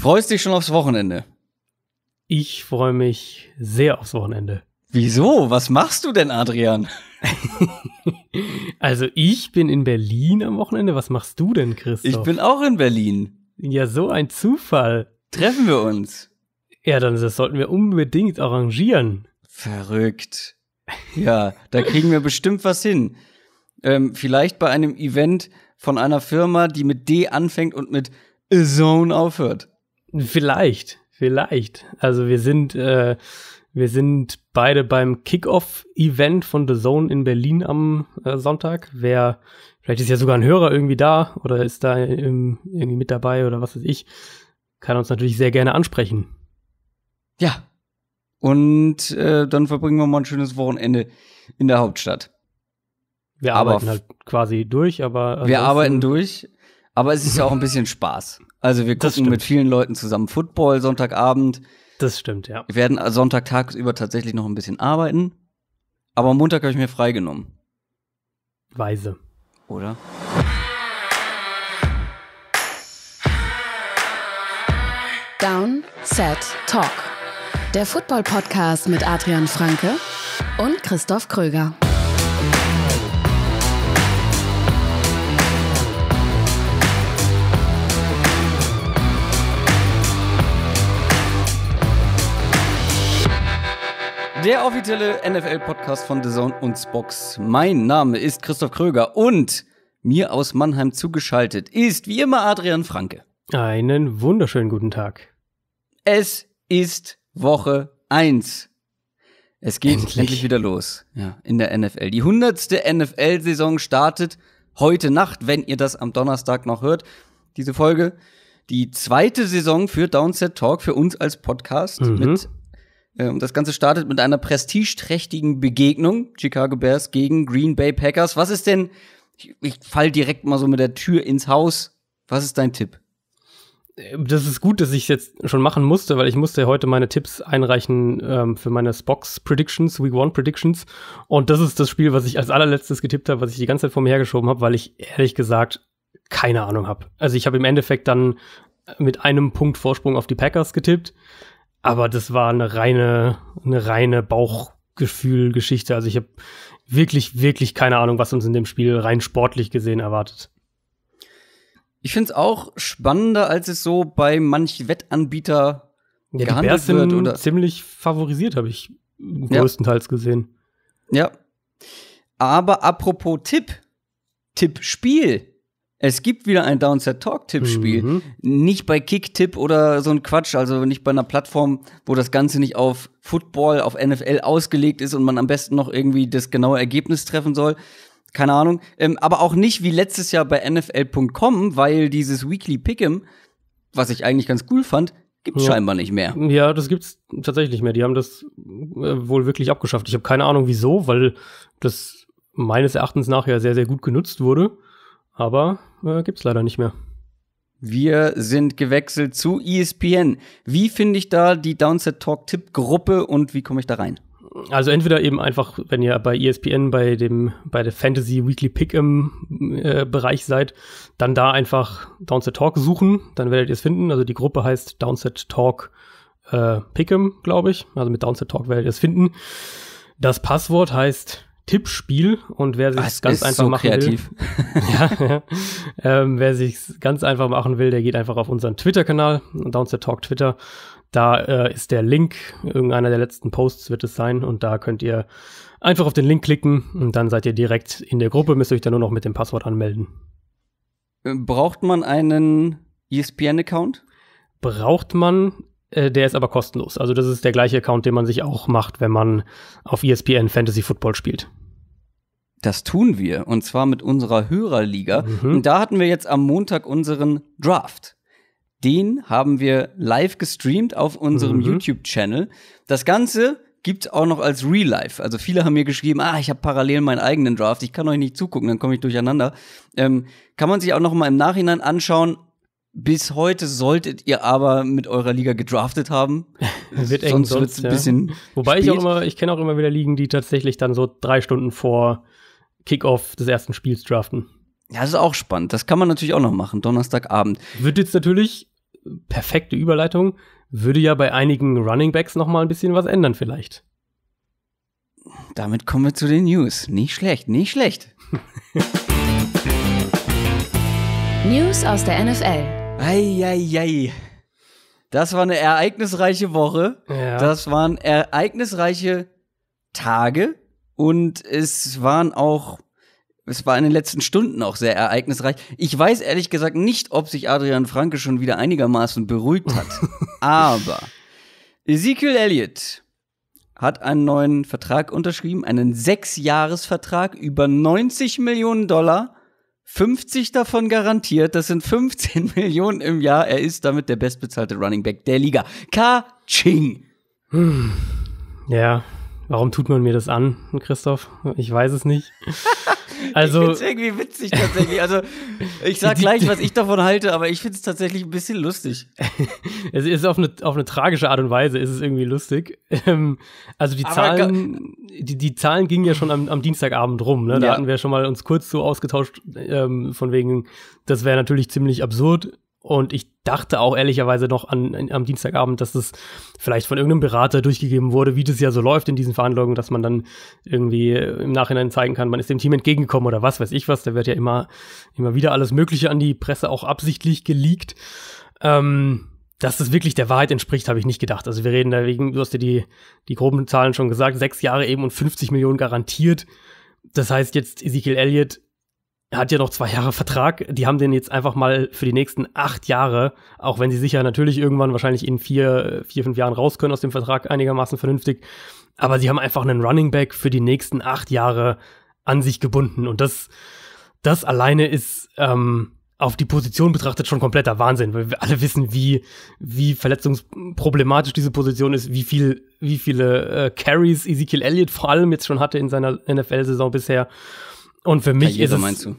Freust dich schon aufs Wochenende? Ich freue mich sehr aufs Wochenende. Wieso? Was machst du denn, Adrian? also ich bin in Berlin am Wochenende. Was machst du denn, Christoph? Ich bin auch in Berlin. Ja, so ein Zufall. Treffen wir uns. Ja, dann das sollten wir unbedingt arrangieren. Verrückt. Ja, da kriegen wir bestimmt was hin. Ähm, vielleicht bei einem Event von einer Firma, die mit D anfängt und mit Zone aufhört. Vielleicht, vielleicht. Also wir sind, äh, wir sind beide beim Kickoff-Event von The Zone in Berlin am äh, Sonntag. Wer, vielleicht ist ja sogar ein Hörer irgendwie da oder ist da im, irgendwie mit dabei oder was weiß ich, kann uns natürlich sehr gerne ansprechen. Ja. Und äh, dann verbringen wir mal ein schönes Wochenende in der Hauptstadt. Wir arbeiten halt quasi durch, aber. Wir arbeiten durch, aber es ist ja auch ein bisschen Spaß. Also wir gucken mit vielen Leuten zusammen Football Sonntagabend. Das stimmt, ja. Wir werden Sonntag tagsüber tatsächlich noch ein bisschen arbeiten. Aber am Montag habe ich mir freigenommen. Weise. Oder? Down, Set, Talk. Der Football-Podcast mit Adrian Franke und Christoph Kröger. Der offizielle NFL-Podcast von The Zone und Spox. Mein Name ist Christoph Kröger und mir aus Mannheim zugeschaltet ist wie immer Adrian Franke. Einen wunderschönen guten Tag. Es ist Woche 1. Es geht endlich, endlich wieder los. Ja, in der NFL. Die hundertste NFL-Saison startet heute Nacht, wenn ihr das am Donnerstag noch hört. Diese Folge. Die zweite Saison für Downset Talk für uns als Podcast mhm. mit ähm, das Ganze startet mit einer prestigeträchtigen Begegnung. Chicago Bears gegen Green Bay Packers. Was ist denn, ich, ich fall direkt mal so mit der Tür ins Haus. Was ist dein Tipp? Das ist gut, dass ich jetzt schon machen musste, weil ich musste heute meine Tipps einreichen ähm, für meine Spox Predictions, Week One Predictions. Und das ist das Spiel, was ich als allerletztes getippt habe, was ich die ganze Zeit vor mir hergeschoben habe, weil ich ehrlich gesagt keine Ahnung habe. Also ich habe im Endeffekt dann mit einem Punkt Vorsprung auf die Packers getippt. Aber das war eine reine, eine reine Bauchgefühl-Geschichte. Also ich habe wirklich, wirklich keine Ahnung, was uns in dem Spiel rein sportlich gesehen erwartet. Ich finde es auch spannender, als es so bei manch Wettanbieter ja, gehandelt die wird. Oder ziemlich favorisiert, habe ich größtenteils ja. gesehen. Ja. Aber apropos Tipp, Tippspiel. Es gibt wieder ein Downset Talk Tippspiel. Mhm. Nicht bei Kicktipp oder so ein Quatsch, also nicht bei einer Plattform, wo das Ganze nicht auf Football, auf NFL ausgelegt ist und man am besten noch irgendwie das genaue Ergebnis treffen soll. Keine Ahnung. Ähm, aber auch nicht wie letztes Jahr bei NFL.com, weil dieses Weekly Pick'em, was ich eigentlich ganz cool fand, gibt's ja. scheinbar nicht mehr. Ja, das gibt's tatsächlich nicht mehr. Die haben das äh, wohl wirklich abgeschafft. Ich habe keine Ahnung wieso, weil das meines Erachtens nachher sehr, sehr gut genutzt wurde. Aber äh, gibt es leider nicht mehr. Wir sind gewechselt zu ESPN. Wie finde ich da die Downset Talk Tipp Gruppe und wie komme ich da rein? Also entweder eben einfach, wenn ihr bei ESPN bei dem bei der Fantasy Weekly Pick im äh, Bereich seid, dann da einfach Downset Talk suchen, dann werdet ihr es finden. Also die Gruppe heißt Downset Talk äh, Pick'em, glaube ich. Also mit Downset Talk werdet ihr es finden. Das Passwort heißt Tippspiel und wer sich es ganz einfach so machen kreativ. will, ja, ja. Ähm, wer sich ganz einfach machen will, der geht einfach auf unseren Twitter-Kanal, Downset Talk Twitter. Da äh, ist der Link, irgendeiner der letzten Posts wird es sein und da könnt ihr einfach auf den Link klicken und dann seid ihr direkt in der Gruppe, müsst euch dann nur noch mit dem Passwort anmelden. Äh, braucht man einen ESPN-Account? Braucht man, äh, der ist aber kostenlos. Also das ist der gleiche Account, den man sich auch macht, wenn man auf ESPN Fantasy Football spielt. Das tun wir. Und zwar mit unserer Hörerliga. Mhm. Und da hatten wir jetzt am Montag unseren Draft. Den haben wir live gestreamt auf unserem mhm. YouTube-Channel. Das Ganze gibt's auch noch als Real Life. Also viele haben mir geschrieben, ah, ich habe parallel meinen eigenen Draft, ich kann euch nicht zugucken, dann komme ich durcheinander. Ähm, kann man sich auch noch mal im Nachhinein anschauen. Bis heute solltet ihr aber mit eurer Liga gedraftet haben. Wird eng, sonst wird's ein bisschen. Ja. Wobei spät. ich auch immer, ich kenne auch immer wieder Ligen, die tatsächlich dann so drei Stunden vor Kickoff des ersten Spiels draften. Ja, das ist auch spannend. Das kann man natürlich auch noch machen, Donnerstagabend. Wird jetzt natürlich perfekte Überleitung, würde ja bei einigen Running Backs noch mal ein bisschen was ändern vielleicht. Damit kommen wir zu den News. Nicht schlecht, nicht schlecht. News aus der NFL. Eieiei. Das war eine ereignisreiche Woche. Ja. Das waren ereignisreiche Tage. Und es waren auch, es war in den letzten Stunden auch sehr ereignisreich. Ich weiß ehrlich gesagt nicht, ob sich Adrian Franke schon wieder einigermaßen beruhigt hat. Aber Ezekiel Elliott hat einen neuen Vertrag unterschrieben, einen Sechsjahresvertrag über 90 Millionen Dollar. 50 davon garantiert, das sind 15 Millionen im Jahr. Er ist damit der bestbezahlte Running Back der Liga. Ka-Ching! Ja, warum tut man mir das an, Christoph? Ich weiß es nicht. Also, ich irgendwie witzig tatsächlich. Also, ich sag gleich, was ich davon halte, aber ich find's tatsächlich ein bisschen lustig. es ist auf eine, auf eine tragische Art und Weise ist es irgendwie lustig. Ähm, also die Aber Zahlen, die, die Zahlen gingen ja schon am, am Dienstagabend rum. Ne? Da Ja. hatten wir schon mal uns kurz so ausgetauscht, ähm, von wegen, das wäre natürlich ziemlich absurd. Und ich dachte auch ehrlicherweise noch an, an, am Dienstagabend, dass das vielleicht von irgendeinem Berater durchgegeben wurde, wie das ja so läuft in diesen Verhandlungen, dass man dann irgendwie äh, im Nachhinein zeigen kann, man ist dem Team entgegengekommen oder was weiß ich was. Da wird ja immer, immer wieder alles Mögliche an die Presse auch absichtlich geleakt. Ähm, dass das wirklich der Wahrheit entspricht, habe ich nicht gedacht. Also wir reden da wegen, du hast ja die, die groben Zahlen schon gesagt, sechs Jahre eben und 50 Millionen garantiert. Das heißt jetzt, Ezekiel Elliott hat ja noch zwei Jahre Vertrag. Die haben den jetzt einfach mal für die nächsten acht Jahre, auch wenn sie sicher natürlich irgendwann wahrscheinlich in vier, vier, fünf Jahren raus können aus dem Vertrag einigermaßen vernünftig. Aber sie haben einfach einen Running Back für die nächsten acht Jahre an sich gebunden. Und das, das alleine ist ähm, auf die Position betrachtet schon kompletter Wahnsinn, weil wir alle wissen, wie, wie verletzungsproblematisch diese Position ist, wie viel, wie viele äh, Carries Ezekiel Elliott vor allem jetzt schon hatte in seiner NFL-Saison bisher. Und für mich Karriere ist es. meinst du?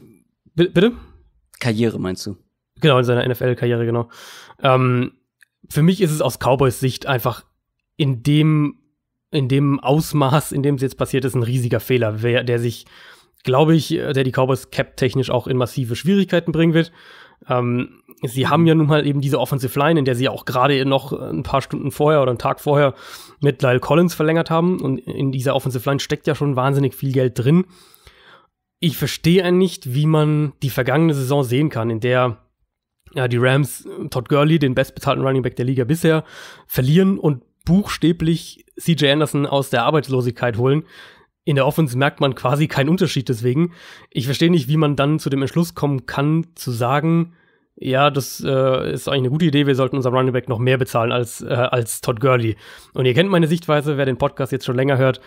Bi- Bitte? Karriere meinst du? Genau, in seiner NFL-Karriere, genau. Ähm, für mich ist es aus Cowboys Sicht einfach in dem, in dem Ausmaß, in dem es jetzt passiert ist, ein riesiger Fehler, wer, der sich, glaube ich, der die Cowboys cap-technisch auch in massive Schwierigkeiten bringen wird. Ähm, sie haben ja nun mal eben diese Offensive Line, in der sie auch gerade noch ein paar Stunden vorher oder einen Tag vorher mit Lyle Collins verlängert haben. Und in dieser Offensive Line steckt ja schon wahnsinnig viel Geld drin. Ich verstehe nicht, wie man die vergangene Saison sehen kann, in der ja, die Rams äh, Todd Gurley, den bestbezahlten Running Back der Liga bisher, verlieren und buchstäblich CJ Anderson aus der Arbeitslosigkeit holen. In der Offense merkt man quasi keinen Unterschied deswegen. Ich verstehe nicht, wie man dann zu dem Entschluss kommen kann, zu sagen, ja, das äh, ist eigentlich eine gute Idee, wir sollten unserem Running Back noch mehr bezahlen als, äh, als Todd Gurley. Und ihr kennt meine Sichtweise, wer den Podcast jetzt schon länger hört,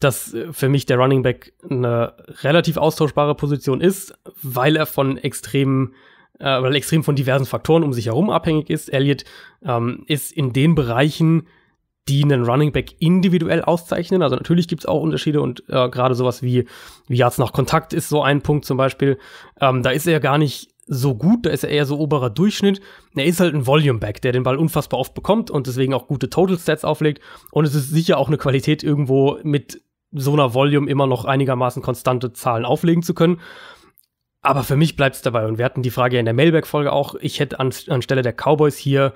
dass äh, für mich der Running Back eine relativ austauschbare Position ist, weil er von extremen äh, weil extrem von diversen Faktoren um sich herum abhängig ist. Elliott ähm, ist in den Bereichen, die einen Running Back individuell auszeichnen. Also natürlich gibt es auch Unterschiede und äh, gerade sowas wie, wie Yards nach Kontakt ist so ein Punkt zum Beispiel. Ähm, da ist er gar nicht so gut, da ist er eher so oberer Durchschnitt. Er ist halt ein Volume-Back, der den Ball unfassbar oft bekommt und deswegen auch gute Total-Stats auflegt. Und es ist sicher auch eine Qualität, irgendwo mit so einer Volume immer noch einigermaßen konstante Zahlen auflegen zu können. Aber für mich bleibt es dabei. Und wir hatten die Frage ja in der Mailback-Folge auch. Ich hätte an, anstelle der Cowboys hier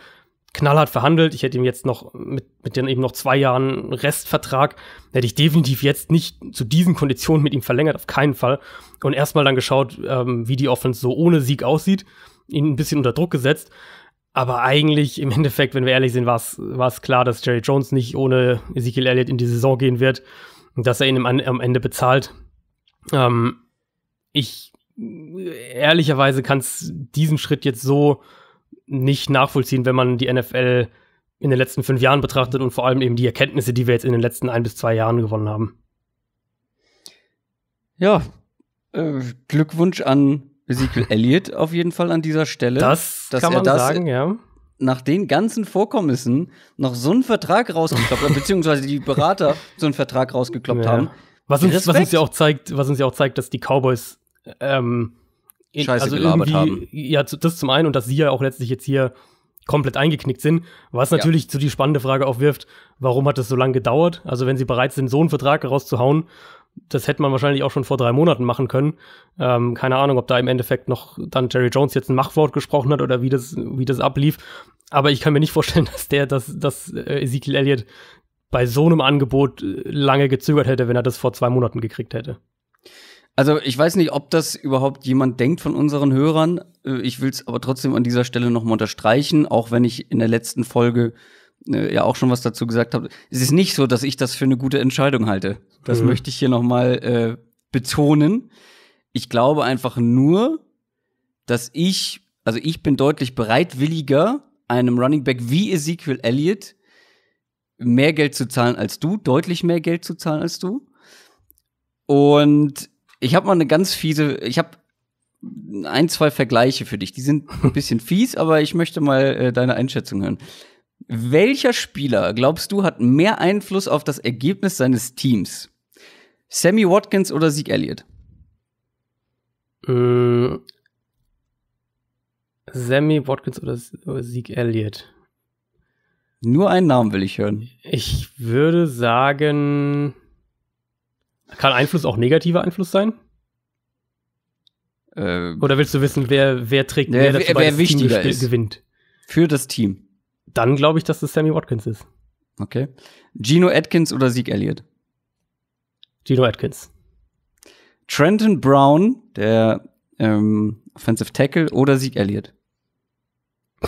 knallhart verhandelt. Ich hätte ihm jetzt noch mit, mit den eben noch zwei Jahren Restvertrag, hätte ich definitiv jetzt nicht zu diesen Konditionen mit ihm verlängert, auf keinen Fall. Und erstmal dann geschaut, ähm, wie die Offense so ohne Sieg aussieht, ihn ein bisschen unter Druck gesetzt. Aber eigentlich, im Endeffekt, wenn wir ehrlich sind, war es klar, dass Jerry Jones nicht ohne Ezekiel Elliott in die Saison gehen wird und dass er ihn am, Ende bezahlt. Ähm, ich ehrlicherweise kann es diesen Schritt jetzt so nicht nachvollziehen, wenn man die NFL in den letzten fünf Jahren betrachtet und vor allem eben die Erkenntnisse, die wir jetzt in den letzten ein bis zwei Jahren gewonnen haben. Ja, äh, Glückwunsch an Ezekiel Elliott auf jeden Fall an dieser Stelle. Das dass kann er man das sagen, ja. nach den ganzen Vorkommnissen noch so einen Vertrag rausgekloppt hat, beziehungsweise die Berater so einen Vertrag rausgekloppt Ja. haben. Was uns, was uns ja auch zeigt, was uns ja auch zeigt, dass die Cowboys ähm, Scheiße gelabert haben. Ja, das zum einen und dass sie ja auch letztlich jetzt hier komplett eingeknickt sind, was Ja. natürlich zu die spannende Frage aufwirft, warum hat es so lange gedauert? Also wenn sie bereit sind, so einen Vertrag rauszuhauen, das hätte man wahrscheinlich auch schon vor drei Monaten machen können. Ähm, keine Ahnung, ob da im Endeffekt noch dann Jerry Jones jetzt ein Machtwort gesprochen hat oder wie das, wie das ablief. Aber ich kann mir nicht vorstellen, dass der, dass, dass äh, Ezekiel Elliott bei so einem Angebot äh, lange gezögert hätte, wenn er das vor zwei Monaten gekriegt hätte. Also ich weiß nicht, ob das überhaupt jemand denkt von unseren Hörern. Äh, ich will es aber trotzdem an dieser Stelle nochmal unterstreichen, auch wenn ich in der letzten Folge äh, ja auch schon was dazu gesagt habe. Es ist nicht so, dass ich das für eine gute Entscheidung halte. Das mhm. möchte ich hier nochmal äh, betonen. Ich glaube einfach nur, dass ich, also ich bin deutlich bereitwilliger, einem Running Back wie Ezekiel Elliott mehr Geld zu zahlen als du, deutlich mehr Geld zu zahlen als du. Und ich habe mal eine ganz fiese, ich habe ein, zwei Vergleiche für dich. Die sind ein bisschen fies, aber ich möchte mal äh, deine Einschätzung hören. Welcher Spieler, glaubst du, hat mehr Einfluss auf das Ergebnis seines Teams? Sammy Watkins oder Zeke Elliott? Äh, Sammy Watkins oder, oder Zeke Elliott? Nur einen Namen will ich hören. Ich würde sagen, kann Einfluss auch negativer Einfluss sein? Äh, Oder willst du wissen, wer, wer trägt, wer, wer, wer wichtiger Team ist gewinnt? Für das Team. Dann glaube ich, dass das Sammy Watkins ist. Okay. Gino Atkins oder Zeke Elliott? Gino Atkins. Trenton Brown, der ähm, Offensive Tackle, oder Zeke Elliott?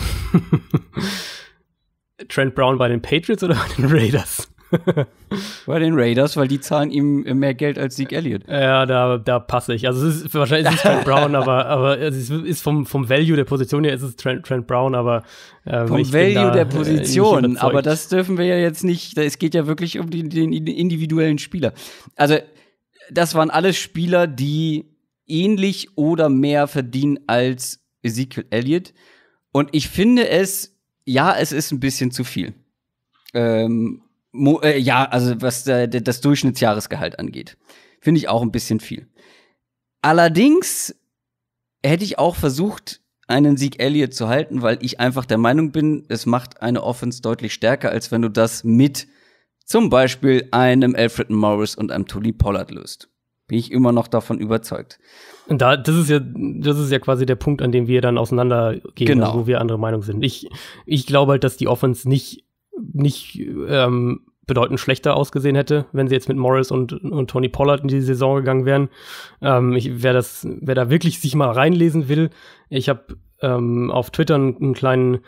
Trent Brown bei den Patriots oder bei den Raiders? Bei den Raiders, weil die zahlen ihm mehr Geld als Zeke Elliott. Ja, da, da passe ich. Also es ist wahrscheinlich ist es Trent Brown, aber, aber es ist vom, vom Value der Position her ist es Trent, Trent Brown, aber äh, vom Value da, der äh, Position. Äh, aber das dürfen wir ja jetzt nicht. Es geht ja wirklich um die, den individuellen Spieler. Also das waren alles Spieler, die ähnlich oder mehr verdienen als Ezekiel Elliott. Und ich finde es, ja, es ist ein bisschen zu viel. Ähm, Mo äh, ja, also was äh, das Durchschnittsjahresgehalt angeht. Finde ich auch ein bisschen viel. Allerdings hätte ich auch versucht, einen Sieg Elliott zu halten, weil ich einfach der Meinung bin, es macht eine Offense deutlich stärker, als wenn du das mit zum Beispiel einem Alfred Morris und einem Tony Pollard löst. Bin ich immer noch davon überzeugt. Und da, das ist ja, das ist ja quasi der Punkt, an dem wir dann auseinandergehen, genau. also wo wir andere Meinung sind. Ich, ich glaube halt, dass die Offense nicht nicht ähm, bedeutend schlechter ausgesehen hätte, wenn sie jetzt mit Morris und, und Tony Pollard in die Saison gegangen wären. Ähm, ich, wer das, wer da wirklich sich mal reinlesen will, ich habe ähm, auf Twitter einen, einen kleinen,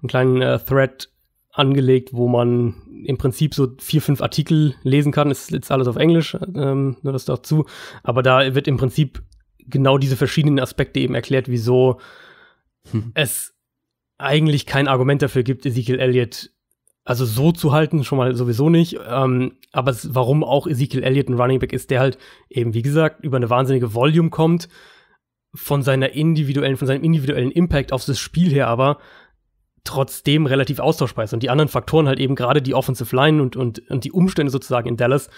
einen kleinen äh, Thread angelegt, wo man im Prinzip so vier, fünf Artikel lesen kann. Es ist jetzt alles auf Englisch, ähm, nur das dazu. Aber da wird im Prinzip genau diese verschiedenen Aspekte eben erklärt, wieso hm. es eigentlich kein Argument dafür gibt, Ezekiel Elliott also so zu halten, schon mal sowieso nicht. Ähm, aber warum auch Ezekiel Elliott ein Running Back ist, der halt eben, wie gesagt, über eine wahnsinnige Volume kommt, von seiner individuellen, von seinem individuellen Impact auf das Spiel her aber trotzdem relativ austauschbar ist. Und die anderen Faktoren halt eben gerade die Offensive Line und, und, und die Umstände sozusagen in Dallas,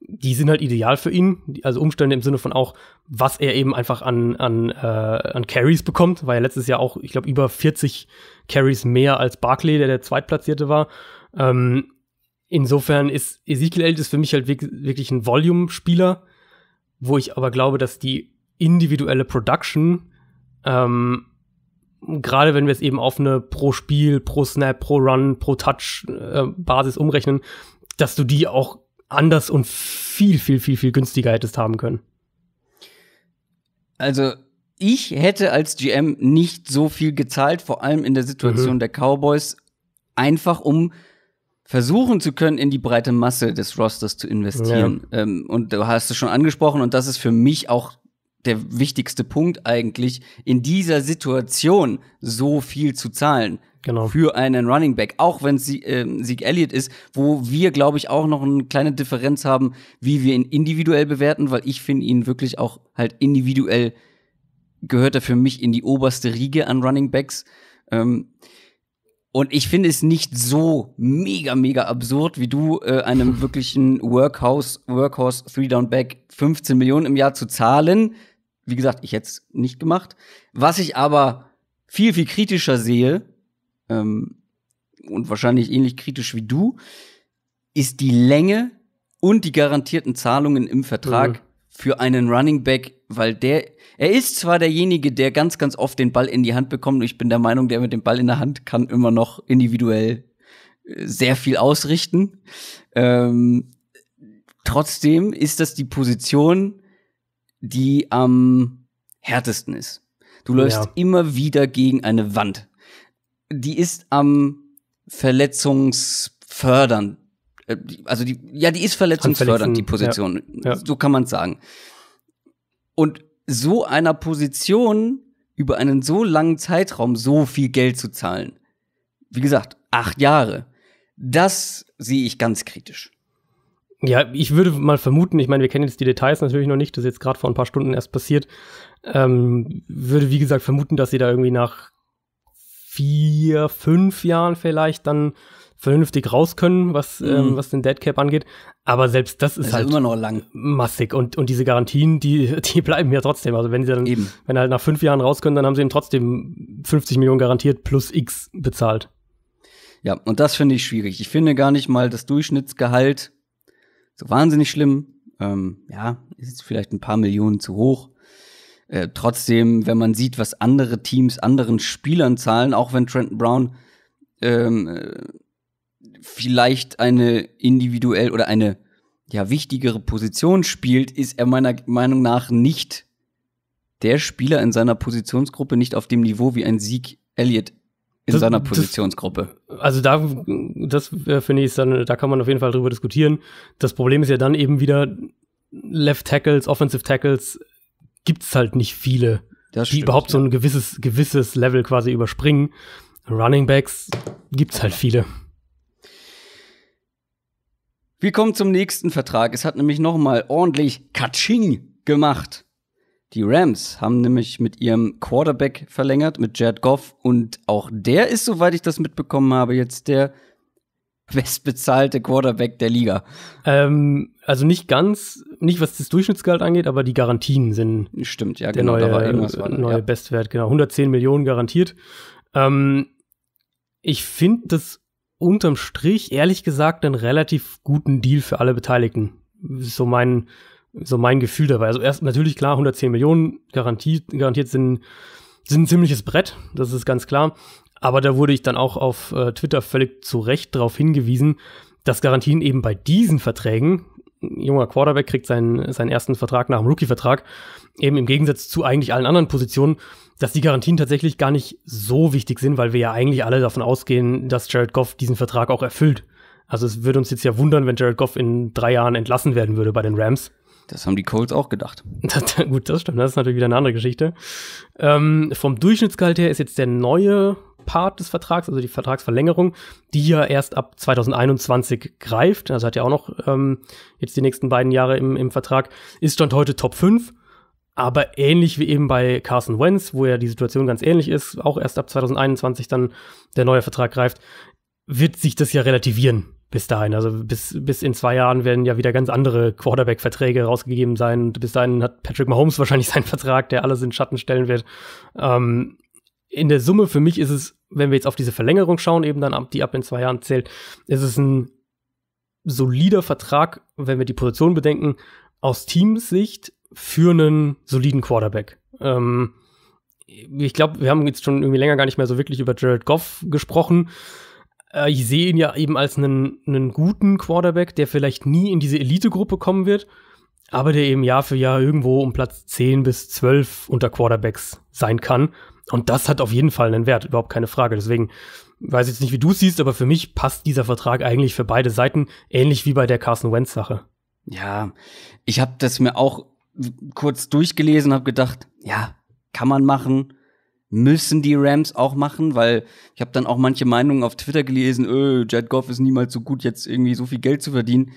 die sind halt ideal für ihn. Also Umstände im Sinne von auch, was er eben einfach an, an, äh, an Carries bekommt, weil er letztes Jahr auch, ich glaube, über 40 Carries mehr als Barkley, der der Zweitplatzierte war. Ähm, insofern ist Ezekiel Elliott für mich halt wirklich ein Volume-Spieler, wo ich aber glaube, dass die individuelle Production, ähm, gerade wenn wir es eben auf eine pro Spiel, pro Snap, pro Run, pro Touch äh, Basis umrechnen, dass du die auch anders und viel, viel, viel, viel günstiger hättest haben können. Also ich hätte als GM nicht so viel gezahlt, vor allem in der Situation mhm. der Cowboys, einfach um versuchen zu können, in die breite Masse des Rosters zu investieren. Ja. Ähm, und du hast es schon angesprochen, und das ist für mich auch der wichtigste Punkt eigentlich, in dieser Situation so viel zu zahlen. Genau. Für einen Running Back, auch wenn es äh, Sieg Elliott ist, wo wir, glaube ich, auch noch eine kleine Differenz haben, wie wir ihn individuell bewerten, weil ich finde ihn wirklich auch halt individuell gehört er für mich in die oberste Riege an Running Backs. Ähm, und ich finde es nicht so mega, mega absurd, wie du äh, einem wirklichen Workhouse, Workhorse Three-Down-Back 15 Millionen im Jahr zu zahlen. Wie gesagt, ich hätte es nicht gemacht. Was ich aber viel, viel kritischer sehe, ähm, und wahrscheinlich ähnlich kritisch wie du, ist die Länge und die garantierten Zahlungen im Vertrag mhm. Für einen Running Back, weil der er ist zwar derjenige, der ganz, ganz oft den Ball in die Hand bekommt. Und ich bin der Meinung, der mit dem Ball in der Hand kann immer noch individuell äh, sehr viel ausrichten. Ähm, trotzdem ist das die Position, die am härtesten ist. Du läufst ja. immer wieder gegen eine Wand. Die ist am verletzungsfördern. Äh, also die, ja, die ist verletzungsfördernd, die Position. Ja. Ja. So kann man sagen. Und so einer Position über einen so langen Zeitraum so viel Geld zu zahlen. Wie gesagt, acht Jahre. Das sehe ich ganz kritisch. Ja, ich würde mal vermuten, ich meine, wir kennen jetzt die Details natürlich noch nicht, das ist jetzt gerade vor ein paar Stunden erst passiert. Ähm, würde, wie gesagt, vermuten, dass sie da irgendwie nach vier, fünf Jahren vielleicht dann vernünftig raus können, was, mhm. ähm, was den Deadcap angeht. Aber selbst das ist das halt immer noch lang. massig. Und, und diese Garantien, die, die bleiben ja trotzdem. Also wenn sie dann, Eben. wenn halt nach fünf Jahren raus können, dann haben sie ihm trotzdem 50 Millionen garantiert plus X bezahlt. Ja, und das finde ich schwierig. Ich finde gar nicht mal das Durchschnittsgehalt so wahnsinnig schlimm. Ähm, ja, ist vielleicht ein paar Millionen zu hoch. Äh, trotzdem, wenn man sieht, was andere Teams anderen Spielern zahlen, auch wenn Trenton Brown ähm, äh, vielleicht eine individuell oder eine ja wichtigere Position spielt, ist er meiner Meinung nach nicht der Spieler in seiner Positionsgruppe nicht auf dem Niveau wie ein Sieg Elliott in das, seiner Positionsgruppe. Das, also da, das äh, finde ich dann, da kann man auf jeden Fall drüber diskutieren. Das Problem ist ja dann eben wieder Left Tackles, Offensive Tackles gibt's halt nicht viele, das die überhaupt ja. so ein gewisses gewisses Level quasi überspringen. Running Backs gibt's halt viele. Wir kommen zum nächsten Vertrag. Es hat nämlich noch mal ordentlich Katsching gemacht. Die Rams haben nämlich mit ihrem Quarterback verlängert, mit Jared Goff. Und auch der ist, soweit ich das mitbekommen habe, jetzt der bestbezahlte Quarterback der Liga. Ähm, also nicht ganz, nicht was das Durchschnittsgehalt angeht, aber die Garantien sind. Stimmt, ja, der genau. Neue, da war irgendwas war, neue ja. Bestwert, genau. 110 Millionen garantiert. Ähm, ich finde das unterm Strich, ehrlich gesagt, einen relativ guten Deal für alle Beteiligten. So mein, so mein Gefühl dabei. Also erst natürlich klar, 110 Millionen garantiert, garantiert sind, sind ein ziemliches Brett, das ist ganz klar. Aber da wurde ich dann auch auf äh, Twitter völlig zu Recht darauf hingewiesen, dass Garantien eben bei diesen Verträgen, junger Quarterback kriegt seinen, seinen ersten Vertrag nach dem Rookie-Vertrag, eben im Gegensatz zu eigentlich allen anderen Positionen, dass die Garantien tatsächlich gar nicht so wichtig sind, weil wir ja eigentlich alle davon ausgehen, dass Jared Goff diesen Vertrag auch erfüllt. Also es würde uns jetzt ja wundern, wenn Jared Goff in drei Jahren entlassen werden würde bei den Rams. Das haben die Colts auch gedacht. Das, gut, das stimmt. Das ist natürlich wieder eine andere Geschichte. Ähm, vom Durchschnittsgehalt her ist jetzt der neue Part des Vertrags, also die Vertragsverlängerung, die ja erst ab 2021 greift. Also hat ja auch noch ähm, jetzt die nächsten beiden Jahre im, im Vertrag. Ist Stand heute Top 5. Aber ähnlich wie eben bei Carson Wentz, wo ja die Situation ganz ähnlich ist, auch erst ab 2021 dann der neue Vertrag greift, wird sich das ja relativieren bis dahin. Also bis, bis in zwei Jahren werden ja wieder ganz andere Quarterback-Verträge rausgegeben sein. Und bis dahin hat Patrick Mahomes wahrscheinlich seinen Vertrag, der alles in Schatten stellen wird. Ähm, in der Summe für mich ist es, wenn wir jetzt auf diese Verlängerung schauen, eben dann die ab in zwei Jahren zählt, ist es ein solider Vertrag, wenn wir die Position bedenken, aus Teamsicht für einen soliden Quarterback. Ähm, ich glaube, wir haben jetzt schon irgendwie länger gar nicht mehr so wirklich über Jared Goff gesprochen. Äh, ich sehe ihn ja eben als einen, einen guten Quarterback, der vielleicht nie in diese Elite-Gruppe kommen wird, aber der eben Jahr für Jahr irgendwo um Platz 10 bis 12 unter Quarterbacks sein kann. Und das hat auf jeden Fall einen Wert, überhaupt keine Frage. Deswegen weiß ich jetzt nicht, wie du es siehst, aber für mich passt dieser Vertrag eigentlich für beide Seiten, ähnlich wie bei der Carson Wentz-Sache. Ja, ich habe das mir auch kurz durchgelesen, habe gedacht, ja, kann man machen, müssen die Rams auch machen, weil ich habe dann auch manche Meinungen auf Twitter gelesen, öh, Jet Goff ist niemals so gut, jetzt irgendwie so viel Geld zu verdienen.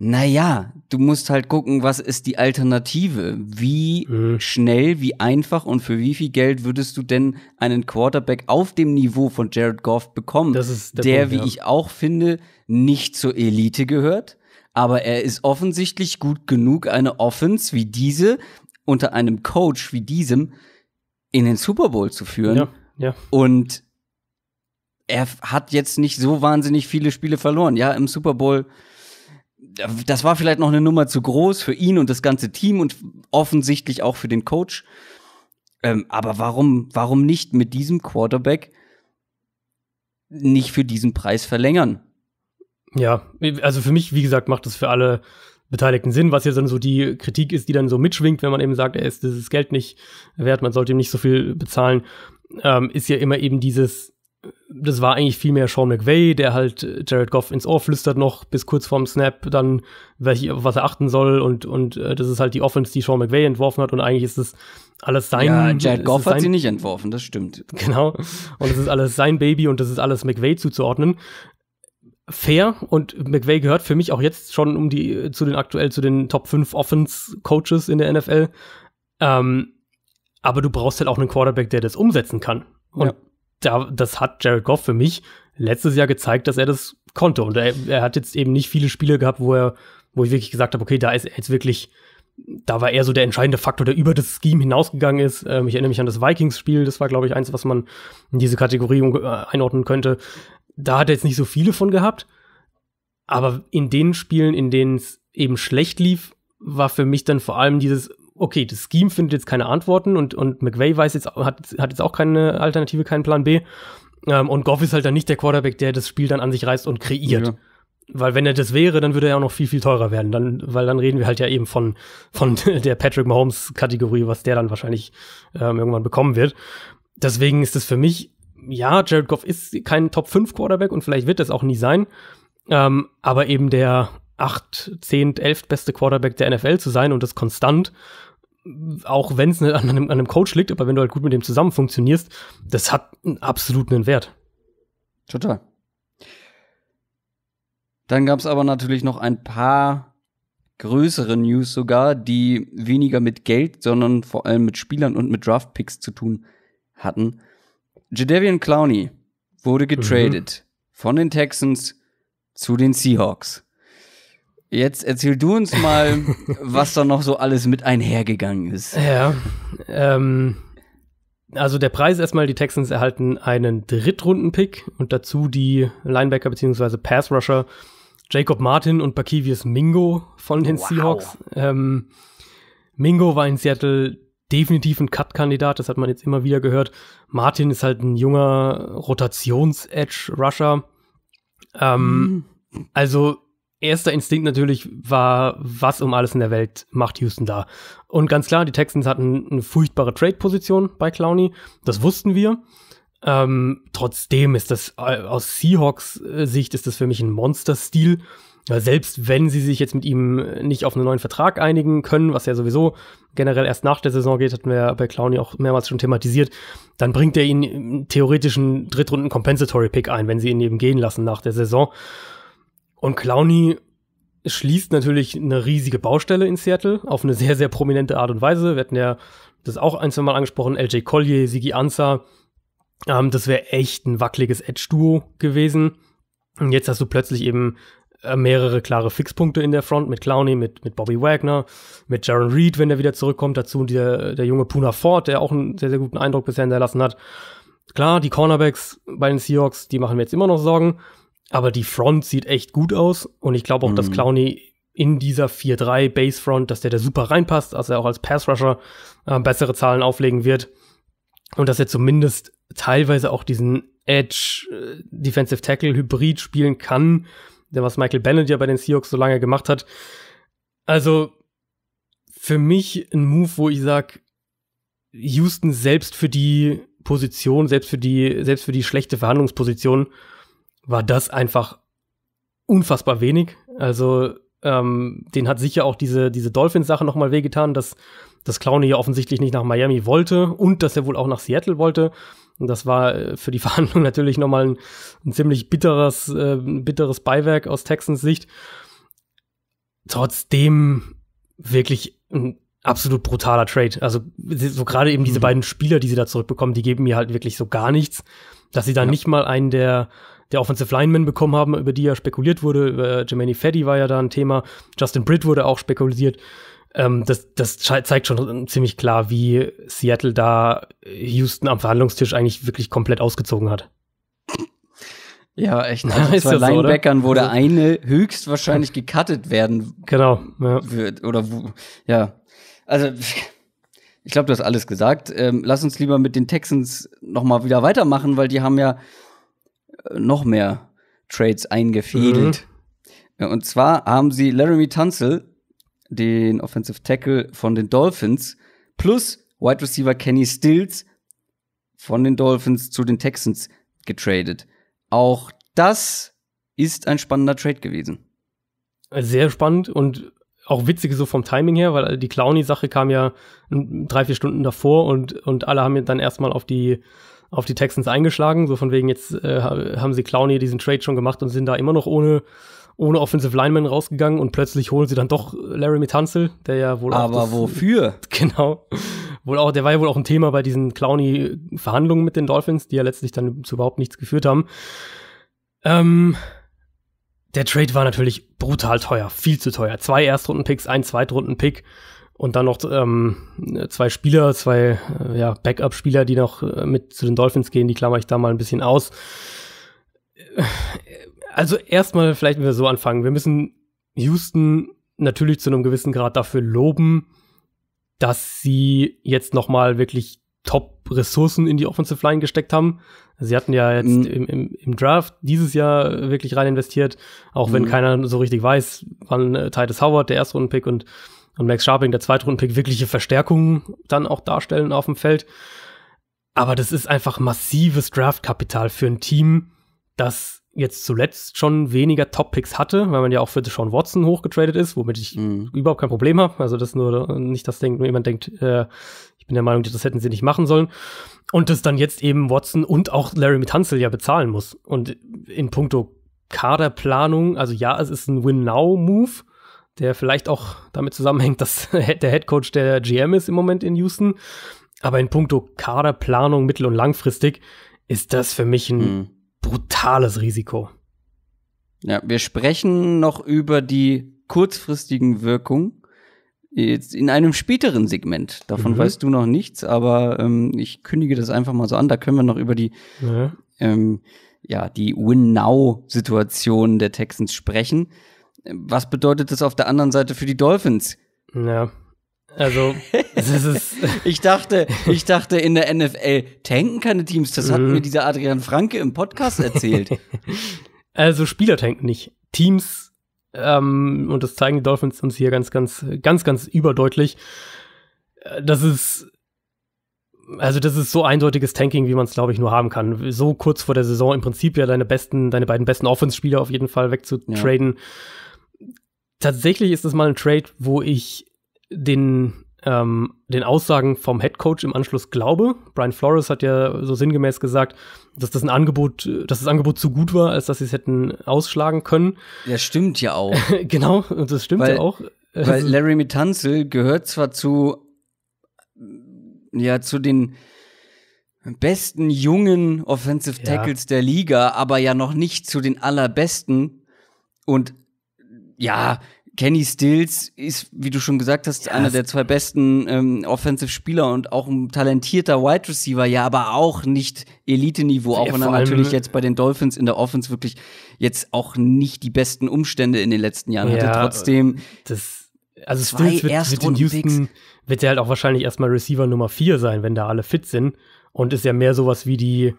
Naja, du musst halt gucken, was ist die Alternative? Wie mhm. schnell, wie einfach und für wie viel Geld würdest du denn einen Quarterback auf dem Niveau von Jared Goff bekommen, der, der Punkt, wie ja. ich auch finde, nicht zur Elite gehört, aber er ist offensichtlich gut genug, eine Offense wie diese unter einem Coach wie diesem in den Super Bowl zu führen. Ja, ja. Und er hat jetzt nicht so wahnsinnig viele Spiele verloren. Ja, im Super Bowl das war vielleicht noch eine Nummer zu groß für ihn und das ganze Team und offensichtlich auch für den Coach. Ähm, aber warum, warum nicht mit diesem Quarterback nicht für diesen Preis verlängern? Ja, also für mich, wie gesagt, macht das für alle Beteiligten Sinn, was ja dann so die Kritik ist, die dann so mitschwingt, wenn man eben sagt, er ist dieses Geld nicht wert, man sollte ihm nicht so viel bezahlen, ähm, ist ja immer eben dieses, das war eigentlich viel mehr Sean McVay, der halt Jared Goff ins Ohr flüstert noch bis kurz vorm Snap, dann welch, auf was er achten soll und und äh, das ist halt die Offense, die Sean McVay entworfen hat und eigentlich ist das alles sein. Ja, Jared Goff hat sie nicht entworfen, das stimmt. Genau. Und es ist alles sein Baby und das ist alles McVay zuzuordnen fair und McVay gehört für mich auch jetzt schon um die zu den aktuell zu den Top 5 Offense Coaches in der NFL. Ähm, aber du brauchst halt auch einen Quarterback, der das umsetzen kann. Und ja. da, das hat Jared Goff für mich letztes Jahr gezeigt, dass er das konnte. Und er, er hat jetzt eben nicht viele Spiele gehabt, wo er, wo ich wirklich gesagt habe, okay, da ist er jetzt wirklich, da war er so der entscheidende Faktor, der über das Scheme hinausgegangen ist. Ähm, ich erinnere mich an das Vikings-Spiel, das war, glaube ich, eins, was man in diese Kategorie äh, einordnen könnte da hat er jetzt nicht so viele von gehabt. Aber in den Spielen, in denen es eben schlecht lief, war für mich dann vor allem dieses, okay, das Scheme findet jetzt keine Antworten und, und McVay weiß jetzt, hat, hat jetzt auch keine Alternative, keinen Plan B. Ähm, und Goff ist halt dann nicht der Quarterback, der das Spiel dann an sich reißt und kreiert. Ja. Weil wenn er das wäre, dann würde er ja auch noch viel, viel teurer werden. Dann, weil dann reden wir halt ja eben von, von der Patrick Mahomes-Kategorie, was der dann wahrscheinlich ähm, irgendwann bekommen wird. Deswegen ist es für mich ja, Jared Goff ist kein Top 5 Quarterback und vielleicht wird das auch nie sein. Ähm, aber eben der 8, 10, 11 beste Quarterback der NFL zu sein und das konstant, auch wenn es an an einem Coach liegt, aber wenn du halt gut mit dem zusammen funktionierst, das hat einen absoluten Wert. Total. Dann gab es aber natürlich noch ein paar größere News sogar, die weniger mit Geld, sondern vor allem mit Spielern und mit Draftpicks zu tun hatten. Jadavian Clowney wurde getradet mhm. von den Texans zu den Seahawks. Jetzt erzähl du uns mal, was da noch so alles mit einhergegangen ist. Ja, ähm, also der Preis erstmal, die Texans erhalten einen Drittrunden-Pick und dazu die Linebacker bzw. Pass-Rusher Jacob Martin und Bakivius Mingo von den wow. Seahawks. Ähm, Mingo war in Seattle definitiv ein Cut-Kandidat, das hat man jetzt immer wieder gehört. Martin ist halt ein junger Rotations-Edge-Rusher. Ähm, mhm. Also erster Instinkt natürlich war, was um alles in der Welt macht Houston da. Und ganz klar, die Texans hatten eine furchtbare Trade-Position bei Clowney. Das wussten wir. Ähm, trotzdem ist das äh, aus Seahawks äh, Sicht ist das für mich ein Monster-Stil. Ja, selbst wenn sie sich jetzt mit ihm nicht auf einen neuen Vertrag einigen können, was ja sowieso generell erst nach der Saison geht, hatten wir ja bei Clowny auch mehrmals schon thematisiert, dann bringt er ihnen theoretisch einen Drittrunden Compensatory Pick ein, wenn sie ihn eben gehen lassen nach der Saison. Und Clowny schließt natürlich eine riesige Baustelle in Seattle auf eine sehr, sehr prominente Art und Weise. Wir hatten ja das auch ein, zwei Mal angesprochen, LJ Collier, Sigi Ansah. Ähm, das wäre echt ein wackeliges Edge-Duo gewesen. Und jetzt hast du plötzlich eben mehrere klare Fixpunkte in der Front mit Clowney, mit, mit Bobby Wagner, mit Jaron Reed, wenn er wieder zurückkommt, dazu der, der junge Puna Ford, der auch einen sehr, sehr guten Eindruck bisher hinterlassen hat. Klar, die Cornerbacks bei den Seahawks, die machen mir jetzt immer noch Sorgen, aber die Front sieht echt gut aus und ich glaube auch, mhm. dass Clowney in dieser 4-3 Base Front, dass der da super reinpasst, dass er auch als Pass Rusher äh, bessere Zahlen auflegen wird und dass er zumindest teilweise auch diesen Edge äh, Defensive Tackle Hybrid spielen kann, der was Michael Bennett ja bei den Seahawks so lange gemacht hat. Also für mich ein Move, wo ich sag, Houston selbst für die Position, selbst für die, selbst für die schlechte Verhandlungsposition, war das einfach unfassbar wenig. Also ähm, den hat sicher auch diese, diese Dolphins-Sache nochmal wehgetan, dass das Clowney ja offensichtlich nicht nach Miami wollte und dass er wohl auch nach Seattle wollte. Und das war äh, für die Verhandlung natürlich nochmal ein, ein ziemlich bitteres, äh, bitteres Beiwerk aus Texans Sicht. Trotzdem wirklich ein absolut brutaler Trade. Also so gerade eben diese mhm. beiden Spieler, die sie da zurückbekommen, die geben mir halt wirklich so gar nichts. Dass sie dann ja. nicht mal einen der, der Offensive Linemen bekommen haben, über die ja spekuliert wurde. Über Jermaine Fetty war ja da ein Thema. Justin Britt wurde auch spekuliert. Ähm, das, das zeigt schon ziemlich klar, wie Seattle da Houston am Verhandlungstisch eigentlich wirklich komplett ausgezogen hat. Ja, echt. Also Ist zwei das so? Linebackern, wo der eine höchstwahrscheinlich gecuttet werden Genau. Ja. wird. Oder wo, ja. Also, ich glaube, du hast alles gesagt. Ähm, lass uns lieber mit den Texans noch mal wieder weitermachen, weil die haben ja äh, noch mehr Trades eingefädelt. Ja, Und zwar haben sie Laramie Tunsil, den Offensive Tackle von den Dolphins, plus Wide Receiver Kenny Stills von den Dolphins zu den Texans getradet. Auch das ist ein spannender Trade gewesen. Sehr spannend und auch witzig so vom Timing her, weil die Clowny-Sache kam ja drei, vier Stunden davor und, und alle haben dann erstmal auf die, auf die Texans eingeschlagen. So von wegen, jetzt äh, haben sie Clowny diesen Trade schon gemacht und sind da immer noch ohne, ohne Offensive Lineman rausgegangen und plötzlich holen sie dann doch Larry Tunsil, der ja wohl auch Aber wofür? Genau. Wohl auch, der war ja wohl auch ein Thema bei diesen Clowny-Verhandlungen mit den Dolphins, die ja letztlich dann zu überhaupt nichts geführt haben. Ähm, der Trade war natürlich brutal teuer, viel zu teuer. Zwei Erstrunden-Picks, ein Zweitrunden-Pick und dann noch ähm, zwei Spieler, zwei äh, ja, Backup-Spieler, die noch äh, mit zu den Dolphins gehen, die klammer ich da mal ein bisschen aus. Äh, Also erstmal vielleicht, wenn wir so anfangen, wir müssen Houston natürlich zu einem gewissen Grad dafür loben, dass sie jetzt noch mal wirklich Top-Ressourcen in die Offensive Line gesteckt haben. Sie hatten ja jetzt Mhm. im, im, im Draft dieses Jahr wirklich rein investiert, auch wenn Mhm. keiner so richtig weiß, wann äh, Titus Howard, der Erstrunden-Pick und, und Max Sharping, der Zweitrunden-Pick, wirkliche Verstärkungen dann auch darstellen auf dem Feld. Aber das ist einfach massives Draftkapital für ein Team, das jetzt zuletzt schon weniger Top-Picks hatte, weil man ja auch für Deshaun Watson hochgetradet ist, womit ich Mhm. überhaupt kein Problem habe. Also das nur nicht das Ding, nur jemand denkt, äh, ich bin der Meinung, das hätten sie nicht machen sollen. Und das dann jetzt eben Watson und auch Larry Tunsil ja bezahlen muss. Und in puncto Kaderplanung, also ja, es ist ein Win-Now-Move, der vielleicht auch damit zusammenhängt, dass der Headcoach der GM ist im Moment in Houston. Aber in puncto Kaderplanung mittel- und langfristig ist das für mich ein Mhm. Brutales Risiko. Ja, wir sprechen noch über die kurzfristigen Wirkungen jetzt in einem späteren Segment. Davon Mhm. weißt du noch nichts, aber ähm, ich kündige das einfach mal so an. Da können wir noch über die Ja. ähm, ja, die Win-Now-Situation der Texans sprechen. Was bedeutet das auf der anderen Seite für die Dolphins? ja. Also, Ich dachte, ich dachte in der NFL tanken keine Teams. Das hat Mhm. mir dieser Adrian Franke im Podcast erzählt. Also Spieler tanken nicht. Teams, ähm, und das zeigen die Dolphins uns hier ganz, ganz, ganz, ganz überdeutlich. Äh, Das ist, also das ist so eindeutiges Tanking, wie man es, glaube ich, nur haben kann. So kurz vor der Saison im Prinzip ja deine besten, deine beiden besten Offense-Spieler auf jeden Fall wegzutraden. Tatsächlich ist das mal ein Trade, wo ich den, ähm, den Aussagen vom Head Coach im Anschluss glaube. Brian Flores hat ja so sinngemäß gesagt, dass das ein Angebot, dass das Angebot zu gut war, als dass sie es hätten ausschlagen können. Das stimmt ja auch. genau, und das stimmt Weil- ja auch. Weil Also, Larry Mitanzel gehört zwar zu, ja, zu den besten jungen Offensive Ja. Tackles der Liga, aber ja noch nicht zu den allerbesten. Und ja, Kenny Stills ist, wie du schon gesagt hast, Ja, einer der zwei besten ähm, Offensive Spieler und auch ein talentierter Wide Receiver, ja, aber auch nicht Elite-Niveau, auch Ja, wenn er natürlich jetzt bei den Dolphins in der Offense wirklich jetzt auch nicht die besten Umstände in den letzten Jahren hatte. Ja, Trotzdem, das, also Zwei Stills wird, wird in. Houston, wird er halt auch wahrscheinlich erstmal Receiver Nummer 4 sein, wenn da alle fit sind. Und ist ja mehr sowas wie die,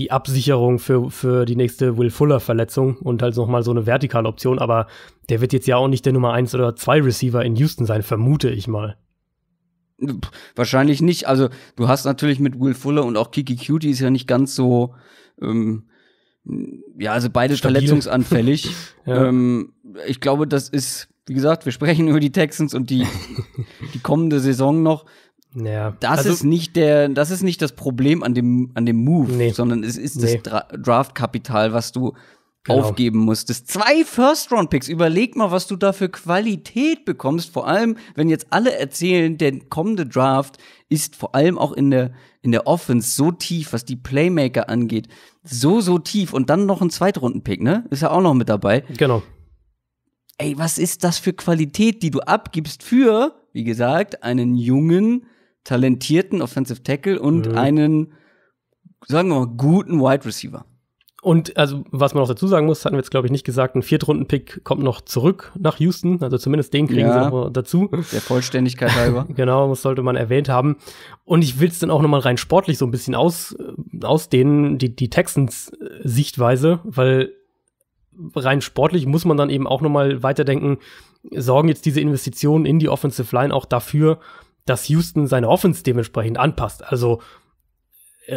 die Absicherung für, für die nächste Will Fuller-Verletzung und halt nochmal so eine vertikale Option. Aber der wird jetzt ja auch nicht der Nummer 1 oder 2 Receiver in Houston sein, vermute ich mal. Wahrscheinlich nicht. Also, du hast natürlich mit Will Fuller und auch Kiki Cutie ist ja nicht ganz so, ähm, ja, also beide Stabil. verletzungsanfällig. Ja. ähm, ich glaube, das ist, wie gesagt, wir sprechen über die Texans und die, die kommende Saison noch. Ja, Das also, ist nicht der, das ist nicht das Problem an dem, an dem Move, Nee. sondern es ist Nee. das Dra Draftkapital, was du Genau. aufgeben musstest. Zwei First-Round-Picks. Überleg mal, was du da für Qualität bekommst. Vor allem, wenn jetzt alle erzählen, der kommende Draft ist vor allem auch in der, in der Offense so tief, was die Playmaker angeht. So, so tief. Und dann noch ein Zweitrunden-Pick, ne? Ist ja auch noch mit dabei. genau. Ey, was ist das für Qualität, die du abgibst für, wie gesagt, einen jungen, talentierten Offensive Tackle und Mhm. einen, sagen wir mal, guten Wide Receiver? und also, was man noch dazu sagen muss, hatten wir jetzt, glaube ich, nicht gesagt, ein Viertrunden-Pick kommt noch zurück nach Houston. Also zumindest den kriegen ja, sie noch dazu. Der Vollständigkeit halber. genau, das sollte man erwähnt haben. Und ich will es dann auch noch mal rein sportlich so ein bisschen aus, ausdehnen, die, die Texans-Sichtweise, weil rein sportlich muss man dann eben auch noch mal weiterdenken, sorgen jetzt diese Investitionen in die Offensive Line auch dafür, dass Houston seine Offense dementsprechend anpasst. Also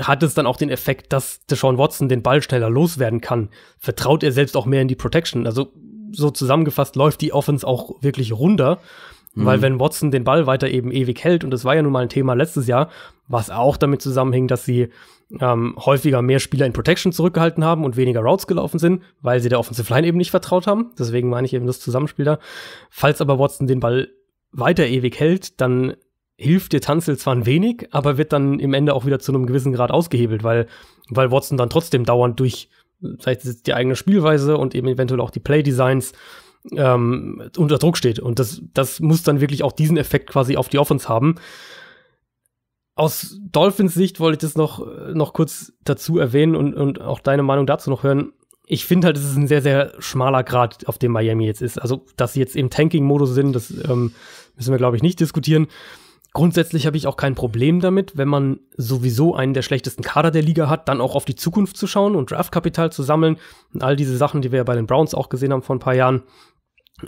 hat es dann auch den Effekt, dass Deshaun Watson den Ball schneller loswerden kann. Vertraut er selbst auch mehr in die Protection. Also so zusammengefasst läuft die Offense auch wirklich runter. Mhm. Weil wenn Watson den Ball weiter eben ewig hält, und das war ja nun mal ein Thema letztes Jahr, was auch damit zusammenhing, dass sie ähm, häufiger mehr Spieler in Protection zurückgehalten haben und weniger Routes gelaufen sind, weil sie der Offensive Line eben nicht vertraut haben. Deswegen meine ich eben das Zusammenspiel da. Falls aber Watson den Ball weiter ewig hält, dann hilft dir Tanzel zwar ein wenig, aber wird dann im Ende auch wieder zu einem gewissen Grad ausgehebelt, weil, weil Watson dann trotzdem dauernd durch vielleicht die eigene Spielweise und eben eventuell auch die Play-Designs ähm, unter Druck steht. Und das, das muss dann wirklich auch diesen Effekt quasi auf die Offense haben. Aus Dolphins Sicht wollte ich das noch, noch kurz dazu erwähnen und, und auch deine Meinung dazu noch hören. Ich finde halt, es ist ein sehr, sehr schmaler Grad, auf dem Miami jetzt ist. Also, dass sie jetzt im Tanking-Modus sind, das ähm, müssen wir, glaube ich, nicht diskutieren. Grundsätzlich habe ich auch kein Problem damit, wenn man sowieso einen der schlechtesten Kader der Liga hat, dann auch auf die Zukunft zu schauen und Draftkapital zu sammeln und all diese Sachen, die wir ja bei den Browns auch gesehen haben vor ein paar Jahren.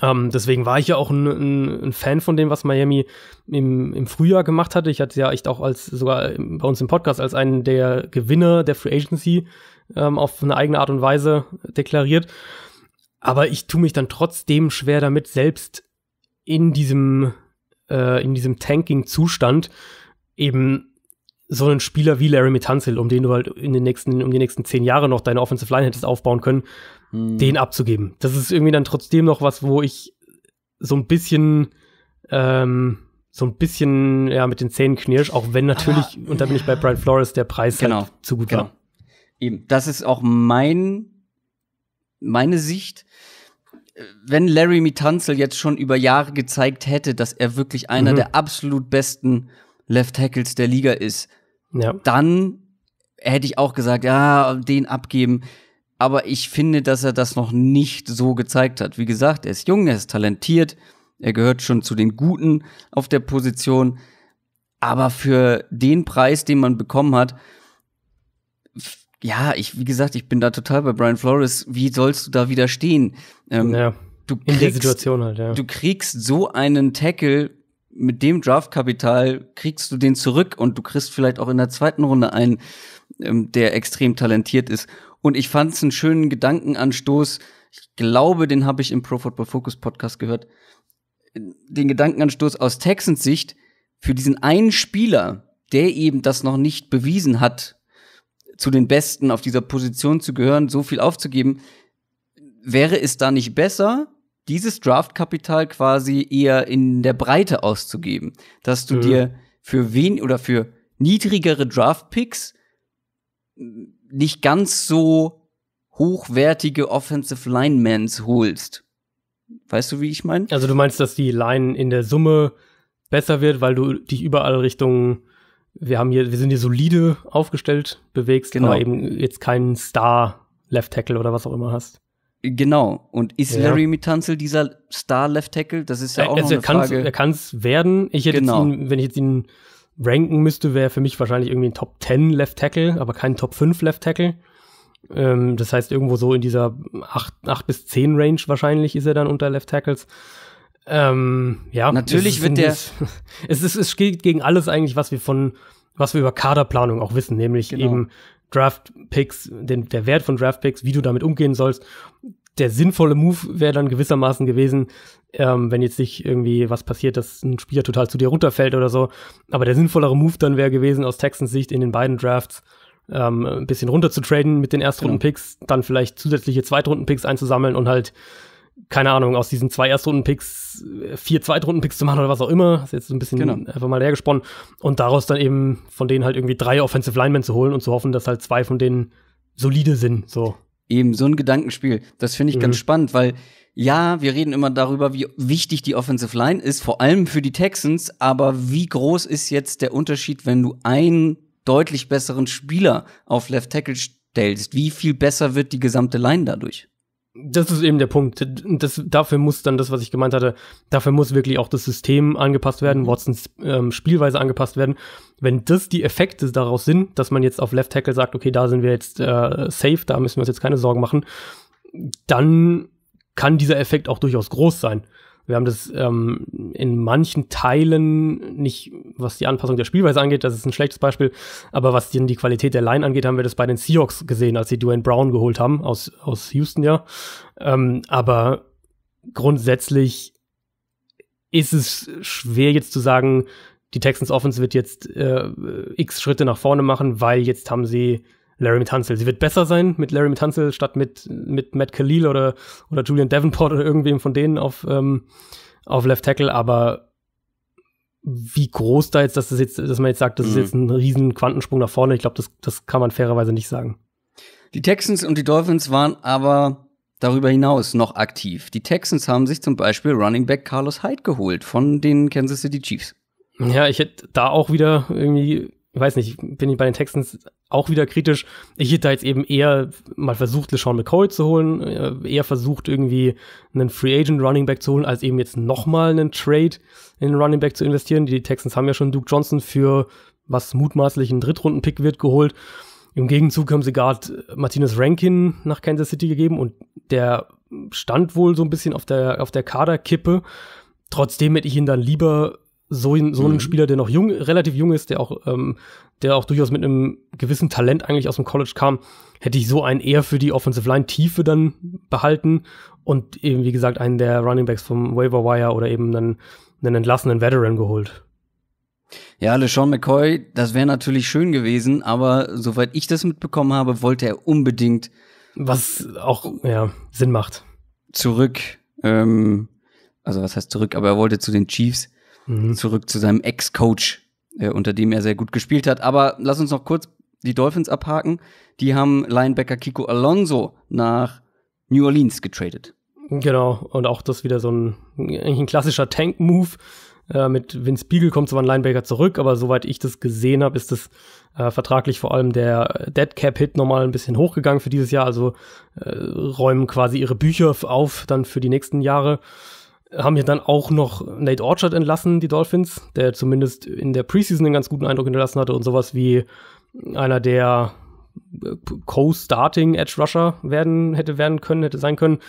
Ähm, deswegen war ich ja auch ein, ein, ein, Fan von dem, was Miami im, im Frühjahr gemacht hatte. Ich hatte ja echt auch als sogar bei uns im Podcast als einen der Gewinner der Free Agency ähm, auf eine eigene Art und Weise deklariert. Aber ich tue mich dann trotzdem schwer damit, selbst in diesem äh, in diesem Tanking-Zustand eben so einen Spieler wie Larry Tunsil, um den du halt in den nächsten, um die nächsten zehn Jahre noch deine Offensive Line hättest aufbauen können, mhm. den abzugeben. Das ist irgendwie dann trotzdem noch was, wo ich so ein bisschen, ähm, so ein bisschen, ja, mit den Zähnen knirsch, auch wenn natürlich, Aber, und da bin ich bei Brian Flores, der Preis genau, halt zu gut genau. war. Eben, das ist auch mein, meine Sicht wenn Larry Mitanzel jetzt schon über Jahre gezeigt hätte, dass er wirklich einer mhm. der absolut besten Left Tackles der Liga ist, ja. dann hätte ich auch gesagt, ja, den abgeben. Aber ich finde, dass er das noch nicht so gezeigt hat. Wie gesagt, er ist jung, er ist talentiert, er gehört schon zu den Guten auf der Position. Aber für den Preis, den man bekommen hat, ja, ich, wie gesagt, ich bin da total bei Brian Flores. Wie sollst du da widerstehen? Ähm, ja, du kriegst, in der Situation halt, ja. Du kriegst so einen Tackle mit dem Draftkapital, kriegst du den zurück und du kriegst vielleicht auch in der zweiten Runde einen, ähm, der extrem talentiert ist. Und ich fand es einen schönen Gedankenanstoß. Ich glaube, den habe ich im Pro Football Focus Podcast gehört. Den Gedankenanstoß aus Texans Sicht für diesen einen Spieler, der eben das noch nicht bewiesen hat, zu den Besten auf dieser Position zu gehören, so viel aufzugeben, wäre es da nicht besser, dieses Draftkapital quasi eher in der Breite auszugeben, dass du mhm. dir für wen oder für niedrigere Draftpicks nicht ganz so hochwertige Offensive Linemans holst. Weißt du, wie ich meine? Also du meinst, dass die Line in der Summe besser wird, weil du dich überall Richtung wir haben hier, wir sind hier solide aufgestellt, bewegst, genau. aber eben jetzt keinen Star Left Tackle oder was auch immer hast. Genau. Und ist ja. Larry Mitanzel dieser Star Left Tackle? Das ist ja auch also noch eine Frage. Er kann es werden. Ich hätte genau. ihn, wenn ich jetzt ihn ranken müsste, wäre für mich wahrscheinlich irgendwie ein Top 10 Left Tackle, aber kein Top 5 Left Tackle. Ähm, das heißt, irgendwo so in dieser 8, 8 bis 10 Range wahrscheinlich ist er dann unter Left Tackles. Ähm, ja, natürlich wird der. Es, ist, es geht gegen alles eigentlich, was wir von, was wir über Kaderplanung auch wissen, nämlich genau. eben Draft Picks, den, der Wert von Draft Picks, wie du damit umgehen sollst. Der sinnvolle Move wäre dann gewissermaßen gewesen, ähm, wenn jetzt nicht irgendwie was passiert, dass ein Spieler total zu dir runterfällt oder so. Aber der sinnvollere Move dann wäre gewesen, aus Texans Sicht in den beiden Drafts ähm, ein bisschen runter zu traden mit den Erstrunden-Picks, genau. dann vielleicht zusätzliche Zweitrunden-Picks einzusammeln und halt keine Ahnung, aus diesen zwei Erstrunden-Picks vier Zweitrunden-Picks zu machen oder was auch immer. Das ist jetzt ein bisschen genau. einfach mal hergesponnen. Und daraus dann eben von denen halt irgendwie drei Offensive Linemen zu holen und zu hoffen, dass halt zwei von denen solide sind. So. Eben so ein Gedankenspiel. Das finde ich mhm. ganz spannend, weil ja, wir reden immer darüber, wie wichtig die Offensive Line ist, vor allem für die Texans, aber wie groß ist jetzt der Unterschied, wenn du einen deutlich besseren Spieler auf Left Tackle aufstellst, wie viel besser wird die gesamte Line dadurch? Das ist eben der Punkt. Das, dafür muss dann das, was ich gemeint hatte, dafür muss wirklich auch das System angepasst werden, mhm. Watsons ähm, Spielweise angepasst werden. Wenn das die Effekte daraus sind, dass man jetzt auf Left Tackle sagt, okay, da sind wir jetzt äh, safe, da müssen wir uns jetzt keine Sorgen machen, dann kann dieser Effekt auch durchaus groß sein. Wir haben das ähm, in manchen Teilen, nicht was die Anpassung der Spielweise angeht, das ist ein schlechtes Beispiel, aber was die, die Qualität der Line angeht, haben wir das bei den Seahawks gesehen, als sie Dwayne Brown geholt haben, aus, aus Houston ja. Ähm, aber grundsätzlich ist es schwer jetzt zu sagen, die Texans Offense wird jetzt äh, x Schritte nach vorne machen, weil jetzt haben sie Larry Tunsil. Sie wird besser sein mit Larry Tunsil statt mit, mit Matt Khalil oder, oder Julian Davenport oder irgendwem von denen auf, ähm, auf Left Tackle, aber wie groß da jetzt, dass das jetzt, dass man jetzt sagt, das mhm. ist jetzt ein riesen Quantensprung nach vorne, ich glaube, das, das kann man fairerweise nicht sagen. Die Texans und die Dolphins waren aber darüber hinaus noch aktiv. Die Texans haben sich zum Beispiel Running Back Carlos Hyde geholt von den Kansas City Chiefs. Ja, ich hätte da auch wieder irgendwie weiß nicht, bin ich bei den Texans auch wieder kritisch. Ich hätte da jetzt eben eher mal versucht, LeSean McCoy zu holen, äh, eher versucht, irgendwie einen Free Agent Running Back zu holen, als eben jetzt nochmal einen Trade in einen Running Back zu investieren. Die Texans haben ja schon Duke Johnson für was mutmaßlich ein Drittrunden-Pick wird geholt. Im Gegenzug haben sie gerade Martinez Rankin nach Kansas City gegeben und der stand wohl so ein bisschen auf der, auf der Kaderkippe. Trotzdem hätte ich ihn dann lieber so, so einen mhm. Spieler, der noch jung, relativ jung ist, der auch, ähm, der auch durchaus mit einem gewissen Talent eigentlich aus dem College kam, hätte ich so einen eher für die Offensive Line Tiefe dann behalten und eben, wie gesagt, einen der Running Backs vom Waiver Wire oder eben einen, einen entlassenen Veteran geholt. Ja, LeSean McCoy, das wäre natürlich schön gewesen, aber soweit ich das mitbekommen habe, wollte er unbedingt was auch ja Sinn macht zurück. Ähm, also was heißt zurück? Aber er wollte zu den Chiefs mhm. zurück zu seinem Ex-Coach, äh, unter dem er sehr gut gespielt hat. Aber lass uns noch kurz die Dolphins abhaken. Die haben Linebacker Kiko Alonso nach New Orleans getradet. Genau, und auch das wieder so ein, eigentlich ein klassischer Tank-Move. Äh, mit Vince Beagle kommt zwar ein Linebacker zurück, aber soweit ich das gesehen habe, ist das äh, vertraglich vor allem der Dead Cap Hit nochmal ein bisschen hochgegangen für dieses Jahr. Also äh, räumen quasi ihre Bücher auf dann für die nächsten Jahre haben ja dann auch noch Nate Orchard entlassen, die Dolphins, der zumindest in der Preseason einen ganz guten Eindruck hinterlassen hatte und sowas wie einer der äh, Co-Starting Edge Rusher werden hätte werden können, hätte sein können.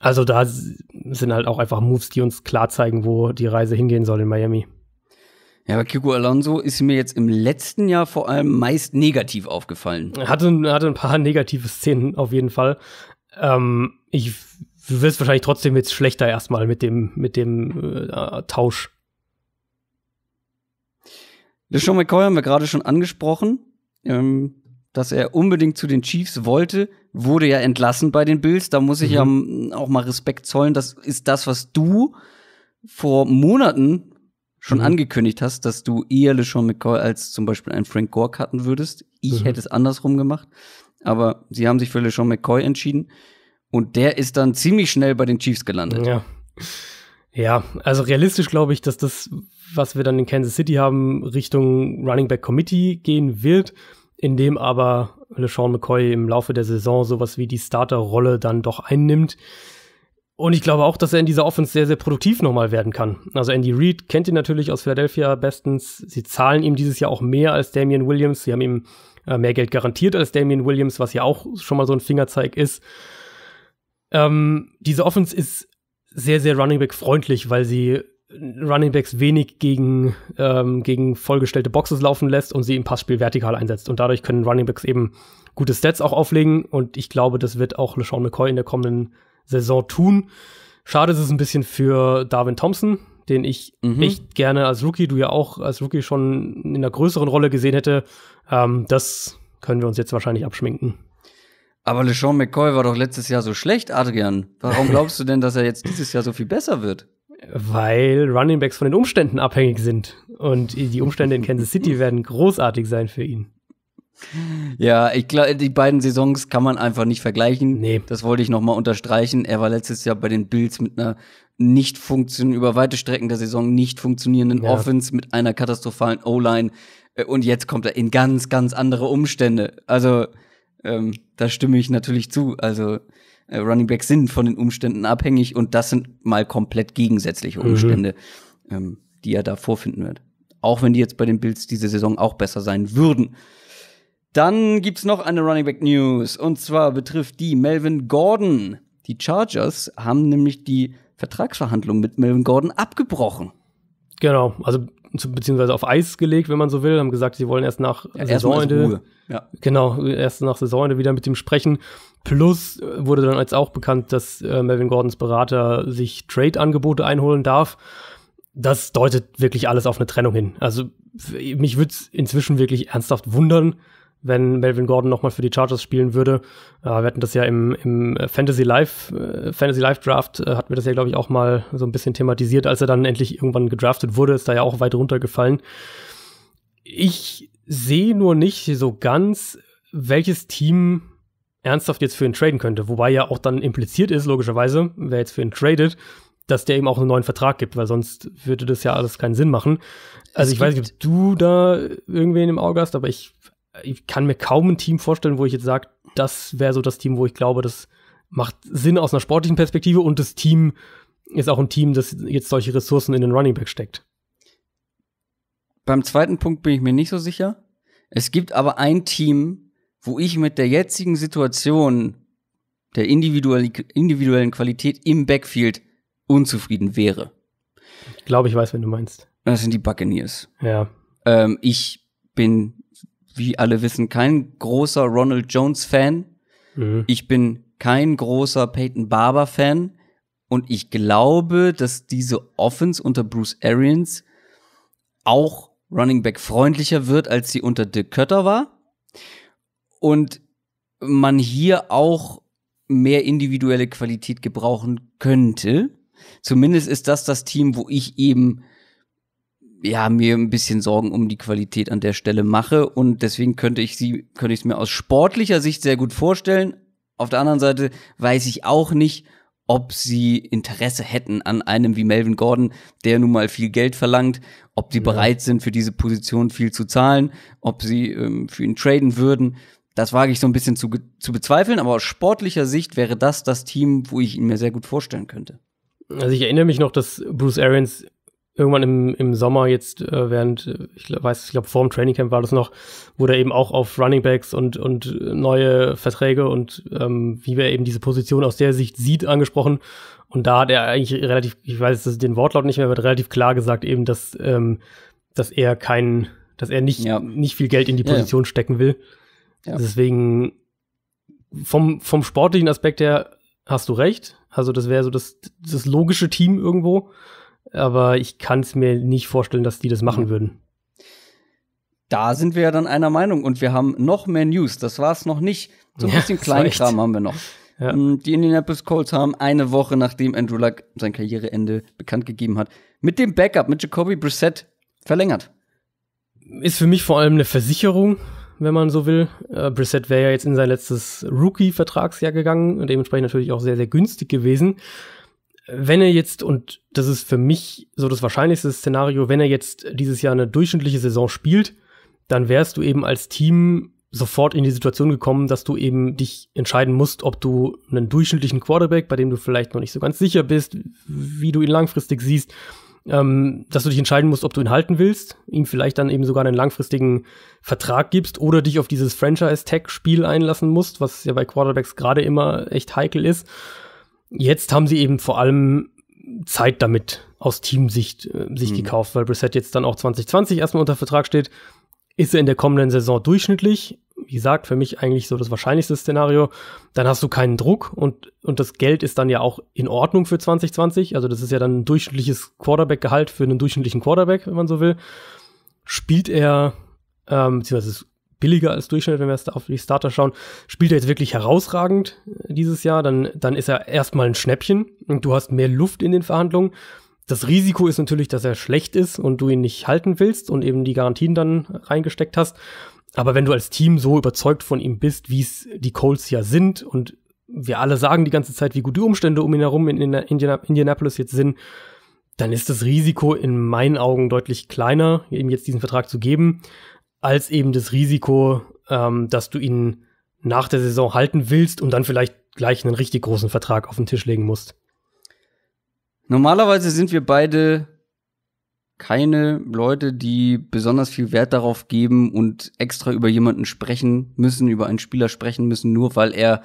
Also da sind halt auch einfach Moves, die uns klar zeigen, wo die Reise hingehen soll in Miami. Ja, aber Kiko Alonso ist mir jetzt im letzten Jahr vor allem meist negativ aufgefallen. Er hatte, hatte ein paar negative Szenen auf jeden Fall. Ähm, ich du wirst wahrscheinlich trotzdem jetzt schlechter erstmal mit dem, mit dem äh, Tausch. LeSean McCoy haben wir gerade schon angesprochen, ähm, dass er unbedingt zu den Chiefs wollte, wurde ja entlassen bei den Bills. Da muss ich mhm. ja auch mal Respekt zollen. Das ist das, was du vor Monaten schon mhm. angekündigt hast, dass du eher LeSean McCoy als zum Beispiel einen Frank Gore cutten würdest. Ich mhm. hätte es andersrum gemacht. Aber sie haben sich für LeSean McCoy entschieden. Und der ist dann ziemlich schnell bei den Chiefs gelandet. Ja. Ja, also realistisch glaube ich, dass das, was wir dann in Kansas City haben, Richtung Running Back Committee gehen wird, in dem aber LeSean McCoy im Laufe der Saison sowas wie die Starterrolle dann doch einnimmt. Und ich glaube auch, dass er in dieser Offense sehr, sehr produktiv nochmal werden kann. Also Andy Reid kennt ihn natürlich aus Philadelphia bestens. Sie zahlen ihm dieses Jahr auch mehr als Damian Williams. Sie haben ihm äh, mehr Geld garantiert als Damian Williams, was ja auch schon mal so ein Fingerzeig ist. Ähm, diese Offense ist sehr, sehr Running Back freundlich, weil sie Running Backs wenig gegen, ähm, gegen vollgestellte Boxes laufen lässt und sie im Passspiel vertikal einsetzt. Und dadurch können Running Backs eben gute Stats auch auflegen. Und ich glaube, das wird auch LeSean McCoy in der kommenden Saison tun. Schade ist es ein bisschen für Darwin Thompson, den ich mhm. echt gerne als Rookie, du ja auch als Rookie schon in einer größeren Rolle gesehen hätte. Ähm, das können wir uns jetzt wahrscheinlich abschminken. Aber LeSean McCoy war doch letztes Jahr so schlecht, Adrian. Warum glaubst du denn, dass er jetzt dieses Jahr so viel besser wird? Weil Running Backs von den Umständen abhängig sind. Und die Umstände in Kansas City werden großartig sein für ihn. Ja, ich glaube, die beiden Saisons kann man einfach nicht vergleichen. Nee. Das wollte ich nochmal unterstreichen. Er war letztes Jahr bei den Bills mit einer nicht funktionierenden, über weite Strecken der Saison nicht funktionierenden ja. Offense mit einer katastrophalen O-Line. Äh, und jetzt kommt er in ganz, ganz andere Umstände. Also, ähm, da stimme ich natürlich zu. Also äh, Running Backs sind von den Umständen abhängig und das sind mal komplett gegensätzliche mhm. Umstände, mhm. ähm, die er da vorfinden wird. Auch wenn die jetzt bei den Bills diese Saison auch besser sein würden. Dann gibt's noch eine Running Back News und zwar betrifft die Melvin Gordon. Die Chargers haben nämlich die Vertragsverhandlungen mit Melvin Gordon abgebrochen. Genau, also beziehungsweise auf Eis gelegt, wenn man so will, haben gesagt, sie wollen erst nach ja, Saisonende. Ja. Genau, erst nach Saisonende wieder mit ihm sprechen. Plus wurde dann jetzt auch bekannt, dass äh, Melvin Gordons Berater sich Trade-Angebote einholen darf. Das deutet wirklich alles auf eine Trennung hin. Also mich würde es inzwischen wirklich ernsthaft wundern, wenn Melvin Gordon nochmal für die Chargers spielen würde. Äh, wir hatten das ja im, im Fantasy Live, äh, Fantasy Live Draft, äh, hatten wir das ja, glaube ich, auch mal so ein bisschen thematisiert, als er dann endlich irgendwann gedraftet wurde, ist da ja auch weit runtergefallen. Ich sehe nur nicht so ganz, welches Team ernsthaft jetzt für ihn traden könnte. Wobei ja auch dann impliziert ist, logischerweise, wer jetzt für ihn tradet, dass der eben auch einen neuen Vertrag gibt, weil sonst würde das ja alles keinen Sinn machen. Also es ich weiß nicht, ob du da irgendwen im Auge hast, aber ich ich kann mir kaum ein Team vorstellen, wo ich jetzt sage, das wäre so das Team, wo ich glaube, das macht Sinn aus einer sportlichen Perspektive und das Team ist auch ein Team, das jetzt solche Ressourcen in den Running Back steckt. Beim zweiten Punkt bin ich mir nicht so sicher. Es gibt aber ein Team, wo ich mit der jetzigen Situation der individuellen Qualität im Backfield unzufrieden wäre. Ich glaube, ich weiß, wen du meinst. Das sind die Buccaneers. Ja. Ähm, ich bin wie alle wissen, kein großer Ronald Jones-Fan. Mhm. Ich bin kein großer Peyton Barber-Fan. Und ich glaube, dass diese Offense unter Bruce Arians auch Running Back freundlicher wird, als sie unter Dick Cutter war. Und man hier auch mehr individuelle Qualität gebrauchen könnte. Zumindest ist das das Team, wo ich eben ja, mir ein bisschen Sorgen um die Qualität an der Stelle mache. Und deswegen könnte ich sie, könnte ich es mir aus sportlicher Sicht sehr gut vorstellen. Auf der anderen Seite weiß ich auch nicht, ob sie Interesse hätten an einem wie Melvin Gordon, der nun mal viel Geld verlangt, ob sie ja. bereit sind, für diese Position viel zu zahlen, ob sie ähm, für ihn traden würden. Das wage ich so ein bisschen zu, zu bezweifeln, aber aus sportlicher Sicht wäre das das Team, wo ich ihn mir sehr gut vorstellen könnte. Also ich erinnere mich noch, dass Bruce Arians irgendwann im, im Sommer jetzt, äh, während, äh, ich weiß, ich glaube, vor dem Trainingcamp war das noch, wurde eben auch auf Runningbacks und, und neue Verträge und ähm, wie er eben diese Position aus der Sicht sieht, angesprochen. Und da hat er eigentlich relativ, ich weiß den Wortlaut nicht mehr, aber relativ klar gesagt eben, dass, ähm, dass er kein, dass er nicht, ja. nicht viel Geld in die Position ja, ja. stecken will. Deswegen vom, vom sportlichen Aspekt her hast du recht. Also das wäre so das, das logische Team irgendwo aber ich kann es mir nicht vorstellen, dass die das machen würden. Da sind wir ja dann einer Meinung und wir haben noch mehr News. Das war es noch nicht. So ein ja, bisschen Kleinkram haben wir noch. Ja. Ähm, die Indianapolis Colts haben eine Woche nachdem Andrew Luck sein Karriereende bekannt gegeben hat, mit dem Backup, mit Jacoby Brissett verlängert. Ist für mich vor allem eine Versicherung, wenn man so will. Äh, Brissett wäre ja jetzt in sein letztes Rookie-Vertragsjahr gegangen und dementsprechend natürlich auch sehr, sehr günstig gewesen wenn er jetzt, und das ist für mich so das wahrscheinlichste Szenario, wenn er jetzt dieses Jahr eine durchschnittliche Saison spielt, dann wärst du eben als Team sofort in die Situation gekommen, dass du eben dich entscheiden musst, ob du einen durchschnittlichen Quarterback, bei dem du vielleicht noch nicht so ganz sicher bist, wie du ihn langfristig siehst, ähm, dass du dich entscheiden musst, ob du ihn halten willst, ihm vielleicht dann eben sogar einen langfristigen Vertrag gibst oder dich auf dieses Franchise-Tag-Spiel einlassen musst, was ja bei Quarterbacks gerade immer echt heikel ist. Jetzt haben sie eben vor allem Zeit damit aus Teamsicht äh, sich mhm. gekauft, weil Brissett jetzt dann auch 2020 erstmal unter Vertrag steht. Ist er in der kommenden Saison durchschnittlich? Wie gesagt, für mich eigentlich so das wahrscheinlichste Szenario. Dann hast du keinen Druck und, und das Geld ist dann ja auch in Ordnung für 2020. Also das ist ja dann ein durchschnittliches Quarterback-Gehalt für einen durchschnittlichen Quarterback, wenn man so will. Spielt er, ähm, beziehungsweise billiger als Durchschnitt, wenn wir auf die Starter schauen. Spielt er jetzt wirklich herausragend äh, dieses Jahr, dann, dann ist er erstmal ein Schnäppchen und du hast mehr Luft in den Verhandlungen. Das Risiko ist natürlich, dass er schlecht ist und du ihn nicht halten willst und eben die Garantien dann reingesteckt hast. Aber wenn du als Team so überzeugt von ihm bist, wie es die Colts ja sind und wir alle sagen die ganze Zeit, wie gut die Umstände um ihn herum in Indianapolis jetzt sind, dann ist das Risiko in meinen Augen deutlich kleiner, ihm jetzt diesen Vertrag zu geben als eben das Risiko, ähm, dass du ihn nach der Saison halten willst und dann vielleicht gleich einen richtig großen Vertrag auf den Tisch legen musst. Normalerweise sind wir beide keine Leute, die besonders viel Wert darauf geben und extra über jemanden sprechen müssen, über einen Spieler sprechen müssen, nur weil er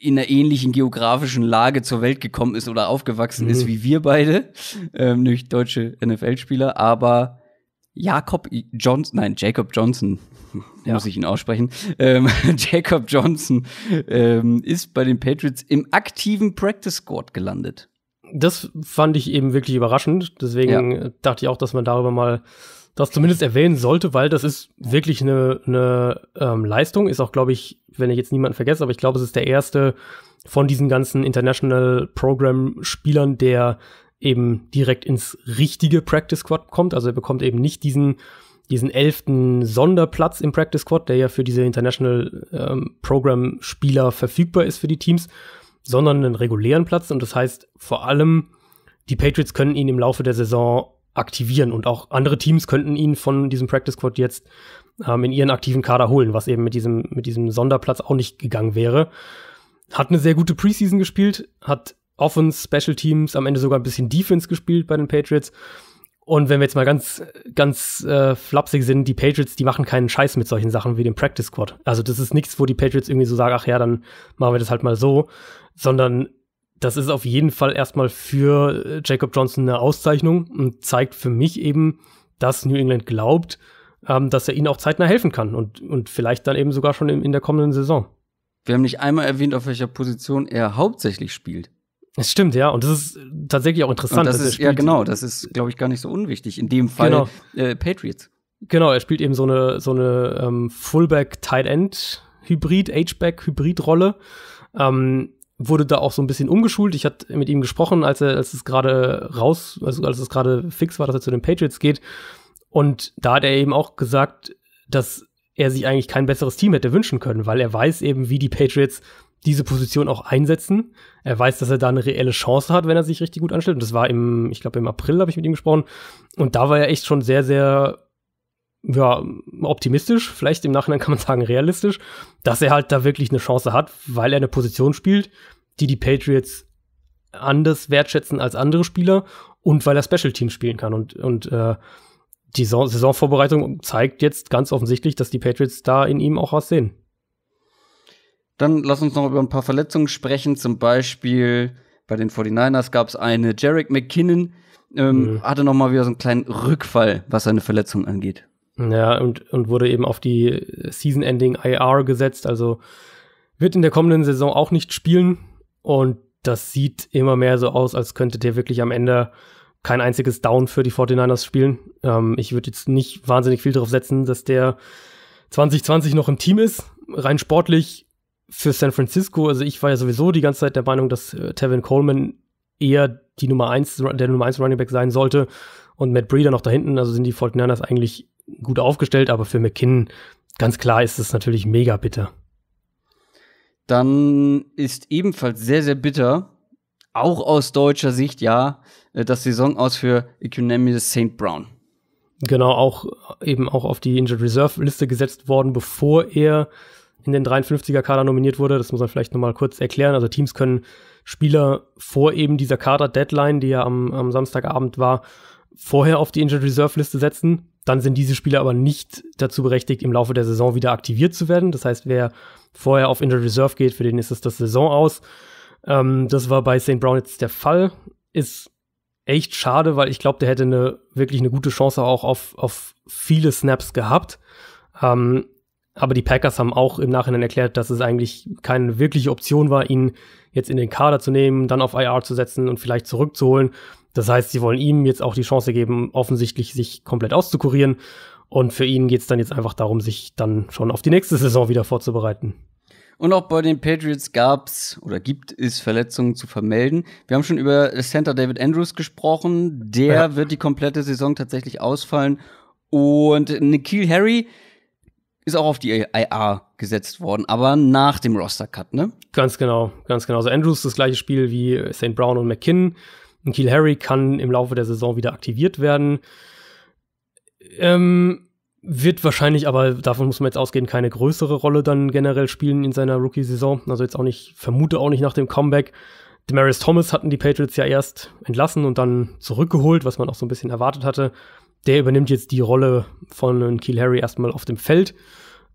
in einer ähnlichen geografischen Lage zur Welt gekommen ist oder aufgewachsen mhm. ist wie wir beide, ähm, nämlich deutsche NFL-Spieler, aber Jakob Johnson, nein, Jacob Johnson, ja. muss ich ihn aussprechen, ähm, Jacob Johnson ähm, ist bei den Patriots im aktiven Practice Squad gelandet. Das fand ich eben wirklich überraschend, deswegen ja. dachte ich auch, dass man darüber mal das zumindest erwähnen sollte, weil das ist wirklich eine, eine ähm, Leistung, ist auch, glaube ich, wenn ich jetzt niemanden vergesse, aber ich glaube, es ist der erste von diesen ganzen International Program Spielern, der eben direkt ins richtige Practice Squad kommt. Also er bekommt eben nicht diesen diesen elften Sonderplatz im Practice Squad, der ja für diese International ähm, Program Spieler verfügbar ist für die Teams, sondern einen regulären Platz. Und das heißt vor allem, die Patriots können ihn im Laufe der Saison aktivieren und auch andere Teams könnten ihn von diesem Practice Squad jetzt ähm, in ihren aktiven Kader holen, was eben mit diesem, mit diesem Sonderplatz auch nicht gegangen wäre. Hat eine sehr gute Preseason gespielt, hat Offense, Special Teams, am Ende sogar ein bisschen Defense gespielt bei den Patriots. Und wenn wir jetzt mal ganz, ganz äh, flapsig sind, die Patriots, die machen keinen Scheiß mit solchen Sachen wie dem Practice Squad. Also das ist nichts, wo die Patriots irgendwie so sagen, ach ja, dann machen wir das halt mal so, sondern das ist auf jeden Fall erstmal für äh, Jacob Johnson eine Auszeichnung und zeigt für mich eben, dass New England glaubt, ähm, dass er ihnen auch zeitnah helfen kann und, und vielleicht dann eben sogar schon in, in der kommenden Saison. Wir haben nicht einmal erwähnt, auf welcher Position er hauptsächlich spielt. Es stimmt, ja. Und das ist tatsächlich auch interessant. Das ist, ja, genau. Das ist, glaube ich, gar nicht so unwichtig. In dem Fall genau. äh, Patriots. Genau, er spielt eben so eine, so eine ähm, Fullback-Tight-End-Hybrid, H-Back-Hybrid-Rolle. Ähm, wurde da auch so ein bisschen umgeschult. Ich hatte mit ihm gesprochen, als er, als es gerade raus, also als es gerade fix war, dass er zu den Patriots geht. Und da hat er eben auch gesagt, dass er sich eigentlich kein besseres Team hätte wünschen können, weil er weiß eben, wie die Patriots diese Position auch einsetzen. Er weiß, dass er da eine reelle Chance hat, wenn er sich richtig gut anstellt. Und das war im, ich glaube, im April habe ich mit ihm gesprochen. Und da war er echt schon sehr, sehr ja, optimistisch, vielleicht im Nachhinein kann man sagen realistisch, dass er halt da wirklich eine Chance hat, weil er eine Position spielt, die die Patriots anders wertschätzen als andere Spieler und weil er Special Teams spielen kann. Und, und äh, die Saisonvorbereitung zeigt jetzt ganz offensichtlich, dass die Patriots da in ihm auch was sehen. Dann lass uns noch über ein paar Verletzungen sprechen. Zum Beispiel bei den 49ers gab es eine. Jarek McKinnon ähm, mhm. hatte noch mal wieder so einen kleinen Rückfall, was seine Verletzung angeht. Ja, und, und wurde eben auf die Season-Ending IR gesetzt, also wird in der kommenden Saison auch nicht spielen. Und das sieht immer mehr so aus, als könnte der wirklich am Ende kein einziges Down für die 49ers spielen. Ähm, ich würde jetzt nicht wahnsinnig viel darauf setzen, dass der 2020 noch im Team ist. Rein sportlich für San Francisco, also ich war ja sowieso die ganze Zeit der Meinung, dass äh, Tevin Coleman eher die Nummer eins, der Nummer eins Running Back sein sollte und Matt Breeder noch da hinten, also sind die 49ers eigentlich gut aufgestellt, aber für McKinnon ganz klar ist es natürlich mega bitter. Dann ist ebenfalls sehr, sehr bitter, auch aus deutscher Sicht, ja, äh, das Saison aus für Economius St. Brown. Genau, auch eben auch auf die Injured Reserve Liste gesetzt worden, bevor er in den 53er Kader nominiert wurde. Das muss man vielleicht nochmal kurz erklären. Also Teams können Spieler vor eben dieser Kader-Deadline, die ja am, am Samstagabend war, vorher auf die Injured Reserve Liste setzen. Dann sind diese Spieler aber nicht dazu berechtigt, im Laufe der Saison wieder aktiviert zu werden. Das heißt, wer vorher auf Injured Reserve geht, für den ist es das Saison aus. Ähm, das war bei St. Brown jetzt der Fall. Ist echt schade, weil ich glaube, der hätte eine wirklich eine gute Chance auch auf, auf viele Snaps gehabt. Ähm, aber die Packers haben auch im Nachhinein erklärt, dass es eigentlich keine wirkliche Option war, ihn jetzt in den Kader zu nehmen, dann auf IR zu setzen und vielleicht zurückzuholen. Das heißt, sie wollen ihm jetzt auch die Chance geben, offensichtlich sich komplett auszukurieren. Und für ihn geht es dann jetzt einfach darum, sich dann schon auf die nächste Saison wieder vorzubereiten. Und auch bei den Patriots gab's oder gibt es Verletzungen zu vermelden. Wir haben schon über Center David Andrews gesprochen. Der ja. wird die komplette Saison tatsächlich ausfallen. Und Nikhil Harry ist auch auf die IR gesetzt worden, aber nach dem Roster-Cut, ne? Ganz genau, ganz genau. Also Andrews das gleiche Spiel wie St. Brown und McKinnon. Und Kiel Harry kann im Laufe der Saison wieder aktiviert werden. Ähm, wird wahrscheinlich, aber davon muss man jetzt ausgehen, keine größere Rolle dann generell spielen in seiner Rookie-Saison. Also jetzt auch nicht, vermute auch nicht nach dem Comeback. Demarius Thomas hatten die Patriots ja erst entlassen und dann zurückgeholt, was man auch so ein bisschen erwartet hatte. Der übernimmt jetzt die Rolle von Keel Harry erstmal auf dem Feld.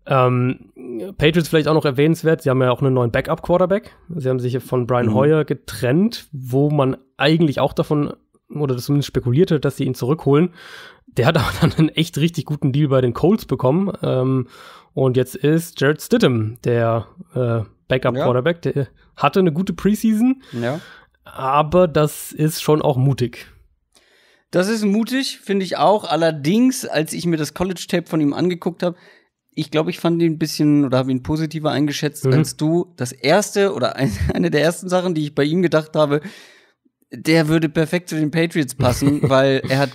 Ähm, Patriots vielleicht auch noch erwähnenswert, sie haben ja auch einen neuen Backup-Quarterback. Sie haben sich von Brian mhm. Hoyer getrennt, wo man eigentlich auch davon oder zumindest spekulierte, dass sie ihn zurückholen. Der hat aber dann einen echt richtig guten Deal bei den Colts bekommen. Ähm, und jetzt ist Jared Stidham der äh, Backup-Quarterback. Ja. Der hatte eine gute Preseason. Ja. Aber das ist schon auch mutig. Das ist mutig, finde ich auch. Allerdings, als ich mir das College-Tape von ihm angeguckt habe, ich glaube, ich fand ihn ein bisschen oder habe ihn positiver eingeschätzt mhm. als du. Das erste oder eine der ersten Sachen, die ich bei ihm gedacht habe, der würde perfekt zu den Patriots passen, weil er hat,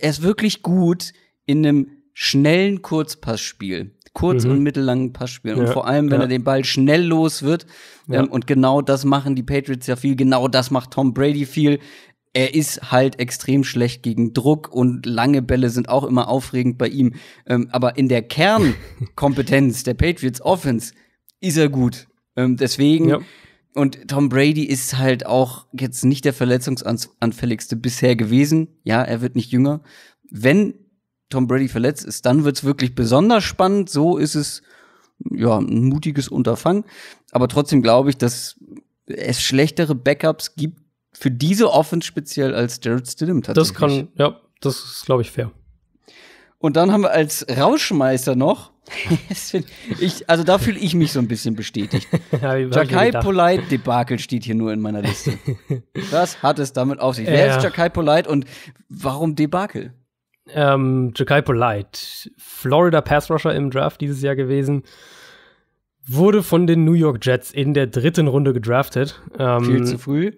er ist wirklich gut in einem schnellen Kurzpassspiel. Kurz- mhm. und mittellangen Passspiel. Und ja, vor allem, wenn ja. er den Ball schnell los wird. Ja. Ähm, und genau das machen die Patriots ja viel. Genau das macht Tom Brady viel er ist halt extrem schlecht gegen Druck und lange Bälle sind auch immer aufregend bei ihm. Ähm, aber in der Kernkompetenz der Patriots Offense ist er gut. Ähm, deswegen. Ja. Und Tom Brady ist halt auch jetzt nicht der verletzungsanfälligste bisher gewesen. Ja, er wird nicht jünger. Wenn Tom Brady verletzt ist, dann wird's wirklich besonders spannend. So ist es ja ein mutiges Unterfangen. Aber trotzdem glaube ich, dass es schlechtere Backups gibt für diese Offense speziell als Jared Stidham tatsächlich. Das kann, ja, das ist, glaube ich, fair. Und dann haben wir als Rauschmeister noch, ich, also da fühle ich mich so ein bisschen bestätigt. ja, Jakai Polite Debakel steht hier nur in meiner Liste. Was hat es damit auf sich? Ja. Wer ist Jakai Polite und warum Debakel? Ähm, Jakai Polite, Florida Pass Rusher im Draft dieses Jahr gewesen, wurde von den New York Jets in der dritten Runde gedraftet. Ähm, Viel zu früh.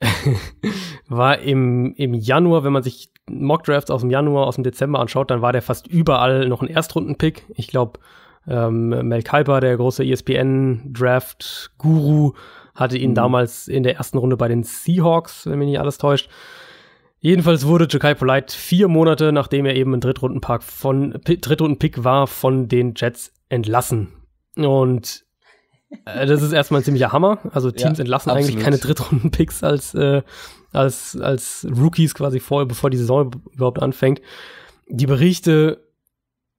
war im, im Januar, wenn man sich Mockdrafts aus dem Januar, aus dem Dezember anschaut, dann war der fast überall noch ein Erstrundenpick. Ich glaube, ähm, Mel Kiper, der große ESPN-Draft-Guru, hatte ihn mhm. damals in der ersten Runde bei den Seahawks, wenn mich nicht alles täuscht. Jedenfalls wurde Jakai Polite vier Monate, nachdem er eben ein Drittrundenpick von Drittrundenpick war, von den Jets entlassen. Und das ist erstmal ein ziemlicher Hammer. Also Teams ja, entlassen absolut. eigentlich keine Drittrunden-Picks als, äh, als, als Rookies quasi vorher, bevor die Saison überhaupt anfängt. Die Berichte,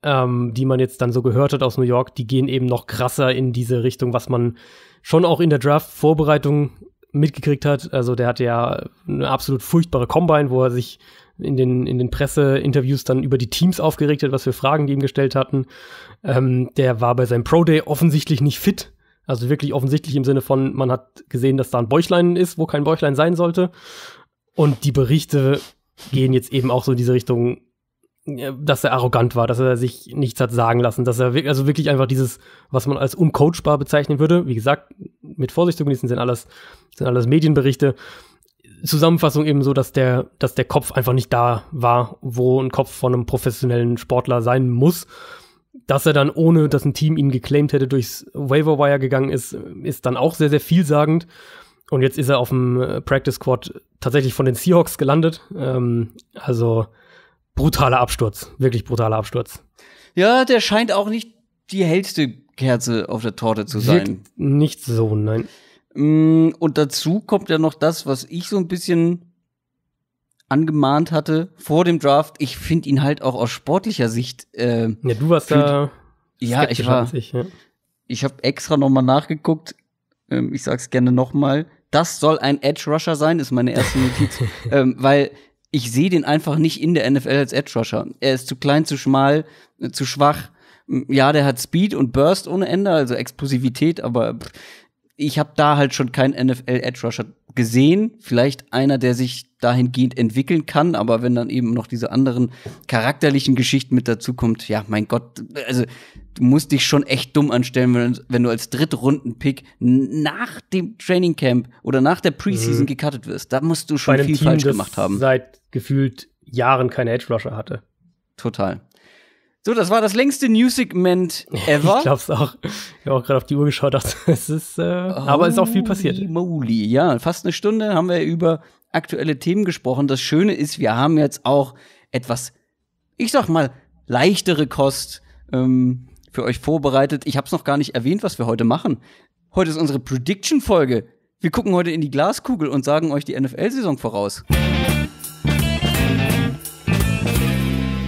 ähm, die man jetzt dann so gehört hat aus New York, die gehen eben noch krasser in diese Richtung, was man schon auch in der Draft-Vorbereitung mitgekriegt hat. Also der hatte ja eine absolut furchtbare Combine, wo er sich in den, in den Presseinterviews dann über die Teams aufgeregt hat, was für Fragen die ihm gestellt hatten. Ähm, der war bei seinem Pro Day offensichtlich nicht fit. Also wirklich offensichtlich im Sinne von, man hat gesehen, dass da ein Bäuchlein ist, wo kein Bäuchlein sein sollte. Und die Berichte gehen jetzt eben auch so in diese Richtung, dass er arrogant war, dass er sich nichts hat sagen lassen, dass er also wirklich einfach dieses, was man als uncoachbar bezeichnen würde. Wie gesagt, mit Vorsicht zu genießen sind alles, sind alles Medienberichte. Zusammenfassung eben so, dass der, dass der Kopf einfach nicht da war, wo ein Kopf von einem professionellen Sportler sein muss dass er dann, ohne dass ein Team ihn geclaimed hätte, durchs Waiver Wire gegangen ist, ist dann auch sehr, sehr vielsagend. Und jetzt ist er auf dem äh, Practice Squad tatsächlich von den Seahawks gelandet. Ähm, also brutaler Absturz, wirklich brutaler Absturz. Ja, der scheint auch nicht die hellste Kerze auf der Torte zu sein. Wirkt nicht so, nein. Mm, und dazu kommt ja noch das, was ich so ein bisschen angemahnt hatte vor dem Draft. Ich finde ihn halt auch aus sportlicher Sicht. Äh, ja, du warst da. Ja, ich war. Ich, ja. ich habe extra noch mal nachgeguckt. Ähm, ich sag's gerne noch mal. Das soll ein Edge Rusher sein, ist meine erste Notiz, ähm, weil ich sehe den einfach nicht in der NFL als Edge Rusher. Er ist zu klein, zu schmal, äh, zu schwach. Ja, der hat Speed und Burst ohne Ende, also Explosivität, aber ich habe da halt schon keinen NFL Edge Rusher gesehen. Vielleicht einer, der sich dahingehend entwickeln kann, aber wenn dann eben noch diese anderen charakterlichen Geschichten mit dazu kommt, ja, mein Gott, also du musst dich schon echt dumm anstellen, wenn, wenn du als Drittrunden-Pick nach dem Training Camp oder nach der Preseason mhm. gecuttet wirst. Da musst du schon viel Team, falsch gemacht haben. Seit gefühlt Jahren keine Edge Rusher hatte. Total. So, das war das längste News-Segment ever. ich glaub's auch. Ich habe auch gerade auf die Uhr geschaut, dachte, es ist, äh, aber es ist auch viel passiert. Moly. Ja, fast eine Stunde haben wir über aktuelle Themen gesprochen. Das Schöne ist, wir haben jetzt auch etwas, ich sag mal, leichtere Kost ähm, für euch vorbereitet. Ich habe es noch gar nicht erwähnt, was wir heute machen. Heute ist unsere Prediction-Folge. Wir gucken heute in die Glaskugel und sagen euch die NFL-Saison voraus.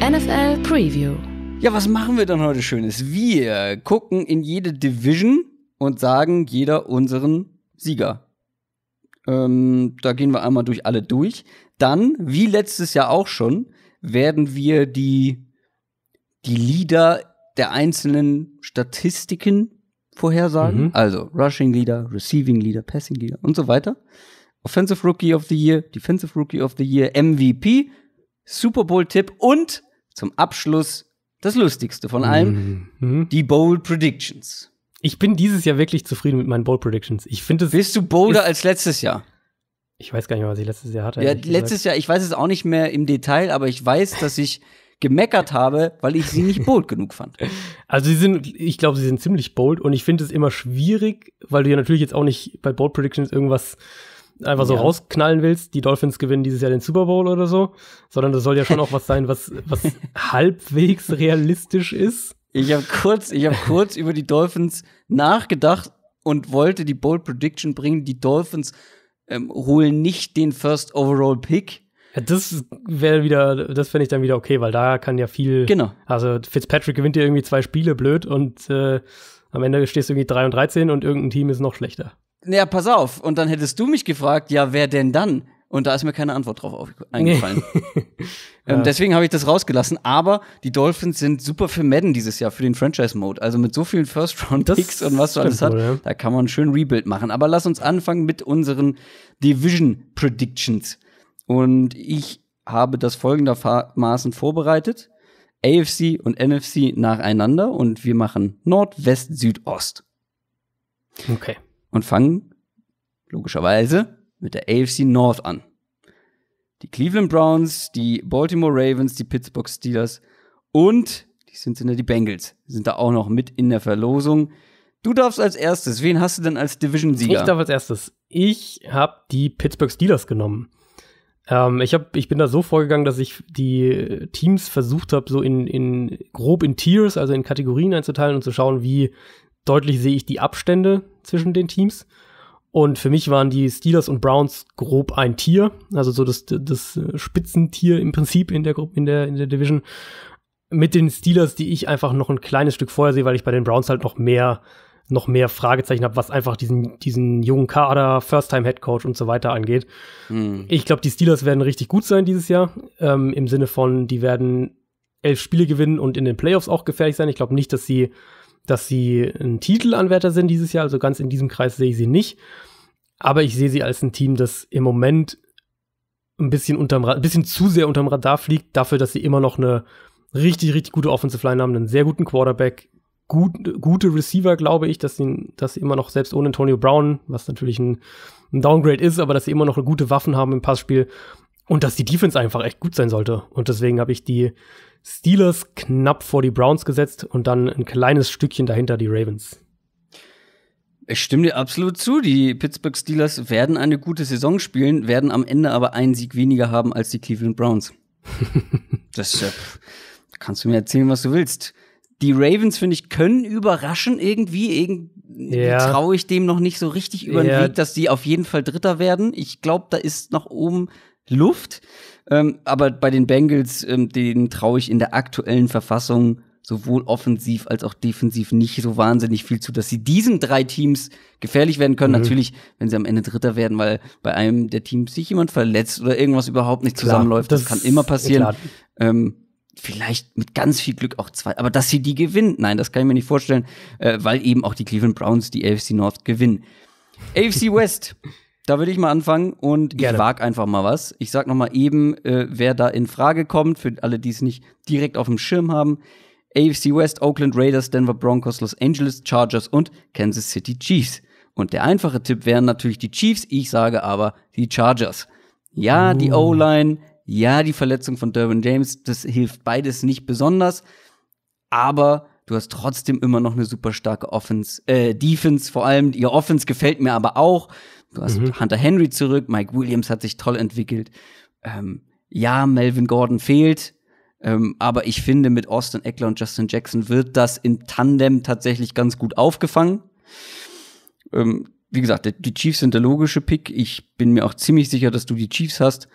NFL Preview. Ja, was machen wir dann heute Schönes? Wir gucken in jede Division und sagen jeder unseren Sieger. Ähm, da gehen wir einmal durch alle durch. Dann, wie letztes Jahr auch schon, werden wir die, die Leader der einzelnen Statistiken vorhersagen. Mhm. Also Rushing Leader, Receiving Leader, Passing Leader und so weiter. Offensive Rookie of the Year, Defensive Rookie of the Year, MVP, Super Bowl Tipp und zum Abschluss das Lustigste von allem, mhm. die Bowl Predictions. Ich bin dieses Jahr wirklich zufrieden mit meinen Bowl Predictions. Ich finde Bist du bolder als letztes Jahr? Ich weiß gar nicht mehr, was ich letztes Jahr hatte. Ja, letztes gesagt. Jahr, ich weiß es auch nicht mehr im Detail, aber ich weiß, dass ich gemeckert habe, weil ich sie nicht bold genug fand. Also sie sind, ich glaube, sie sind ziemlich bold und ich finde es immer schwierig, weil du ja natürlich jetzt auch nicht bei Bold Predictions irgendwas einfach so ja. rausknallen willst, die Dolphins gewinnen dieses Jahr den Super Bowl oder so, sondern das soll ja schon auch was sein, was, was halbwegs realistisch ist. Ich habe kurz, ich habe kurz über die Dolphins nachgedacht und wollte die Bold Prediction bringen. Die Dolphins ähm, holen nicht den First Overall Pick, ja, das wäre wieder, das fände ich dann wieder okay, weil da kann ja viel. Genau. Also Fitzpatrick gewinnt dir irgendwie zwei Spiele blöd und äh, am Ende stehst du irgendwie 3 und 13 und irgendein Team ist noch schlechter. Ja, pass auf. Und dann hättest du mich gefragt, ja, wer denn dann? Und da ist mir keine Antwort drauf eingefallen. ähm, ja. Deswegen habe ich das rausgelassen. Aber die Dolphins sind super für Madden dieses Jahr, für den Franchise-Mode. Also mit so vielen First-Round-Picks und was so alles hat, ja. da kann man schön Rebuild machen. Aber lass uns anfangen mit unseren Division-Predictions. Und ich habe das folgendermaßen vorbereitet. AFC und NFC nacheinander und wir machen Nord, West, Süd, Ost. Okay. Und fangen logischerweise mit der AFC North an. Die Cleveland Browns, die Baltimore Ravens, die Pittsburgh Steelers und die die Bengals. sind da auch noch mit in der Verlosung. Du darfst als erstes. Wen hast du denn als Division-Sieger? Ich darf als erstes. Ich habe die Pittsburgh Steelers genommen. Ähm, ich, hab, ich bin da so vorgegangen, dass ich die Teams versucht habe, so in, in grob in Tiers, also in Kategorien einzuteilen und zu schauen, wie deutlich sehe ich die Abstände zwischen den Teams. Und für mich waren die Steelers und Browns grob ein Tier, also so das, das Spitzentier im Prinzip in der Gruppe, in der, in der Division. Mit den Steelers, die ich einfach noch ein kleines Stück vorher sehe, weil ich bei den Browns halt noch mehr noch mehr Fragezeichen habe, was einfach diesen, diesen jungen Kader, First-Time-Head-Coach und so weiter angeht. Mhm. Ich glaube, die Steelers werden richtig gut sein dieses Jahr. Ähm, Im Sinne von, die werden elf Spiele gewinnen und in den Playoffs auch gefährlich sein. Ich glaube nicht, dass sie, dass sie ein Titelanwärter sind dieses Jahr. Also ganz in diesem Kreis sehe ich sie nicht. Aber ich sehe sie als ein Team, das im Moment ein bisschen unterm, ein bisschen zu sehr unterm Radar fliegt, dafür, dass sie immer noch eine richtig, richtig gute Offensive Line haben, einen sehr guten Quarterback, gut, gute Receiver, glaube ich, dass sie, dass sie immer noch, selbst ohne Antonio Brown, was natürlich ein, ein Downgrade ist, aber dass sie immer noch gute Waffen haben im Passspiel und dass die Defense einfach echt gut sein sollte. Und deswegen habe ich die Steelers knapp vor die Browns gesetzt und dann ein kleines Stückchen dahinter die Ravens. Ich stimme dir absolut zu. Die Pittsburgh Steelers werden eine gute Saison spielen, werden am Ende aber einen Sieg weniger haben als die Cleveland Browns. das äh, kannst du mir erzählen, was du willst. Die Ravens, finde ich, können überraschen irgendwie. Irgendwie ja. traue ich dem noch nicht so richtig über den ja. Weg, dass die auf jeden Fall Dritter werden. Ich glaube, da ist nach oben Luft. Ähm, aber bei den Bengals, ähm, denen traue ich in der aktuellen Verfassung sowohl offensiv als auch defensiv nicht so wahnsinnig viel zu, dass sie diesen drei Teams gefährlich werden können. Mhm. Natürlich, wenn sie am Ende Dritter werden, weil bei einem der Teams sich jemand verletzt oder irgendwas überhaupt nicht zusammenläuft. Klar, das, das, kann immer passieren. Ähm, vielleicht mit ganz viel Glück auch zwei. Aber dass sie die gewinnen, nein, das kann ich mir nicht vorstellen, äh, weil eben auch die Cleveland Browns die AFC North gewinnen. AFC West, da würde ich mal anfangen und Gerne. ich wage einfach mal was. Ich sag noch mal eben, äh, wer da in Frage kommt, für alle, die es nicht direkt auf dem Schirm haben. AFC West, Oakland Raiders, Denver Broncos, Los Angeles Chargers und Kansas City Chiefs. Und der einfache Tipp wären natürlich die Chiefs, ich sage aber die Chargers. Ja, uh. die O-Line, ja, die Verletzung von Derwin James, das hilft beides nicht besonders, aber du hast trotzdem immer noch eine super starke Offense, äh, Defense vor allem. Ihr Offense gefällt mir aber auch. Du hast mhm. Hunter Henry zurück, Mike Williams hat sich toll entwickelt. Ähm, ja, Melvin Gordon fehlt. Ähm, aber ich finde, mit Austin Eckler und Justin Jackson wird das im Tandem tatsächlich ganz gut aufgefangen. Ähm, wie gesagt, die Chiefs sind der logische Pick. Ich bin mir auch ziemlich sicher, dass du die Chiefs hast.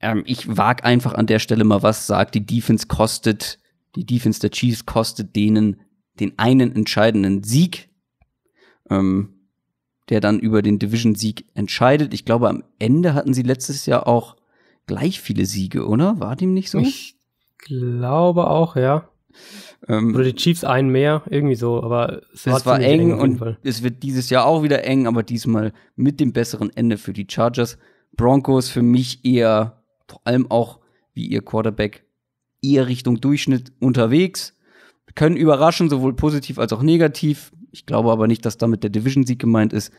Ähm, ich wag einfach an der Stelle mal was, sagt, die Defense kostet, die Defense der Chiefs kostet denen den einen entscheidenden Sieg, ähm, der dann über den Division-Sieg entscheidet. Ich glaube, am Ende hatten sie letztes Jahr auch gleich viele Siege, oder? War dem nicht so? Ich glaube auch, ja. Ähm, Oder die Chiefs einen mehr, irgendwie so, aber es, es war eng, eng und es wird dieses Jahr auch wieder eng, aber diesmal mit dem besseren Ende für die Chargers. Broncos für mich eher, vor allem auch wie ihr Quarterback, eher Richtung Durchschnitt unterwegs. Können überraschen, sowohl positiv als auch negativ. Ich glaube aber nicht, dass damit der Division-Sieg gemeint ist.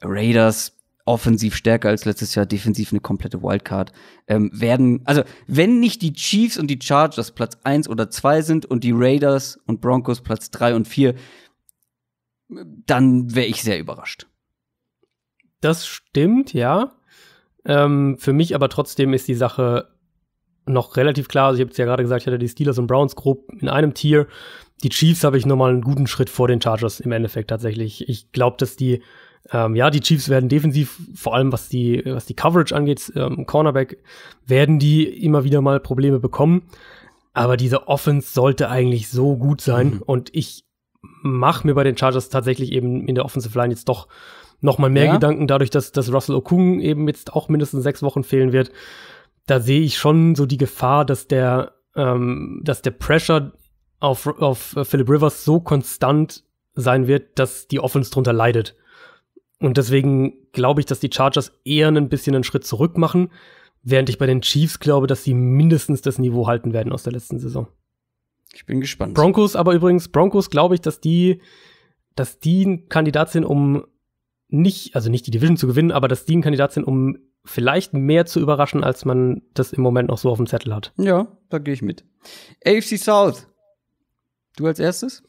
Raiders offensiv stärker als letztes Jahr, defensiv eine komplette Wildcard. Ähm, werden, also wenn nicht die Chiefs und die Chargers Platz 1 oder 2 sind und die Raiders und Broncos Platz 3 und 4, dann wäre ich sehr überrascht. Das stimmt, ja. Ähm, für mich aber trotzdem ist die Sache noch relativ klar. Also ich habe es ja gerade gesagt, ich hatte die Steelers und Browns grob in einem Tier. Die Chiefs habe ich nochmal einen guten Schritt vor den Chargers im Endeffekt tatsächlich. Ich glaube, dass die ähm, ja, die Chiefs werden defensiv, vor allem was die, was die Coverage angeht, ähm, Cornerback, werden die immer wieder mal Probleme bekommen. Aber diese Offense sollte eigentlich so gut sein. Mhm. Und ich mache mir bei den Chargers tatsächlich eben in der Offensive Line jetzt doch noch mal mehr ja? Gedanken, dadurch, dass, dass Russell Okung eben jetzt auch mindestens sechs Wochen fehlen wird. Da sehe ich schon so die Gefahr, dass der, ähm, dass der Pressure auf, auf Philip Rivers so konstant sein wird, dass die Offense drunter leidet. Und deswegen glaube ich, dass die Chargers eher ein bisschen einen Schritt zurück machen, während ich bei den Chiefs glaube, dass sie mindestens das Niveau halten werden aus der letzten Saison. Ich bin gespannt. Broncos aber übrigens, Broncos glaube ich, dass die, dass die ein Kandidat sind, um nicht, also nicht die Division zu gewinnen, aber dass die ein Kandidat sind, um vielleicht mehr zu überraschen, als man das im Moment noch so auf dem Zettel hat. Ja, da gehe ich mit. AFC South. Du als erstes?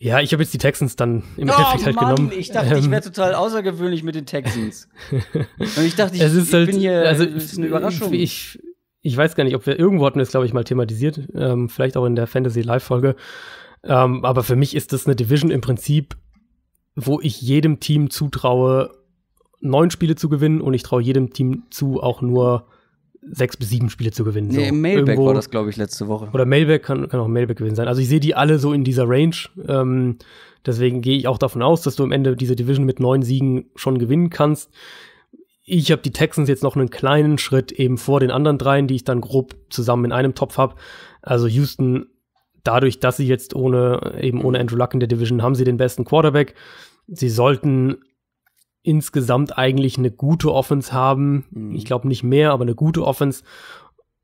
Ja, ich habe jetzt die Texans dann im oh, Endeffekt halt Mann, genommen. Ich dachte, ähm, ich wäre total außergewöhnlich mit den Texans. Und ich dachte, ich, ich halt, bin hier, also, das ist eine Überraschung. Ich, ich weiß gar nicht, ob wir irgendwo hatten es, glaube ich, mal thematisiert. Ähm, vielleicht auch in der Fantasy Live-Folge. Ähm, aber für mich ist das eine Division im Prinzip, wo ich jedem Team zutraue, neun Spiele zu gewinnen und ich traue jedem Team zu, auch nur sechs bis sieben Spiele zu gewinnen. Nee, so. im Mailback Irgendwo, war das, glaube ich, letzte Woche. Oder Mailback kann, kann auch Mailback gewesen sein. Also ich sehe die alle so in dieser Range. Ähm, deswegen gehe ich auch davon aus, dass du am Ende diese Division mit neun Siegen schon gewinnen kannst. Ich habe die Texans jetzt noch einen kleinen Schritt eben vor den anderen dreien, die ich dann grob zusammen in einem Topf habe. Also Houston, dadurch, dass sie jetzt ohne eben ohne Andrew Luck in der Division haben sie den besten Quarterback. Sie sollten insgesamt eigentlich eine gute Offense haben. Mhm. Ich glaube nicht mehr, aber eine gute Offense.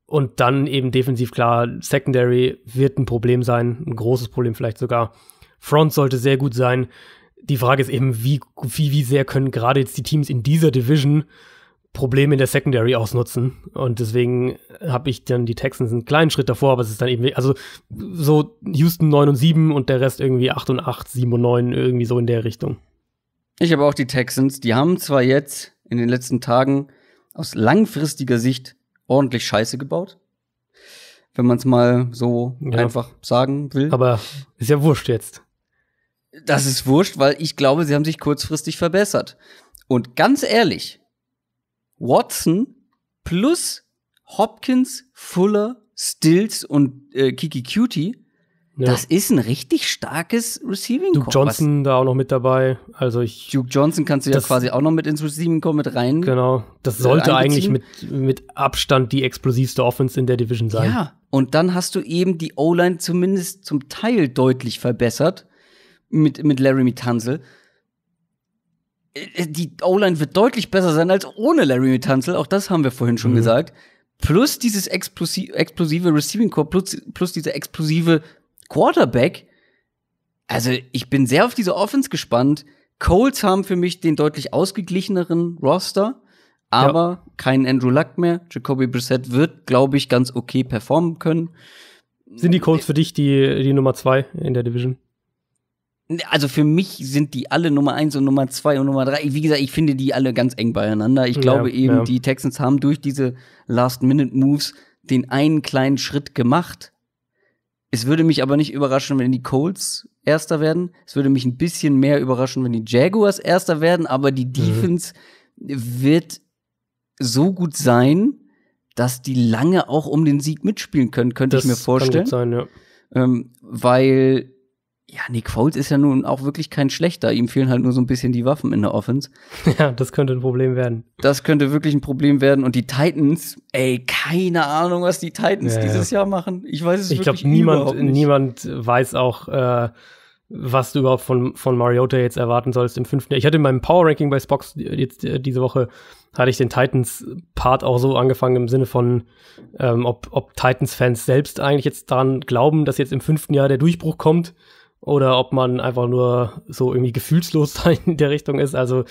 Und dann eben defensiv klar, Secondary wird ein Problem sein, ein großes Problem vielleicht sogar. Front sollte sehr gut sein. Die Frage ist eben, wie, wie, wie sehr können gerade jetzt die Teams in dieser Division Probleme in der Secondary ausnutzen. Und deswegen habe ich dann die Texans einen kleinen Schritt davor, aber es ist dann eben, also so Houston 9 und 7 und der Rest irgendwie 8 und 8, 7 und 9, irgendwie so in der Richtung. Ich habe auch die Texans. Die haben zwar jetzt in den letzten Tagen aus langfristiger Sicht ordentlich Scheiße gebaut. Wenn man es mal so ja. einfach sagen will. Aber ist ja wurscht jetzt. Das ist wurscht, weil ich glaube, sie haben sich kurzfristig verbessert. Und ganz ehrlich, Watson plus Hopkins, Fuller, Stills und äh, Kiki Cutie ja. Das ist ein richtig starkes Receiving Core. Duke Johnson da auch noch mit dabei. Also ich. Duke Johnson kannst du ja quasi auch noch mit ins Receiving Core mit rein. Genau. Das sollte äh, eigentlich mit, mit Abstand die explosivste Offense in der Division sein. Ja. Und dann hast du eben die O-Line zumindest zum Teil deutlich verbessert mit, mit Larry Tanzel. Äh, die O-Line wird deutlich besser sein als ohne Larry Tanzel. Auch das haben wir vorhin schon mhm. gesagt. Plus dieses explosive, explosive Receiving Core, plus, plus diese explosive Quarterback, also ich bin sehr auf diese Offense gespannt. Colts haben für mich den deutlich ausgeglicheneren Roster, aber ja. kein Andrew Luck mehr. Jacoby Brissett wird, glaube ich, ganz okay performen können. Sind die Colts für dich die, die Nummer zwei in der Division? Also für mich sind die alle Nummer eins und Nummer zwei und Nummer drei. Wie gesagt, ich finde die alle ganz eng beieinander. Ich glaube ja, eben, ja. die Texans haben durch diese Last-Minute-Moves den einen kleinen Schritt gemacht. Es würde mich aber nicht überraschen, wenn die Colts Erster werden. Es würde mich ein bisschen mehr überraschen, wenn die Jaguars Erster werden, aber die mhm. Defense mhm. wird so gut sein, dass die lange auch um den Sieg mitspielen können, könnte das ich mir vorstellen. Kann gut sein, ja. Ähm, weil ja, Nick Foles ist ja nun auch wirklich kein schlechter. Ihm fehlen halt nur so ein bisschen die Waffen in der Offense. Ja, das könnte ein Problem werden. Das könnte wirklich ein Problem werden. Und die Titans, ey, keine Ahnung, was die Titans ja, dieses Jahr machen. Ich weiß es ich wirklich glaub, niemand, nicht. niemand weiß auch, äh, was du überhaupt von, von Mariota jetzt erwarten sollst im fünften Jahr. Ich hatte in meinem Power Ranking bei Spox jetzt äh, diese Woche hatte ich den Titans-Part auch so angefangen im Sinne von, ähm, ob, ob Titans-Fans selbst eigentlich jetzt daran glauben, dass jetzt im fünften Jahr der Durchbruch kommt oder ob man einfach nur so irgendwie gefühlslos in der Richtung ist. Also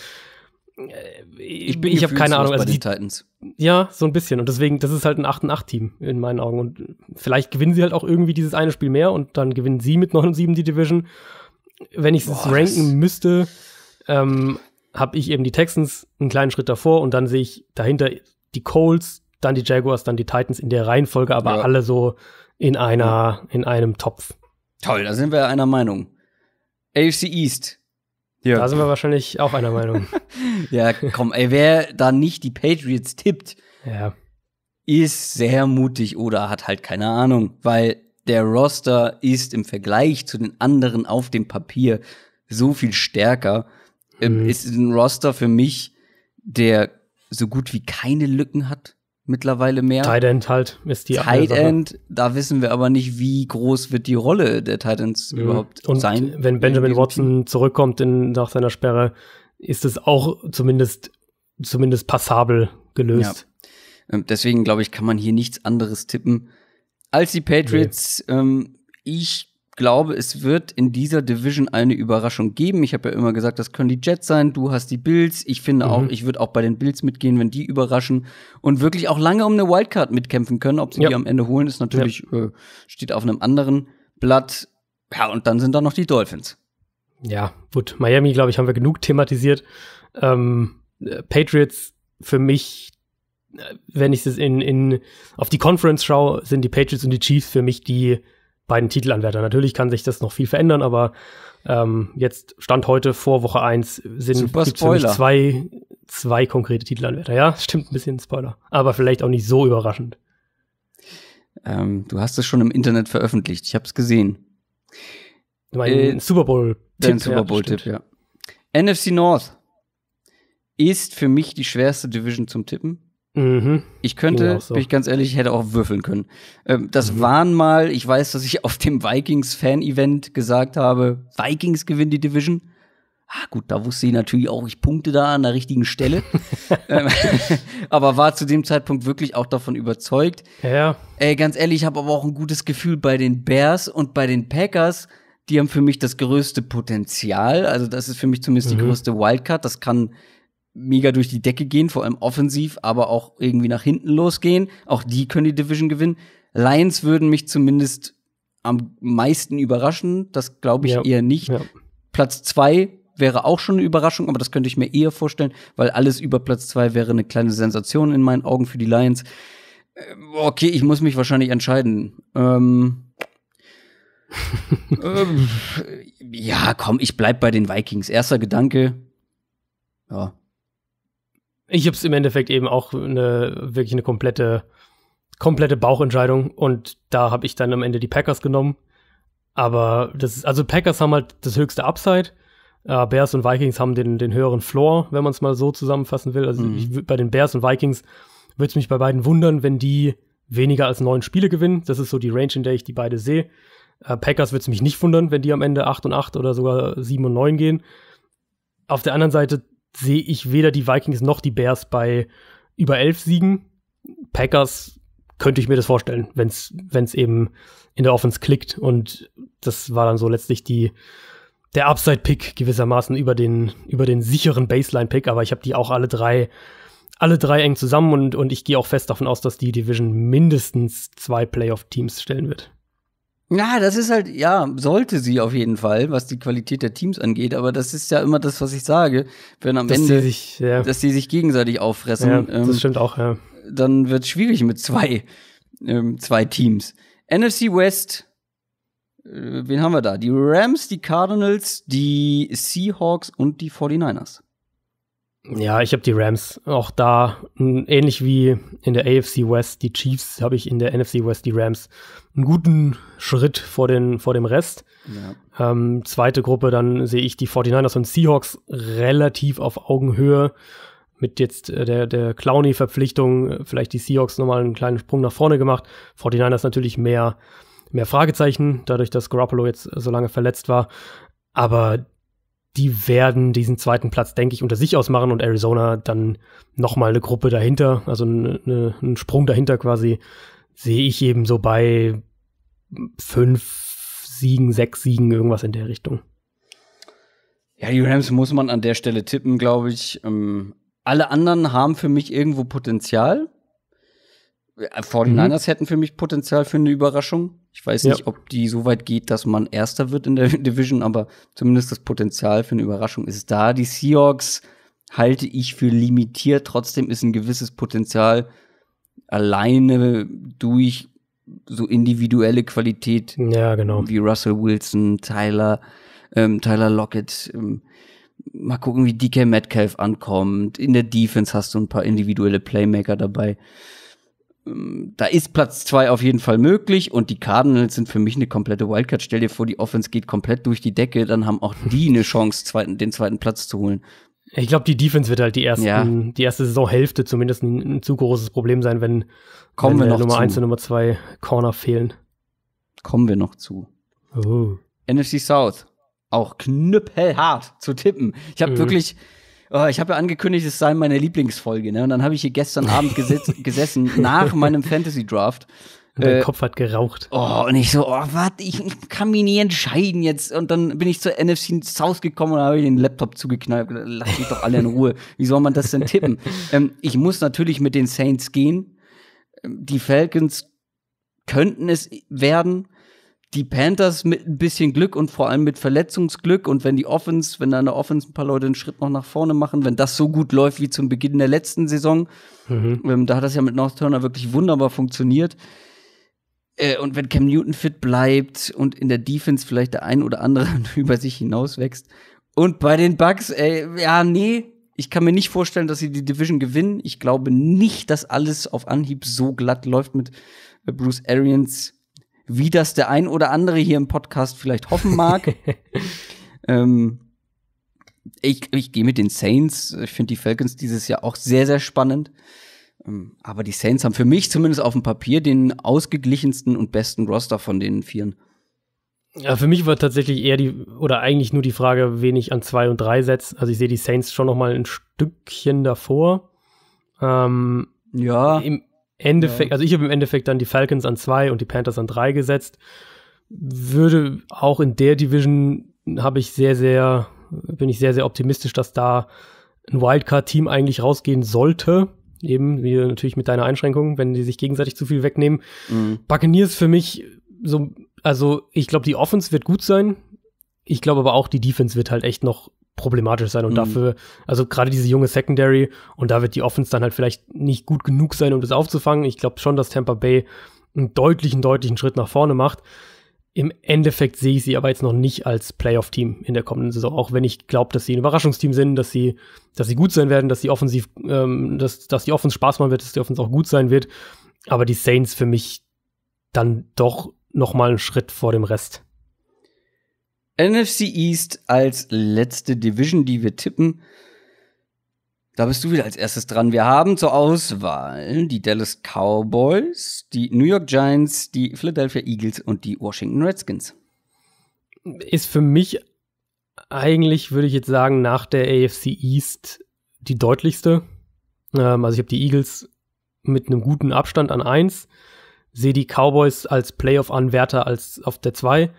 äh, ich, ich habe keine Ahnung. Also die Titans. Ja, so ein bisschen. Und deswegen, das ist halt ein 8 8-Team in meinen Augen. Und vielleicht gewinnen sie halt auch irgendwie dieses eine Spiel mehr und dann gewinnen sie mit 9 und 7 die Division. Wenn ich es ranken müsste, ähm, habe ich eben die Texans einen kleinen Schritt davor und dann sehe ich dahinter die Colts, dann die Jaguars, dann die Titans in der Reihenfolge, aber ja. alle so in einer, in einem Topf. Toll, da sind wir einer Meinung. AFC East. Ja. Da sind wir wahrscheinlich auch einer Meinung. ja, komm, ey, wer da nicht die Patriots tippt, ja. ist sehr mutig oder hat halt keine Ahnung, weil der Roster ist im Vergleich zu den anderen auf dem Papier so viel stärker. Ähm, mhm. Ist ein Roster für mich, der so gut wie keine Lücken hat mittlerweile mehr. Tight End halt ist die Tight End, da wissen wir aber nicht, wie groß wird die Rolle der Titans mhm. überhaupt Und sein. Wenn Benjamin Watson Team. zurückkommt in, nach seiner Sperre, ist es auch zumindest zumindest passabel gelöst. Ja. Ähm, deswegen glaube ich, kann man hier nichts anderes tippen als die Patriots. Nee. Ähm, ich glaube, es wird in dieser Division eine Überraschung geben. Ich habe ja immer gesagt, das können die Jets sein, du hast die Bills. Ich finde mhm. auch, ich würde auch bei den Bills mitgehen, wenn die überraschen und wirklich auch lange um eine Wildcard mitkämpfen können. Ob sie ja. die am Ende holen, ist natürlich, ja. äh, steht auf einem anderen Blatt. Ja, und dann sind da noch die Dolphins. Ja, gut. Miami, glaube ich, haben wir genug thematisiert. Ähm, äh, Patriots für mich, äh, wenn ich es in, in, auf die Conference schaue, sind die Patriots und die Chiefs für mich die beiden Titelanwärter. Natürlich kann sich das noch viel verändern, aber ähm, jetzt Stand heute vor Woche 1 sind Super Spoiler. zwei, zwei konkrete Titelanwärter. Ja, stimmt ein bisschen Spoiler. Aber vielleicht auch nicht so überraschend. Ähm, du hast es schon im Internet veröffentlicht. Ich habe es gesehen. Mein äh, Super Bowl-Tipp. Super Bowl-Tipp, ja. NFC North ist für mich die schwerste Division zum Tippen. Mhm. Ich könnte, so. bin ich ganz ehrlich, ich hätte auch würfeln können. Ähm, das mhm. waren mal, ich weiß, dass ich auf dem Vikings-Fan-Event gesagt habe, Vikings gewinnen die Division. Ah, gut, da wusste ich natürlich auch, ich punkte da an der richtigen Stelle. Ähm, aber war zu dem Zeitpunkt wirklich auch davon überzeugt. Ja. Ey, ganz ehrlich, ich habe aber auch ein gutes Gefühl bei den Bears und bei den Packers. Die haben für mich das größte Potenzial. Also, das ist für mich zumindest mhm. die größte Wildcard. Das kann mega durch die Decke gehen, vor allem offensiv, aber auch irgendwie nach hinten losgehen. Auch die können die Division gewinnen. Lions würden mich zumindest am meisten überraschen. Das glaube ich ja. eher nicht. Ja. Platz zwei wäre auch schon eine Überraschung, aber das könnte ich mir eher vorstellen, weil alles über Platz zwei wäre eine kleine Sensation in meinen Augen für die Lions. Äh, okay, ich muss mich wahrscheinlich entscheiden. Ähm, ähm, ja, komm, ich bleib bei den Vikings. Erster Gedanke. Ja, ich habe es im Endeffekt eben auch eine wirklich eine komplette komplette Bauchentscheidung und da habe ich dann am Ende die Packers genommen. Aber das ist, also Packers haben halt das höchste Upside. Äh, Bears und Vikings haben den, den höheren Floor, wenn man es mal so zusammenfassen will. Also mhm. ich, bei den Bears und Vikings würde es mich bei beiden wundern, wenn die weniger als neun Spiele gewinnen. Das ist so die Range, in der ich die beide sehe. Äh, Packers würde es mich nicht wundern, wenn die am Ende 8 und 8 oder sogar 7 und 9 gehen. Auf der anderen Seite sehe ich weder die Vikings noch die Bears bei über elf Siegen. Packers könnte ich mir das vorstellen, wenn es eben in der Offense klickt. Und das war dann so letztlich die, der Upside-Pick gewissermaßen über den, über den sicheren Baseline-Pick. Aber ich habe die auch alle drei, alle drei eng zusammen und, und ich gehe auch fest davon aus, dass die Division mindestens zwei Playoff-Teams stellen wird. Ja, das ist halt, ja, sollte sie auf jeden Fall, was die Qualität der Teams angeht, aber das ist ja immer das, was ich sage. Wenn am dass Ende, die sich, ja. dass die sich gegenseitig auffressen. Ja, das ähm, stimmt auch, ja. Dann wird es schwierig mit zwei ähm, zwei Teams. NFC West, äh, wen haben wir da? Die Rams, die Cardinals, die Seahawks und die 49ers. Ja, ich habe die Rams auch da, ähnlich wie in der AFC West, die Chiefs, habe ich in der NFC West die Rams einen guten Schritt vor, den, vor dem Rest. Ja. Ähm, zweite Gruppe, dann sehe ich die 49ers und Seahawks relativ auf Augenhöhe. Mit jetzt äh, der, der Clowny-Verpflichtung äh, vielleicht die Seahawks nochmal einen kleinen Sprung nach vorne gemacht. 49ers natürlich mehr, mehr Fragezeichen, dadurch, dass Garoppolo jetzt so lange verletzt war. Aber die werden diesen zweiten Platz, denke ich, unter sich ausmachen und Arizona dann nochmal eine Gruppe dahinter, also eine, eine, einen Sprung dahinter quasi, sehe ich eben so bei fünf Siegen, sechs Siegen, irgendwas in der Richtung. Ja, die Rams muss man an der Stelle tippen, glaube ich. Ähm, alle anderen haben für mich irgendwo Potenzial. 49ers mhm. hätten für mich Potenzial für eine Überraschung. Ich weiß nicht, ja. ob die so weit geht, dass man Erster wird in der Division, aber zumindest das Potenzial für eine Überraschung ist da. Die Seahawks halte ich für limitiert. Trotzdem ist ein gewisses Potenzial alleine durch so individuelle Qualität. Ja, genau. Wie Russell Wilson, Tyler, ähm, Tyler Lockett. Ähm, mal gucken, wie DK Metcalf ankommt. In der Defense hast du ein paar individuelle Playmaker dabei. Ähm, da ist Platz zwei auf jeden Fall möglich und die Cardinals sind für mich eine komplette Wildcard. Stell dir vor, die Offense geht komplett durch die Decke, dann haben auch die eine Chance, zweiten, den zweiten Platz zu holen. Ich glaube, die Defense wird halt die, ersten, ja. die erste Saisonhälfte zumindest ein, ein, zu großes Problem sein, wenn, Kommen wenn wir noch Nummer. 1 und Nummer 2 Corner fehlen. Kommen wir noch zu. Oh. NFC South. Auch knüppelhart zu tippen. Ich habe mhm. wirklich, Oh, ich habe ja angekündigt, es sei meine Lieblingsfolge, ne? Und dann habe ich hier gestern Abend gesessen nach meinem Fantasy Draft. Und dein äh, Kopf hat geraucht. Oh, und ich so, oh, warte, ich kann mich nie entscheiden jetzt. Und dann bin ich zur NFC South gekommen und habe den Laptop zugeknallt. Lass mich doch alle in Ruhe. Wie soll man das denn tippen? ähm, ich muss natürlich mit den Saints gehen. Die Falcons könnten es werden die Panthers mit ein bisschen Glück und vor allem mit Verletzungsglück und wenn die Offense, wenn da eine Offense ein paar Leute einen Schritt noch nach vorne machen, wenn das so gut läuft wie zum Beginn der letzten Saison, mhm. ähm, da hat das ja mit North Turner wirklich wunderbar funktioniert. Äh, und wenn Cam Newton fit bleibt und in der Defense vielleicht der ein oder andere über sich hinaus wächst. Und bei den Bucks, ey, ja, nee, ich kann mir nicht vorstellen, dass sie die Division gewinnen. Ich glaube nicht, dass alles auf Anhieb so glatt läuft mit äh, Bruce Arians wie das der ein oder andere hier im Podcast vielleicht hoffen mag. ähm, ich ich gehe mit den Saints. Ich finde die Falcons dieses Jahr auch sehr, sehr spannend. Ähm, aber die Saints haben für mich zumindest auf dem Papier den ausgeglichensten und besten Roster von den Vieren. Ja, für mich war tatsächlich eher die, oder eigentlich nur die Frage, wen ich an zwei und drei setze. Also ich sehe die Saints schon noch mal ein Stückchen davor. Ähm, ja. Im, Endeffekt, ja. also ich habe im Endeffekt dann die Falcons an zwei und die Panthers an drei gesetzt. Würde auch in der Division habe ich sehr, sehr, bin ich sehr, sehr optimistisch, dass da ein Wildcard-Team eigentlich rausgehen sollte. Eben, wie natürlich mit deiner Einschränkung, wenn die sich gegenseitig zu viel wegnehmen. Mhm. Buccaneers für mich so, also ich glaube, die Offense wird gut sein. Ich glaube aber auch, die Defense wird halt echt noch problematisch sein und mhm. dafür, also gerade diese junge Secondary und da wird die Offense dann halt vielleicht nicht gut genug sein, um das aufzufangen. Ich glaube schon, dass Tampa Bay einen deutlichen, deutlichen Schritt nach vorne macht. Im Endeffekt sehe ich sie aber jetzt noch nicht als Playoff-Team in der kommenden Saison, auch wenn ich glaube, dass sie ein Überraschungsteam sind, dass sie, dass sie gut sein werden, dass sie offensiv, ähm, dass, dass die Offense Spaß machen wird, dass die Offense auch gut sein wird. Aber die Saints für mich dann doch noch mal einen Schritt vor dem Rest. NFC East als letzte Division, die wir tippen. Da bist du wieder als erstes dran. Wir haben zur Auswahl die Dallas Cowboys, die New York Giants, die Philadelphia Eagles und die Washington Redskins. Ist für mich eigentlich, würde ich jetzt sagen, nach der AFC East die deutlichste. Ähm, also ich habe die Eagles mit einem guten Abstand an 1, sehe die Cowboys als Playoff-Anwärter als auf der 2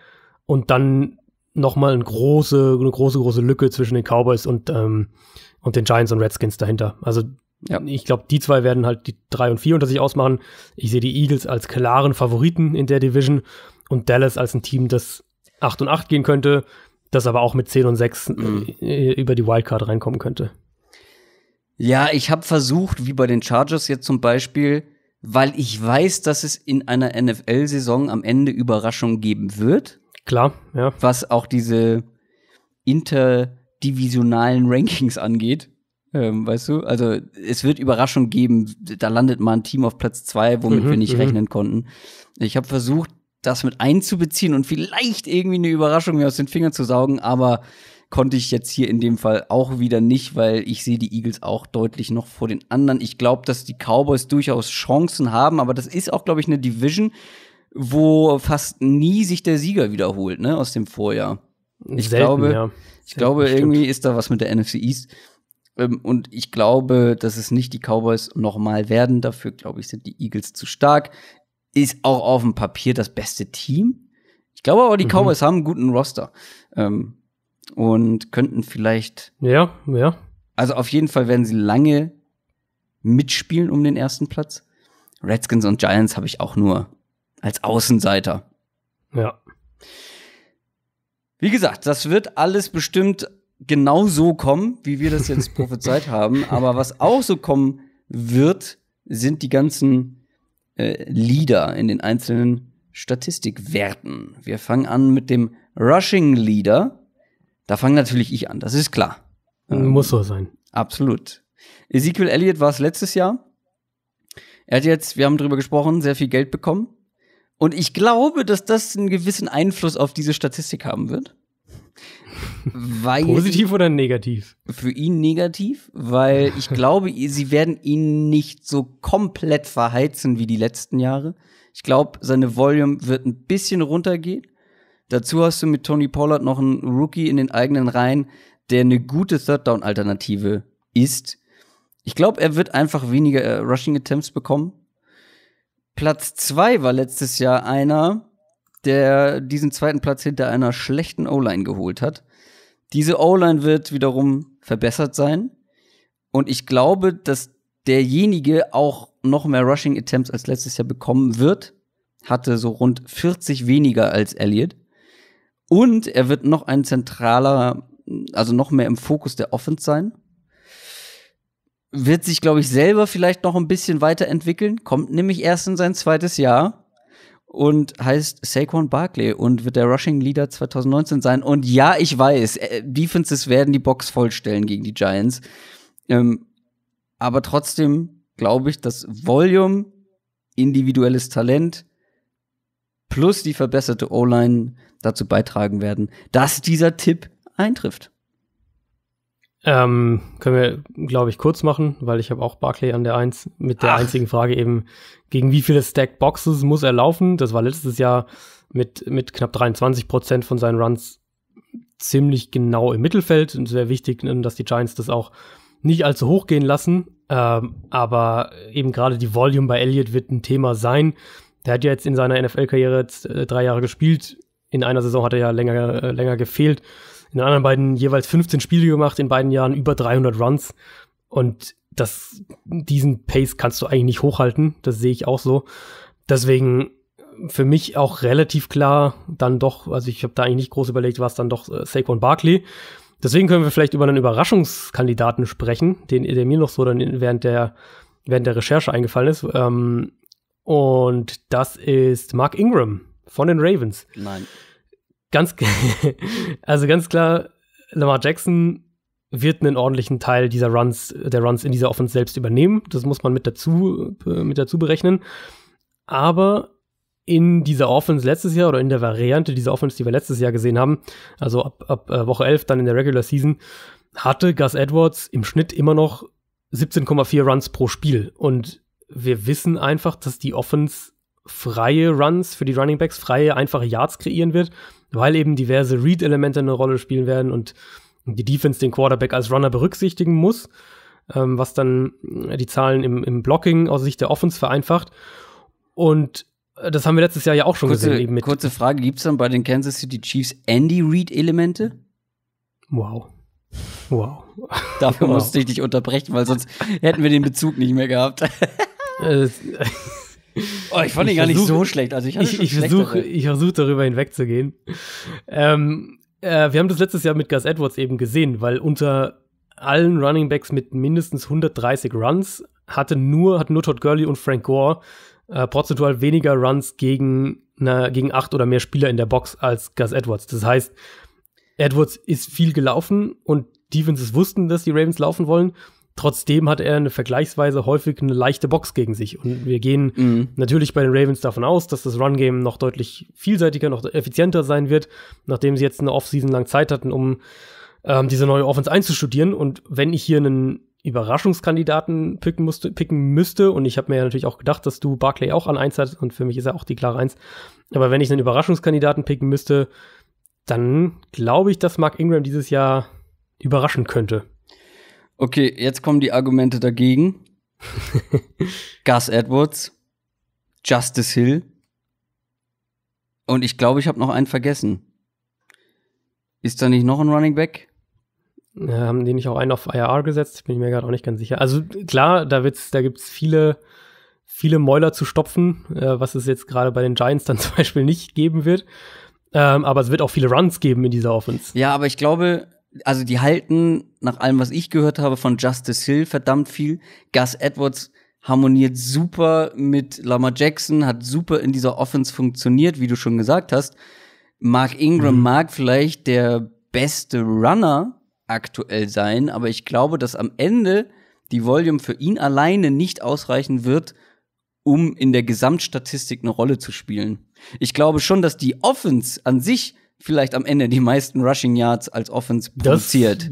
und dann nochmal eine große, eine große, große Lücke zwischen den Cowboys und, ähm, und den Giants und Redskins dahinter. Also ja. ich glaube, die zwei werden halt die drei und vier unter sich ausmachen. Ich sehe die Eagles als klaren Favoriten in der Division und Dallas als ein Team, das 8 und 8 gehen könnte, das aber auch mit 10 und 6 mhm. Äh, über die Wildcard reinkommen könnte. Ja, ich habe versucht, wie bei den Chargers jetzt zum Beispiel, weil ich weiß, dass es in einer NFL-Saison am Ende Überraschungen geben wird. Klar, ja. Was auch diese interdivisionalen Rankings angeht. Ähm, weißt du? Also es wird Überraschungen geben. Da landet mal ein Team auf Platz zwei, womit mhm, wir nicht mhm. rechnen konnten. Ich habe versucht, das mit einzubeziehen und vielleicht irgendwie eine Überraschung mir aus den Fingern zu saugen, aber konnte ich jetzt hier in dem Fall auch wieder nicht, weil ich sehe die Eagles auch deutlich noch vor den anderen. Ich glaube, dass die Cowboys durchaus Chancen haben, aber das ist auch, glaube ich, eine Division, wo fast nie sich der Sieger wiederholt, ne, aus dem Vorjahr. Ich Selten, glaube, ja. ich glaube, bestimmt. irgendwie ist da was mit der NFC East. Ähm, und ich glaube, dass es nicht die Cowboys nochmal werden. Dafür, glaube ich, sind die Eagles zu stark. Ist auch auf dem Papier das beste Team. Ich glaube aber, die mhm. Cowboys haben einen guten Roster. Ähm, und könnten vielleicht. Ja, ja. Also auf jeden Fall werden sie lange mitspielen um den ersten Platz. Redskins und Giants habe ich auch nur als Außenseiter. Ja. Wie gesagt, das wird alles bestimmt genau so kommen, wie wir das jetzt prophezeit haben. Aber was auch so kommen wird, sind die ganzen äh, Leader in den einzelnen Statistikwerten. Wir fangen an mit dem Rushing Leader. Da fange natürlich ich an, das ist klar. Ähm, Muss so sein. Absolut. Ezekiel Elliott war es letztes Jahr. Er hat jetzt, wir haben drüber gesprochen, sehr viel Geld bekommen. Und ich glaube, dass das einen gewissen Einfluss auf diese Statistik haben wird. Weil Positiv oder negativ? Für ihn negativ, weil ich glaube, sie werden ihn nicht so komplett verheizen wie die letzten Jahre. Ich glaube, seine Volume wird ein bisschen runtergehen. Dazu hast du mit Tony Pollard noch einen Rookie in den eigenen Reihen, der eine gute Third-Down-Alternative ist. Ich glaube, er wird einfach weniger äh, Rushing Attempts bekommen. Platz zwei war letztes Jahr einer, der diesen zweiten Platz hinter einer schlechten O-Line geholt hat. Diese O-Line wird wiederum verbessert sein. Und ich glaube, dass derjenige auch noch mehr Rushing Attempts als letztes Jahr bekommen wird. Hatte so rund 40 weniger als Elliott. Und er wird noch ein zentraler, also noch mehr im Fokus der Offense sein. Wird sich, glaube ich, selber vielleicht noch ein bisschen weiterentwickeln. Kommt nämlich erst in sein zweites Jahr und heißt Saquon Barkley und wird der Rushing Leader 2019 sein. Und ja, ich weiß, äh, Defenses werden die Box vollstellen gegen die Giants. Ähm, aber trotzdem glaube ich, dass Volume, individuelles Talent plus die verbesserte O-Line dazu beitragen werden, dass dieser Tipp eintrifft. Ähm, können wir, glaube ich, kurz machen, weil ich habe auch Barclay an der Eins mit der Ach. einzigen Frage eben, gegen wie viele Stacked Boxes muss er laufen? Das war letztes Jahr mit, mit knapp 23 Prozent von seinen Runs ziemlich genau im Mittelfeld. Und sehr wichtig, ne, dass die Giants das auch nicht allzu hoch gehen lassen. Ähm, aber eben gerade die Volume bei Elliott wird ein Thema sein. Der hat ja jetzt in seiner NFL-Karriere jetzt äh, drei Jahre gespielt. In einer Saison hat er ja länger, äh, länger gefehlt in den anderen beiden jeweils 15 Spiele gemacht, in beiden Jahren über 300 Runs. Und das, diesen Pace kannst du eigentlich nicht hochhalten. Das sehe ich auch so. Deswegen für mich auch relativ klar dann doch, also ich habe da eigentlich nicht groß überlegt, was dann doch äh, Saquon Barkley. Deswegen können wir vielleicht über einen Überraschungskandidaten sprechen, den der mir noch so dann während der während der Recherche eingefallen ist. Ähm, und das ist Mark Ingram von den Ravens. Nein ganz, also ganz klar, Lamar Jackson wird einen ordentlichen Teil dieser Runs, der Runs in dieser Offense selbst übernehmen. Das muss man mit dazu, mit dazu berechnen. Aber in dieser Offense letztes Jahr oder in der Variante dieser Offense, die wir letztes Jahr gesehen haben, also ab, ab äh, Woche 11 dann in der Regular Season, hatte Gus Edwards im Schnitt immer noch 17,4 Runs pro Spiel. Und wir wissen einfach, dass die Offense freie Runs für die Running Backs, freie, einfache Yards kreieren wird weil eben diverse Read-Elemente eine Rolle spielen werden und die Defense den Quarterback als Runner berücksichtigen muss, ähm, was dann die Zahlen im, im Blocking aus Sicht der Offense vereinfacht. Und äh, das haben wir letztes Jahr ja auch schon kurze, gesehen. Eben mit kurze Frage, gibt es dann bei den Kansas City Chiefs Andy Reid-Elemente? Wow. Wow. Dafür wow. musste ich dich unterbrechen, weil sonst hätten wir den Bezug nicht mehr gehabt. Oh, ich fand ihn gar nicht so schlecht. Also ich, ich, ich versuche versuch darüber hinwegzugehen. Ähm, äh, wir haben das letztes Jahr mit Gus Edwards eben gesehen, weil unter allen Running Backs mit mindestens 130 Runs hatte nur, hatten nur Todd Gurley und Frank Gore äh, prozentual weniger Runs gegen, na, gegen acht oder mehr Spieler in der Box als Gus Edwards. Das heißt, Edwards ist viel gelaufen und Defenses wussten, dass die Ravens laufen wollen. Trotzdem hat er eine vergleichsweise häufig eine leichte Box gegen sich. Und wir gehen mhm. natürlich bei den Ravens davon aus, dass das Run-Game noch deutlich vielseitiger, noch effizienter sein wird, nachdem sie jetzt eine Offseason lang Zeit hatten, um ähm, diese neue Offense einzustudieren. Und wenn ich hier einen Überraschungskandidaten picken, musste, picken müsste, und ich habe mir ja natürlich auch gedacht, dass du Barclay auch an eins hast, und für mich ist er auch die klare Eins. Aber wenn ich einen Überraschungskandidaten picken müsste, dann glaube ich, dass Mark Ingram dieses Jahr überraschen könnte. Okay, jetzt kommen die Argumente dagegen. Gus Edwards, Justice Hill. Und ich glaube, ich habe noch einen vergessen. Ist da nicht noch ein Running Back? Ja, haben die nicht auch einen auf IR gesetzt? Bin ich mir gerade auch nicht ganz sicher. Also klar, da, wird's, da gibt's viele, viele Mäuler zu stopfen, äh, was es jetzt gerade bei den Giants dann zum Beispiel nicht geben wird. Ähm, aber es wird auch viele Runs geben in dieser Offense. Ja, aber ich glaube, also die halten, nach allem, was ich gehört habe, von Justice Hill verdammt viel. Gus Edwards harmoniert super mit Lamar Jackson, hat super in dieser Offense funktioniert, wie du schon gesagt hast. Mark Ingram mhm. mag vielleicht der beste Runner aktuell sein, aber ich glaube, dass am Ende die Volume für ihn alleine nicht ausreichen wird, um in der Gesamtstatistik eine Rolle zu spielen. Ich glaube schon, dass die Offense an sich vielleicht am Ende die meisten Rushing Yards als Offense produziert.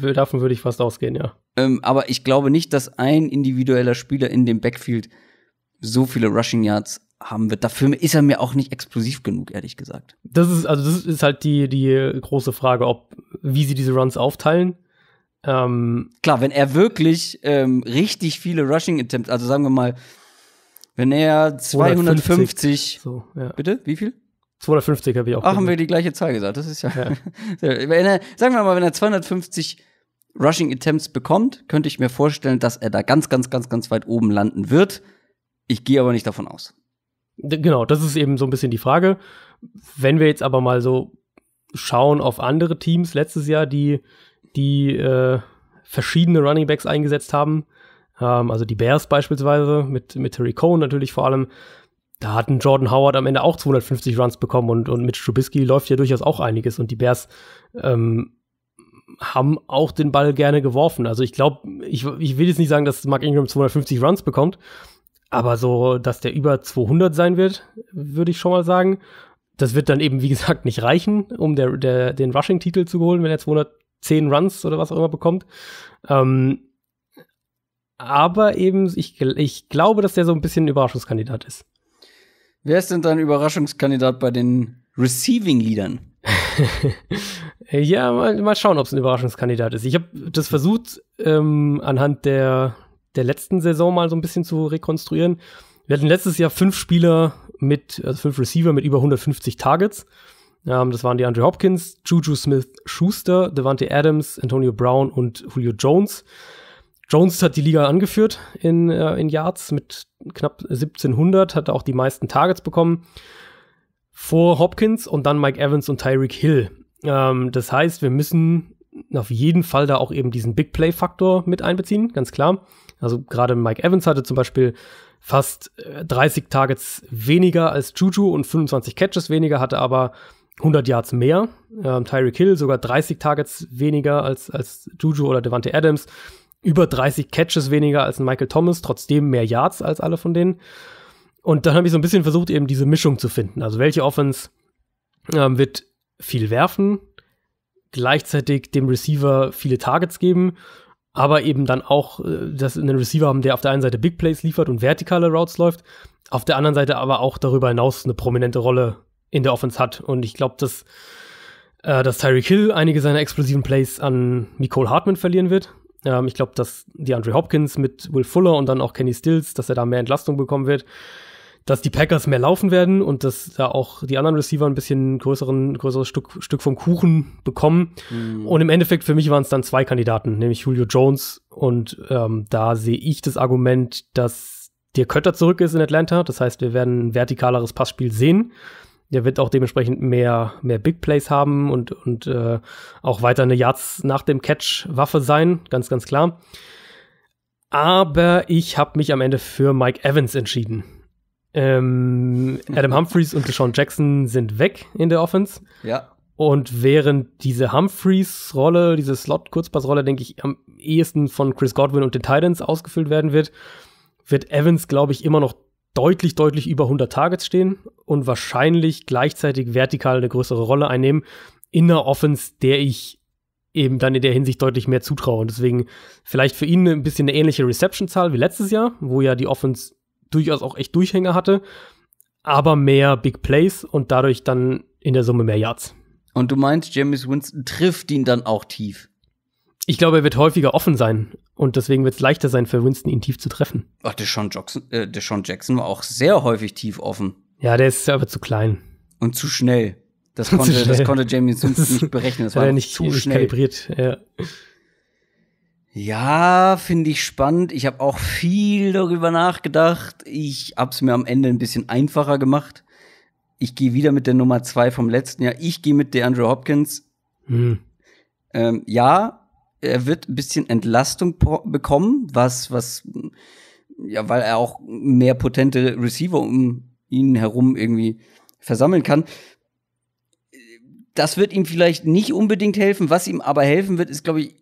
Das, davon würde ich fast ausgehen, ja. Ähm, aber ich glaube nicht, dass ein individueller Spieler in dem Backfield so viele Rushing Yards haben wird. Dafür ist er mir auch nicht explosiv genug, ehrlich gesagt. Das ist, also das ist halt die, die große Frage, ob, wie sie diese Runs aufteilen. Ähm, Klar, wenn er wirklich ähm, richtig viele Rushing Attempts, also sagen wir mal, wenn er 250, so, ja. bitte, wie viel? 250 habe ich auch. Ach, haben wir die gleiche Zahl gesagt. Das ist ja. ja. wenn er, sagen wir mal, wenn er 250 Rushing Attempts bekommt, könnte ich mir vorstellen, dass er da ganz, ganz, ganz, ganz weit oben landen wird. Ich gehe aber nicht davon aus. Genau, das ist eben so ein bisschen die Frage. Wenn wir jetzt aber mal so schauen auf andere Teams letztes Jahr, die, die äh, verschiedene Running Backs eingesetzt haben, ähm, also die Bears beispielsweise mit, mit Terry Cohn natürlich vor allem, da hatten Jordan Howard am Ende auch 250 Runs bekommen und, und mit Trubisky läuft ja durchaus auch einiges und die Bears ähm, haben auch den Ball gerne geworfen. Also ich glaube, ich, ich will jetzt nicht sagen, dass Mark Ingram 250 Runs bekommt, aber so, dass der über 200 sein wird, würde ich schon mal sagen. Das wird dann eben, wie gesagt, nicht reichen, um der, der, den Rushing-Titel zu holen, wenn er 210 Runs oder was auch immer bekommt. Ähm, aber eben, ich, ich glaube, dass der so ein bisschen ein Überraschungskandidat ist. Wer ist denn dein Überraschungskandidat bei den Receiving-Leadern? ja, mal, mal schauen, ob es ein Überraschungskandidat ist. Ich habe das versucht, ähm, anhand der, der letzten Saison mal so ein bisschen zu rekonstruieren. Wir hatten letztes Jahr fünf Spieler mit, also fünf Receiver mit über 150 Targets. Ähm, das waren die Andrew Hopkins, Juju Smith Schuster, Devante Adams, Antonio Brown und Julio Jones. Jones hat die Liga angeführt in, äh, in Yards mit knapp 1700, hat auch die meisten Targets bekommen vor Hopkins und dann Mike Evans und Tyreek Hill. Ähm, das heißt, wir müssen auf jeden Fall da auch eben diesen Big Play Faktor mit einbeziehen, ganz klar. Also gerade Mike Evans hatte zum Beispiel fast 30 äh, Targets weniger als Juju und 25 Catches weniger, hatte aber 100 Yards mehr. Ähm, Tyreek Hill sogar 30 Targets weniger als, als Juju oder Devante Adams über 30 Catches weniger als Michael Thomas, trotzdem mehr Yards als alle von denen. Und dann habe ich so ein bisschen versucht, eben diese Mischung zu finden. Also welche Offense ähm, wird viel werfen, gleichzeitig dem Receiver viele Targets geben, aber eben dann auch äh, dass einen Receiver haben, der auf der einen Seite Big Plays liefert und vertikale Routes läuft, auf der anderen Seite aber auch darüber hinaus eine prominente Rolle in der Offense hat. Und ich glaube, dass, äh, dass Tyreek Hill einige seiner explosiven Plays an Nicole Hartman verlieren wird. Ähm, ich glaube, dass die Andre Hopkins mit Will Fuller und dann auch Kenny Stills, dass er da mehr Entlastung bekommen wird. Dass die Packers mehr laufen werden und dass da auch die anderen Receiver ein bisschen größeren, größeres Stück, Stück vom Kuchen bekommen. Mhm. Und im Endeffekt für mich waren es dann zwei Kandidaten, nämlich Julio Jones. Und ähm, da sehe ich das Argument, dass der Kötter zurück ist in Atlanta. Das heißt, wir werden ein vertikaleres Passspiel sehen. Der wird auch dementsprechend mehr, mehr Big Plays haben und, und äh, auch weiter eine Yards nach dem Catch Waffe sein, ganz, ganz klar. Aber ich habe mich am Ende für Mike Evans entschieden. Ähm, Adam Humphreys und Deshaun Jackson sind weg in der Offense. Ja. Und während diese Humphreys-Rolle, diese Slot-Kurzpass-Rolle, denke ich, am ehesten von Chris Godwin und den Titans ausgefüllt werden wird, wird Evans, glaube ich, immer noch deutlich, deutlich über 100 Targets stehen und wahrscheinlich gleichzeitig vertikal eine größere Rolle einnehmen in einer Offense, der ich eben dann in der Hinsicht deutlich mehr zutraue. Und deswegen vielleicht für ihn ein bisschen eine ähnliche Reception-Zahl wie letztes Jahr, wo ja die Offense durchaus auch echt Durchhänger hatte, aber mehr Big Plays und dadurch dann in der Summe mehr Yards. Und du meinst, James Winston trifft ihn dann auch tief? Ich glaube, er wird häufiger offen sein und deswegen wird es leichter sein für Winston, ihn tief zu treffen. Ach, der Sean, Jackson, äh, der Sean Jackson war auch sehr häufig tief offen. Ja, der ist aber zu klein. Und zu schnell. Das konnte, schnell. Das konnte James Winston nicht berechnen. Das war er nicht zu schnell. kalibriert. Ja. Ja, finde ich spannend. Ich habe auch viel darüber nachgedacht. Ich habe es mir am Ende ein bisschen einfacher gemacht. Ich gehe wieder mit der Nummer zwei vom letzten Jahr. Ich gehe mit DeAndre Hopkins. Hm. Ähm, ja, er wird ein bisschen Entlastung bekommen, was, was, ja, weil er auch mehr potente Receiver um ihn herum irgendwie versammeln kann. Das wird ihm vielleicht nicht unbedingt helfen. Was ihm aber helfen wird, ist, glaube ich,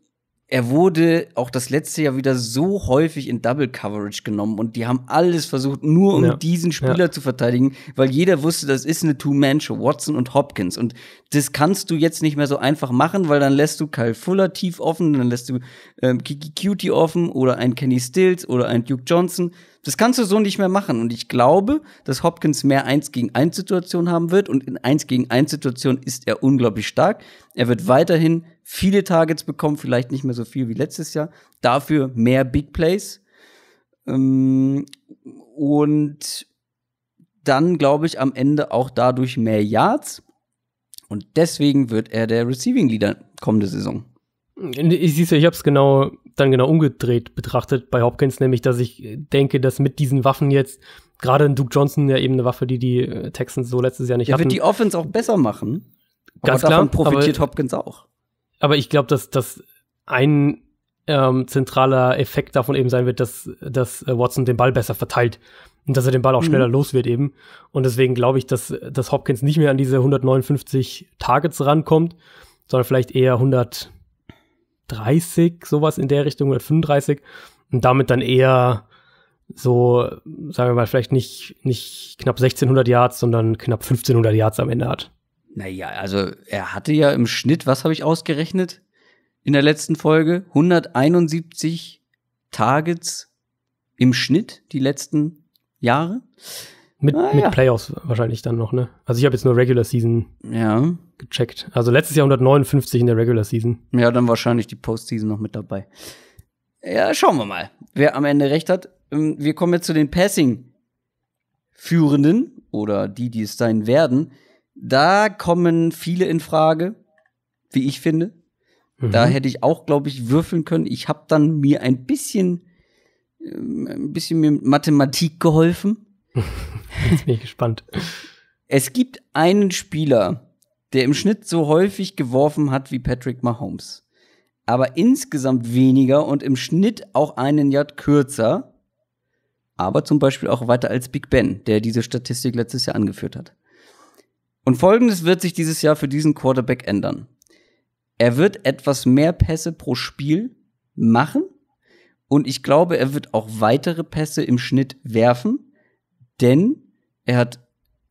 er wurde auch das letzte Jahr wieder so häufig in Double Coverage genommen und die haben alles versucht, nur um ja. diesen Spieler ja. zu verteidigen, weil jeder wusste, das ist eine Two-Man-Show, Watson und Hopkins. Und das kannst du jetzt nicht mehr so einfach machen, weil dann lässt du Kyle Fuller tief offen, dann lässt du ähm, Kiki Cutie offen oder ein Kenny Stills oder ein Duke Johnson. Das kannst du so nicht mehr machen. Und ich glaube, dass Hopkins mehr 1 gegen 1 Situationen haben wird. Und in 1 gegen 1 Situationen ist er unglaublich stark. Er wird weiterhin viele Targets bekommen, vielleicht nicht mehr so viel wie letztes Jahr. Dafür mehr Big Plays. Ähm, und dann glaube ich am Ende auch dadurch mehr Yards. Und deswegen wird er der Receiving Leader kommende Saison. Ich siehst du, ich habe es genau dann genau umgedreht betrachtet bei Hopkins, nämlich dass ich denke, dass mit diesen Waffen jetzt gerade in Duke Johnson ja eben eine Waffe, die die äh, Texans so letztes Jahr nicht ja, hatten. wird die Offense auch besser machen. Ganz aber davon klar, profitiert aber, Hopkins auch. Aber ich glaube, dass das ein ähm, zentraler Effekt davon eben sein wird, dass, dass äh, Watson den Ball besser verteilt und dass er den Ball auch mhm. schneller los wird eben. Und deswegen glaube ich, dass, dass Hopkins nicht mehr an diese 159 Targets rankommt, sondern vielleicht eher 100 30, sowas in der Richtung, oder 35. Und damit dann eher so, sagen wir mal, vielleicht nicht, nicht knapp 1600 Yards, sondern knapp 1500 Yards am Ende hat. Naja, also er hatte ja im Schnitt, was habe ich ausgerechnet in der letzten Folge? 171 Targets im Schnitt die letzten Jahre. Mit, ah, mit ja. Playoffs wahrscheinlich dann noch, ne? Also ich habe jetzt nur Regular Season ja. gecheckt. Also letztes Jahr 159 in der Regular Season. Ja, dann wahrscheinlich die Postseason noch mit dabei. Ja, schauen wir mal, wer am Ende recht hat. Ähm, wir kommen jetzt zu den Passing-Führenden oder die, die es sein werden. Da kommen viele in Frage, wie ich finde. Mhm. Da hätte ich auch, glaube ich, würfeln können. Ich habe dann mir ein bisschen, ähm, ein bisschen mit Mathematik geholfen Jetzt bin ich gespannt. Es gibt einen Spieler, der im Schnitt so häufig geworfen hat wie Patrick Mahomes. Aber insgesamt weniger und im Schnitt auch einen Yard kürzer. Aber zum Beispiel auch weiter als Big Ben, der diese Statistik letztes Jahr angeführt hat. Und folgendes wird sich dieses Jahr für diesen Quarterback ändern. Er wird etwas mehr Pässe pro Spiel machen. Und ich glaube, er wird auch weitere Pässe im Schnitt werfen denn er hat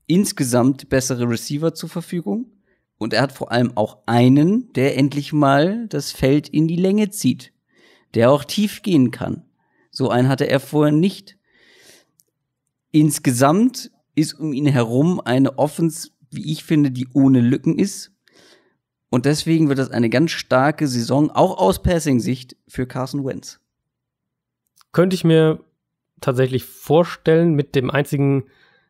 insgesamt bessere Receiver zur Verfügung und er hat vor allem auch einen, der endlich mal das Feld in die Länge zieht, der auch tief gehen kann. So einen hatte er vorher nicht. Insgesamt ist um ihn herum eine Offense, wie ich finde, die ohne Lücken ist. Und deswegen wird das eine ganz starke Saison, auch aus Passing-Sicht, für Carson Wentz. Könnte ich mir tatsächlich vorstellen, mit dem einzigen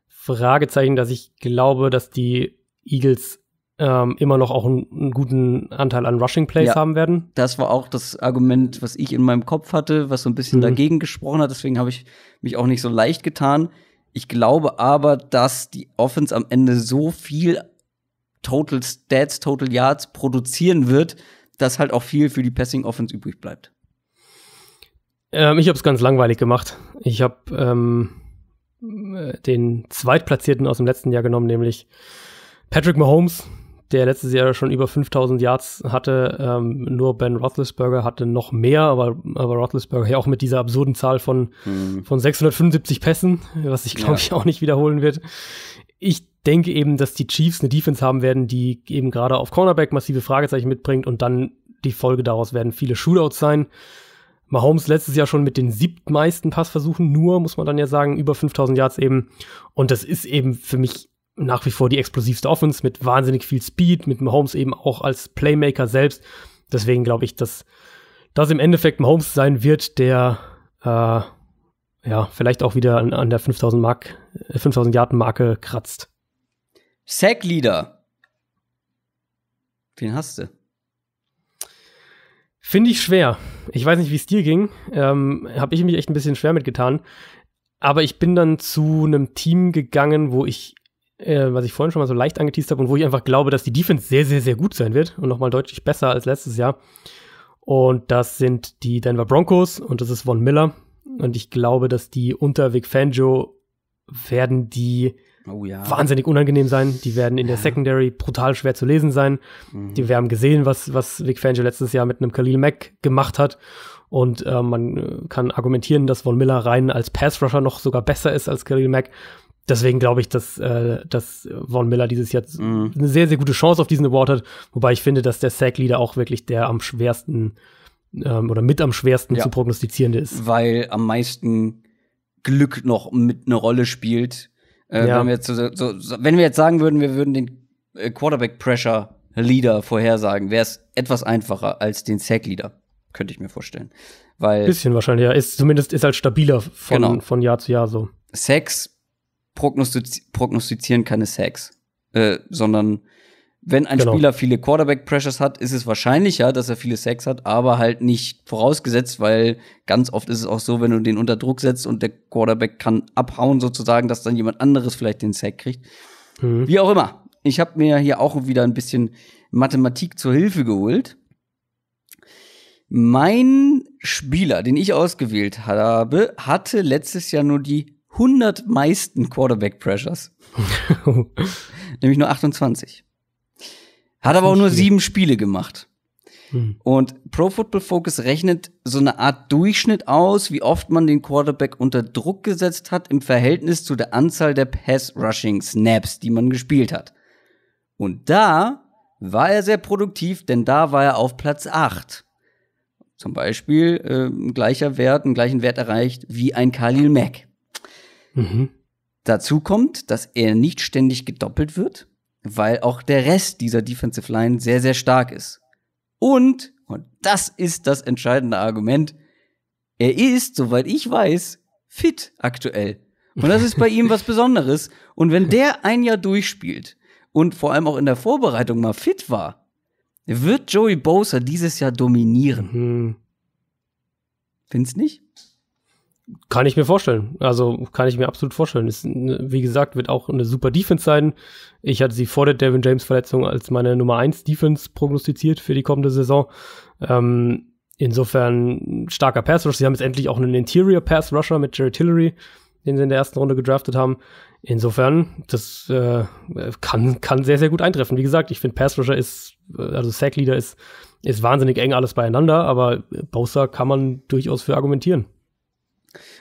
Fragezeichen, dass ich glaube, dass die Eagles ähm, immer noch auch einen, einen, guten Anteil an Rushing Plays ja, haben werden. Das war auch das Argument, was ich in meinem Kopf hatte, was so ein bisschen mhm. dagegen gesprochen hat. Deswegen habe ich mich auch nicht so leicht getan. Ich glaube aber, dass die Offense am Ende so viel Total Stats, Total Yards produzieren wird, dass halt auch viel für die Passing Offense übrig bleibt. Ähm, ich habe es ganz langweilig gemacht. Ich habe ähm, äh, den Zweitplatzierten aus dem letzten Jahr genommen, nämlich Patrick Mahomes, der letztes Jahr schon über 5000 Yards hatte. Ähm, nur Ben Roethlisberger hatte noch mehr, aber, aber Roethlisberger ja auch mit dieser absurden Zahl von, mhm. von 675 Pässen, was sich, glaube ja. ich, auch nicht wiederholen wird. Ich denke eben, dass die Chiefs eine Defense haben werden, die eben gerade auf Cornerback massive Fragezeichen mitbringt und dann die Folge daraus werden viele Shootouts sein. Mahomes letztes Jahr schon mit den siebtmeisten Passversuchen, nur, muss man dann ja sagen, über 5000 Yards eben. Und das ist eben für mich nach wie vor die explosivste Offense mit wahnsinnig viel Speed, mit Mahomes eben auch als Playmaker selbst. Deswegen glaube ich, dass das im Endeffekt Mahomes sein wird, der äh, ja vielleicht auch wieder an, an der 5000 Mark, 5000 Yard Marke kratzt. Sack Leader. Wen hast du? Finde ich schwer. Ich weiß nicht, wie es dir ging. Ähm, Habe ich mich echt ein bisschen schwer mitgetan. Aber ich bin dann zu einem Team gegangen, wo ich, äh, was ich vorhin schon mal so leicht angeteased habe und wo ich einfach glaube, dass die Defense sehr, sehr, sehr gut sein wird und nochmal deutlich besser als letztes Jahr. Und das sind die Denver Broncos und das ist Von Miller. Und ich glaube, dass die unter Vic Fangio werden die oh, ja. wahnsinnig unangenehm sein. Die werden in ja. der Secondary brutal schwer zu lesen sein. Mhm. Die, wir haben gesehen, was, was Vic Fangio letztes Jahr mit einem Khalil Mack gemacht hat. Und äh, man äh, kann argumentieren, dass Von Miller rein als Pass-Rusher noch sogar besser ist als Khalil Mack. Deswegen glaube ich, dass, äh, dass Von Miller dieses Jahr mhm. eine sehr, sehr gute Chance auf diesen Award hat. Wobei ich finde, dass der Sack-Leader auch wirklich der am schwersten ähm, oder mit am schwersten ja. zu prognostizierende ist. Weil am meisten Glück noch mit eine Rolle spielt. Äh, ja. wenn, wir jetzt so, so, wenn wir jetzt sagen würden, wir würden den äh, Quarterback Pressure Leader vorhersagen, wäre es etwas einfacher als den Sack Leader, könnte ich mir vorstellen. Weil bisschen wahrscheinlich, ja. Ist zumindest ist halt stabiler von, genau. von Jahr zu Jahr so. Sacks prognostiz prognostizieren keine Sacks, äh, sondern wenn ein genau. Spieler viele Quarterback-Pressures hat, ist es wahrscheinlicher, dass er viele Sacks hat, aber halt nicht vorausgesetzt, weil ganz oft ist es auch so, wenn du den unter Druck setzt und der Quarterback kann abhauen sozusagen, dass dann jemand anderes vielleicht den Sack kriegt. Mhm. Wie auch immer. Ich habe mir hier auch wieder ein bisschen Mathematik zur Hilfe geholt. Mein Spieler, den ich ausgewählt habe, hatte letztes Jahr nur die 100 meisten Quarterback-Pressures. Nämlich nur 28. Hat aber auch nur sieben Spiele gemacht. Hm. Und Pro Football Focus rechnet so eine Art Durchschnitt aus, wie oft man den Quarterback unter Druck gesetzt hat im Verhältnis zu der Anzahl der Pass-Rushing-Snaps, die man gespielt hat. Und da war er sehr produktiv, denn da war er auf Platz 8. Zum Beispiel äh, ein gleicher Wert, einen gleichen Wert erreicht wie ein Khalil Mack. Mhm. Dazu kommt, dass er nicht ständig gedoppelt wird weil auch der Rest dieser Defensive Line sehr, sehr stark ist. Und, und das ist das entscheidende Argument, er ist, soweit ich weiß, fit aktuell. Und das ist bei ihm was Besonderes. Und wenn der ein Jahr durchspielt und vor allem auch in der Vorbereitung mal fit war, wird Joey Bosa dieses Jahr dominieren. Mhm. Findest nicht? Kann ich mir vorstellen. Also kann ich mir absolut vorstellen. Ist, wie gesagt, wird auch eine super Defense sein. Ich hatte sie vor der Devin James Verletzung als meine Nummer 1 Defense prognostiziert für die kommende Saison. Ähm, insofern starker Pass Rusher. Sie haben jetzt endlich auch einen Interior Pass Rusher mit Jared Tillery, den sie in der ersten Runde gedraftet haben. Insofern, das äh, kann, kann sehr, sehr gut eintreffen. Wie gesagt, ich finde Pass Rusher ist, also Sack Leader ist, ist wahnsinnig eng alles beieinander, aber Bosa kann man durchaus für argumentieren.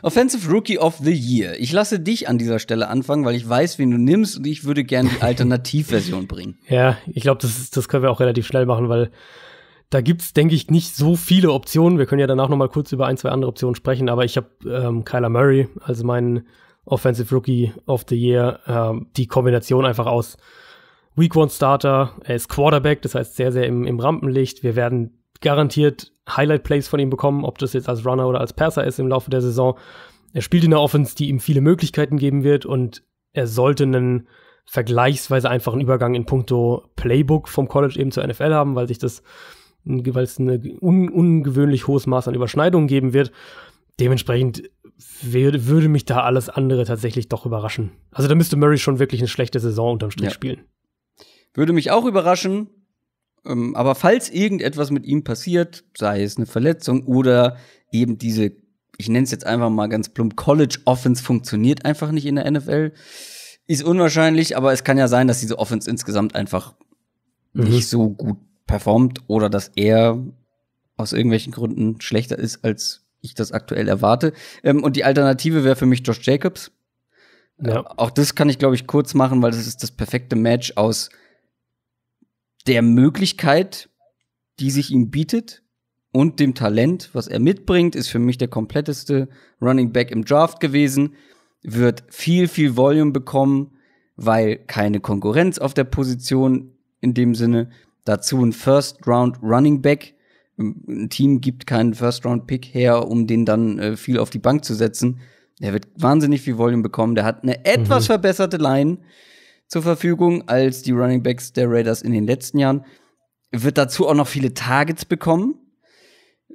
Offensive Rookie of the Year. Ich lasse dich an dieser Stelle anfangen, weil ich weiß, wen du nimmst und ich würde gerne die Alternativversion bringen. Ja, ich glaube, das, das können wir auch relativ schnell machen, weil da gibt's, denke ich, nicht so viele Optionen. Wir können ja danach noch mal kurz über ein, zwei andere Optionen sprechen, aber ich habe ähm, Kyler Murray als meinen Offensive Rookie of the Year. Ähm, die Kombination einfach aus Week One Starter, er ist Quarterback, das heißt sehr, sehr im, im Rampenlicht. Wir werden garantiert Highlight-Plays von ihm bekommen, ob das jetzt als Runner oder als Passer ist im Laufe der Saison. Er spielt in der Offense, die ihm viele Möglichkeiten geben wird und er sollte einen vergleichsweise einfachen Übergang in puncto Playbook vom College eben zur NFL haben, weil sich das, weil es ein un, ungewöhnlich hohes Maß an Überschneidungen geben wird. Dementsprechend würde, würde mich da alles andere tatsächlich doch überraschen. Also da müsste Murray schon wirklich eine schlechte Saison unterm Strich ja. spielen. Würde mich auch überraschen. Ähm, aber falls irgendetwas mit ihm passiert, sei es eine Verletzung oder eben diese ich nenne es jetzt einfach mal ganz plump, College Offense funktioniert einfach nicht in der NFL. Ist unwahrscheinlich, aber es kann ja sein, dass diese Offense insgesamt einfach mhm. nicht so gut performt oder dass er aus irgendwelchen Gründen schlechter ist, als ich das aktuell erwarte. Ähm, und die Alternative wäre für mich Josh Jacobs. Ja. Äh, auch das kann ich, glaube ich, kurz machen, weil das ist das perfekte Match aus der Möglichkeit, die sich ihm bietet und dem Talent, was er mitbringt, ist für mich der kompletteste Running Back im Draft gewesen, wird viel, viel Volume bekommen, weil keine Konkurrenz auf der Position in dem Sinne. Dazu ein First Round Running Back. Ein Team gibt keinen First Round Pick her, um den dann äh, viel auf die Bank zu setzen. Der wird wahnsinnig viel Volume bekommen. Der hat eine etwas mhm. verbesserte Line zur Verfügung als die Running Backs der Raiders in den letzten Jahren. Wird dazu auch noch viele Targets bekommen,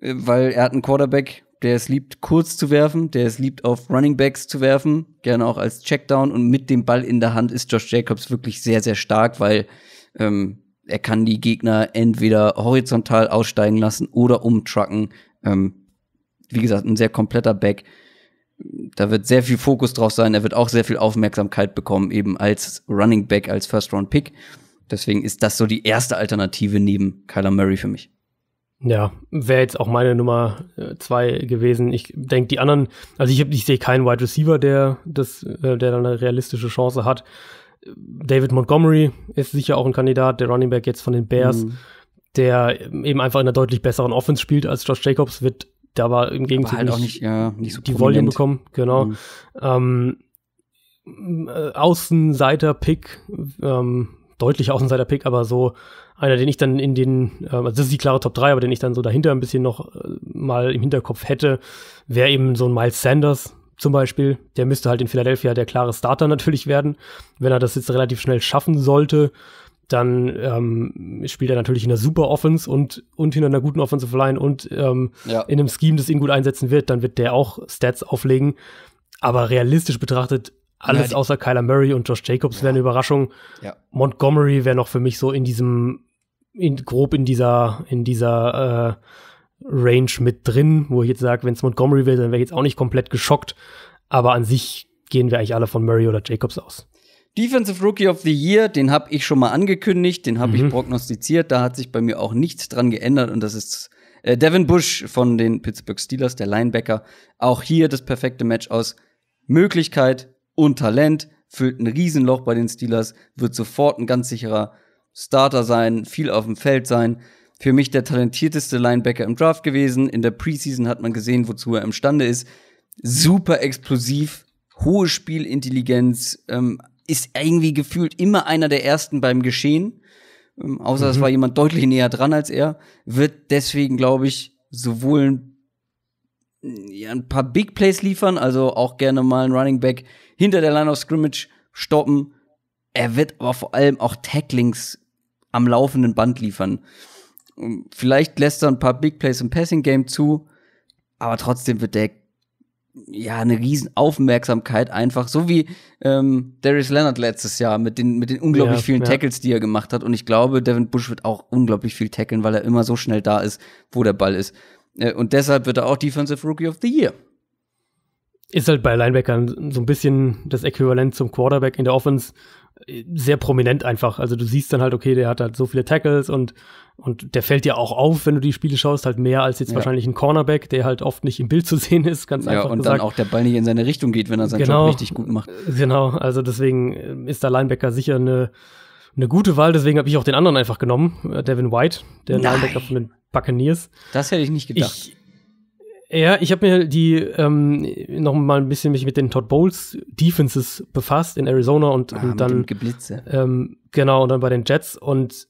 äh, weil er hat einen Quarterback, der es liebt, kurz zu werfen, der es liebt, auf Running Backs zu werfen, gerne auch als Checkdown. Und mit dem Ball in der Hand ist Josh Jacobs wirklich sehr, sehr stark, weil ähm, er kann die Gegner entweder horizontal aussteigen lassen oder umtrucken. Ähm, wie gesagt, ein sehr kompletter Back. Da wird sehr viel Fokus drauf sein. Er wird auch sehr viel Aufmerksamkeit bekommen, eben als Running Back, als First-Round-Pick. Deswegen ist das so die erste Alternative neben Kyler Murray für mich. Ja, wäre jetzt auch meine Nummer äh, zwei gewesen. Ich denke, die anderen, also ich, ich sehe keinen Wide Receiver, der das, äh, der dann eine realistische Chance hat. David Montgomery ist sicher auch ein Kandidat, der Running Back jetzt von den Bears, mhm. der eben einfach in einer deutlich besseren Offense spielt als Josh Jacobs, wird da war im Gegenzug halt nicht, nicht, ja, nicht so die Volume bekommen, genau. Mhm. Ähm, äh, Außenseiter-Pick, ähm, deutlich Außenseiter-Pick, aber so einer, den ich dann in den, äh, also das ist die klare Top 3, aber den ich dann so dahinter ein bisschen noch äh, mal im Hinterkopf hätte, wäre eben so ein Miles Sanders zum Beispiel. Der müsste halt in Philadelphia der klare Starter natürlich werden. Wenn er das jetzt relativ schnell schaffen sollte, dann ähm, spielt er natürlich in einer super Offense und, und in einer guten Offensive Line und ähm, ja. in einem Scheme, das ihn gut einsetzen wird, dann wird der auch Stats auflegen. Aber realistisch betrachtet alles ja, außer Kyler Murray und Josh Jacobs ja. wäre eine Überraschung. Montgomery wäre noch für mich so in diesem, in, grob in dieser, in dieser äh, Range mit drin, wo ich jetzt sage, wenn es Montgomery wäre, dann wäre ich jetzt auch nicht komplett geschockt. Aber an sich gehen wir eigentlich alle von Murray oder Jacobs aus. Defensive Rookie of the Year, den habe ich schon mal angekündigt, den habe mhm. ich prognostiziert, da hat sich bei mir auch nichts dran geändert und das ist äh, Devin Bush von den Pittsburgh Steelers, der Linebacker. Auch hier das perfekte Match aus Möglichkeit, und Talent, füllt ein Riesenloch bei den Steelers, wird sofort ein ganz sicherer Starter sein, viel auf dem Feld sein. Für mich der talentierteste Linebacker im Draft gewesen. In der Preseason hat man gesehen, wozu er imstande ist. Super explosiv, hohe Spielintelligenz, ähm, ist irgendwie gefühlt immer einer der ersten beim Geschehen. Ähm, außer mhm. es war jemand deutlich näher dran als er. Wird deswegen, glaube ich, sowohl ein, ja, ein paar Big Plays liefern, also auch gerne mal ein Running Back hinter der Line of Scrimmage stoppen. Er wird aber vor allem auch Tacklings am laufenden Band liefern. Vielleicht lässt er ein paar Big Plays im Passing Game zu, aber trotzdem wird der ja eine riesen Aufmerksamkeit einfach, so wie ähm, Darius Leonard letztes Jahr mit den mit den unglaublich ja, vielen ja. Tackles, die er gemacht hat. Und ich glaube, Devin Bush wird auch unglaublich viel tackeln, weil er immer so schnell da ist, wo der Ball ist. Äh, und deshalb wird er auch Defensive Rookie of the Year ist halt bei Linebackern so ein bisschen das Äquivalent zum Quarterback in der Offense sehr prominent einfach. Also du siehst dann halt, okay, der hat halt so viele Tackles und, und der fällt dir auch auf, wenn du die Spiele schaust, halt mehr als jetzt ja. wahrscheinlich ein Cornerback, der halt oft nicht im Bild zu sehen ist, ganz ja, einfach und gesagt. dann auch der Ball nicht in seine Richtung geht, wenn er seinen genau, Job richtig gut macht. Genau, also deswegen ist der Linebacker sicher eine, eine gute Wahl, deswegen habe ich auch den anderen einfach genommen, äh, Devin White, der Nein. Linebacker von den Buccaneers. Das hätte ich nicht gedacht. Ich, ja, ich habe mir die ähm, noch mal ein bisschen mich mit den Todd Bowles Defenses befasst in Arizona und, ah, und dann Geblitze. Ähm, genau und dann bei den Jets und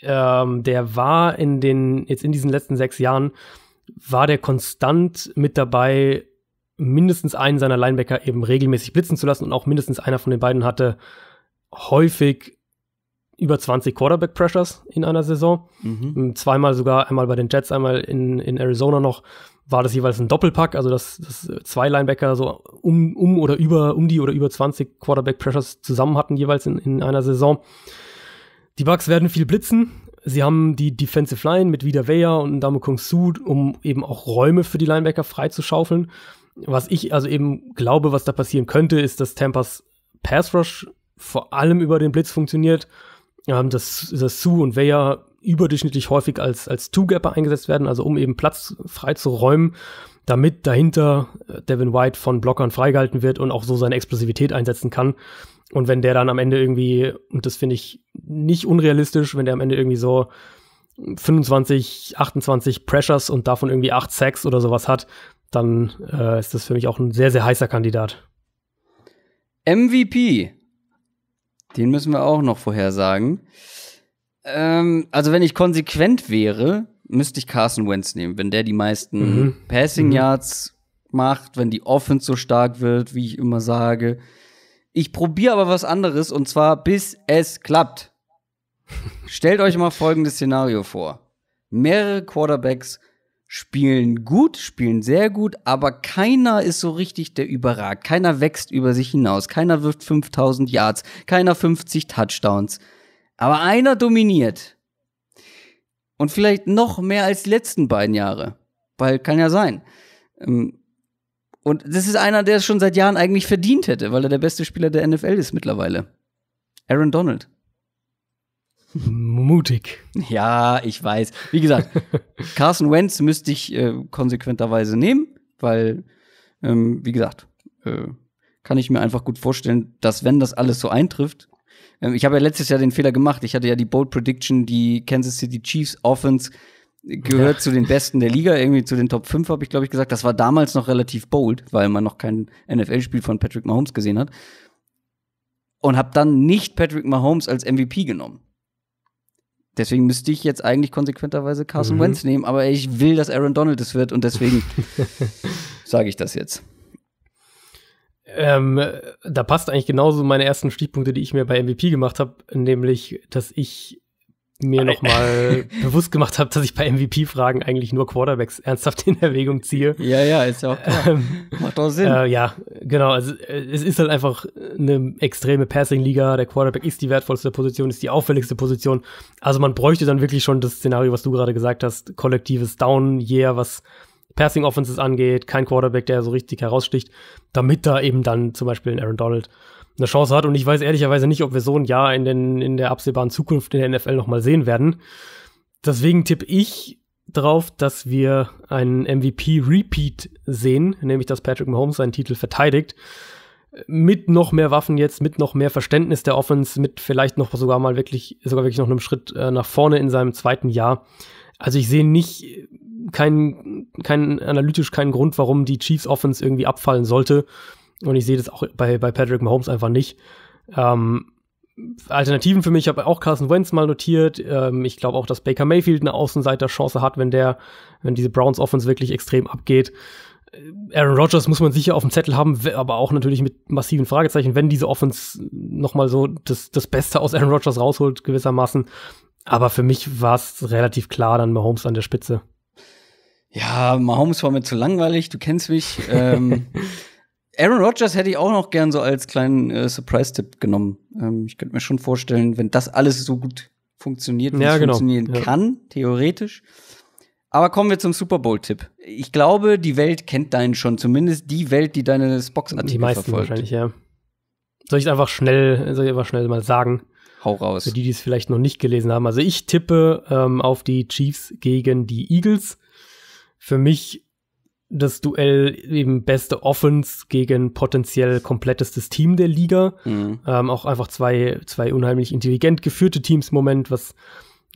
ähm, der war in den jetzt in diesen letzten sechs Jahren war der konstant mit dabei mindestens einen seiner Linebacker eben regelmäßig blitzen zu lassen und auch mindestens einer von den beiden hatte häufig über 20 Quarterback Pressures in einer Saison. Mhm. Zweimal sogar, einmal bei den Jets, einmal in, in Arizona noch war das jeweils ein Doppelpack, also dass, dass zwei Linebacker so um, um oder über, um die oder über 20 Quarterback Pressures zusammen hatten, jeweils in, in einer Saison. Die Bucks werden viel blitzen. sie haben die Defensive Line mit Vida Weya und Damo Kung Su, um eben auch Räume für die Linebacker freizuschaufeln. Was ich also eben glaube, was da passieren könnte, ist, dass Tampas Pass Rush vor allem über den Blitz funktioniert, ähm, dass, dass Su und Weya überdurchschnittlich häufig als, als Two-Gapper eingesetzt werden, also um eben Platz frei zu räumen, damit dahinter äh, Devin White von Blockern freigehalten wird und auch so seine Explosivität einsetzen kann. Und wenn der dann am Ende irgendwie, und das finde ich nicht unrealistisch, wenn der am Ende irgendwie so 25, 28 Pressures und davon irgendwie 8 Sacks oder sowas hat, dann äh, ist das für mich auch ein sehr, sehr heißer Kandidat. MVP. Den müssen wir auch noch vorhersagen. Ähm, also, wenn ich konsequent wäre, müsste ich Carson Wentz nehmen, wenn der die meisten mhm. Passing mhm. Yards mhm. macht, wenn die Offense so stark wird, wie ich immer sage. Ich probiere aber was anderes und zwar bis es klappt. Stellt euch mal folgendes Szenario vor. Mehrere Quarterbacks spielen gut, spielen sehr gut, aber keiner ist so richtig der überragt. Keiner wächst über sich hinaus. Keiner wirft 5000 Yards, keiner 50 Touchdowns. Aber einer dominiert. Und vielleicht noch mehr als die letzten beiden Jahre. Weil kann ja sein. Ähm, und das ist einer, der es schon seit Jahren eigentlich verdient hätte, weil er der beste Spieler der NFL ist mittlerweile. Aaron Donald. Mutig. Ja, ich weiß. Wie gesagt, Carson Wentz müsste ich äh, konsequenterweise nehmen, weil, ähm, wie gesagt, äh, kann ich mir einfach gut vorstellen, dass wenn das alles so eintrifft, ich habe ja letztes Jahr den Fehler gemacht. Ich hatte ja die Bold Prediction, die Kansas City Chiefs Offense gehört ja. zu den Besten der Liga, irgendwie zu den Top 5, habe ich, glaube ich, gesagt. Das war damals noch relativ bold, weil man noch kein NFL-Spiel von Patrick Mahomes gesehen hat. Und habe dann nicht Patrick Mahomes als MVP genommen. Deswegen müsste ich jetzt eigentlich konsequenterweise Carson mhm. Wentz nehmen, aber ich will, dass Aaron Donald es wird und deswegen sage ich das jetzt. Ähm, da passt eigentlich genauso meine ersten Stichpunkte, die ich mir bei MVP gemacht habe, nämlich, dass ich mir nochmal bewusst gemacht habe, dass ich bei MVP-Fragen eigentlich nur Quarterbacks ernsthaft in Erwägung ziehe. Ja, ja, ist ja auch klar. Ähm, Macht doch Sinn. Äh, ja, genau. Also äh, es ist halt einfach eine extreme Passing-Liga. Der Quarterback ist die wertvollste Position, ist die auffälligste Position. Also man bräuchte dann wirklich schon das Szenario, was du gerade gesagt hast, kollektives Down-Year, was Passing Offenses angeht, kein Quarterback, der so richtig heraussticht, damit da eben dann zum Beispiel ein Aaron Donald eine Chance hat. Und ich weiß ehrlicherweise nicht, ob wir so ein Jahr in, den, in der absehbaren Zukunft in der NFL nochmal sehen werden. Deswegen tippe ich drauf, dass wir einen MVP-Repeat sehen, nämlich dass Patrick Mahomes seinen Titel verteidigt. Mit noch mehr Waffen jetzt, mit noch mehr Verständnis der Offense, mit vielleicht noch sogar mal wirklich, sogar wirklich noch einem Schritt äh, nach vorne in seinem zweiten Jahr. Also ich sehe nicht keinen, keinen, analytisch keinen Grund, warum die Chiefs Offense irgendwie abfallen sollte. Und ich sehe das auch bei, bei Patrick Mahomes einfach nicht. Ähm, Alternativen für mich, ich habe auch Carson Wentz mal notiert. Ähm, ich glaube auch, dass Baker Mayfield eine Außenseiter-Chance hat, wenn der, wenn diese Browns Offense wirklich extrem abgeht. Äh, Aaron Rodgers muss man sicher auf dem Zettel haben, aber auch natürlich mit massiven Fragezeichen, wenn diese Offense nochmal so das, das Beste aus Aaron Rodgers rausholt, gewissermaßen. Aber für mich war es relativ klar, dann Mahomes an der Spitze. Ja, Mahomes war mir zu langweilig, du kennst mich. ähm, Aaron Rodgers hätte ich auch noch gern so als kleinen äh, Surprise-Tipp genommen. Ähm, ich könnte mir schon vorstellen, wenn das alles so gut funktioniert, wie ja, es genau. funktionieren ja. kann, theoretisch. Aber kommen wir zum Super Bowl-Tipp. Ich glaube, die Welt kennt deinen schon, zumindest die Welt, die deine Spox-Artikel Die meisten verfolgt. wahrscheinlich, ja. Soll ich einfach schnell, soll ich einfach schnell mal sagen? Hau raus. Für die, die es vielleicht noch nicht gelesen haben. Also ich tippe ähm, auf die Chiefs gegen die Eagles. Für mich das Duell eben beste Offense gegen potenziell komplettestes Team der Liga. Mhm. Ähm, auch einfach zwei, zwei unheimlich intelligent geführte Teams im Moment, was,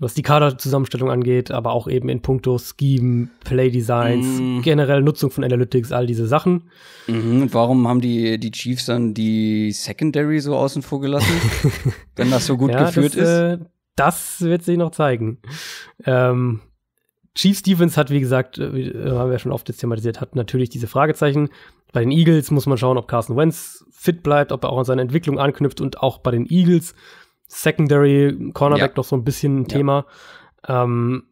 was die Kaderzusammenstellung angeht, aber auch eben in puncto Scheme, Playdesigns, mhm. generell Nutzung von Analytics, all diese Sachen. Mhm. Und warum haben die, die Chiefs dann die Secondary so außen vor gelassen, wenn das so gut ja, geführt das, ist? Äh, das wird sich noch zeigen. Ähm, Chief Stevens hat, wie gesagt, äh, haben wir schon oft jetzt thematisiert, hat natürlich diese Fragezeichen. Bei den Eagles muss man schauen, ob Carson Wentz fit bleibt, ob er auch an seine Entwicklung anknüpft und auch bei den Eagles Secondary Cornerback ja. noch so ein bisschen ein ja. Thema. Ähm,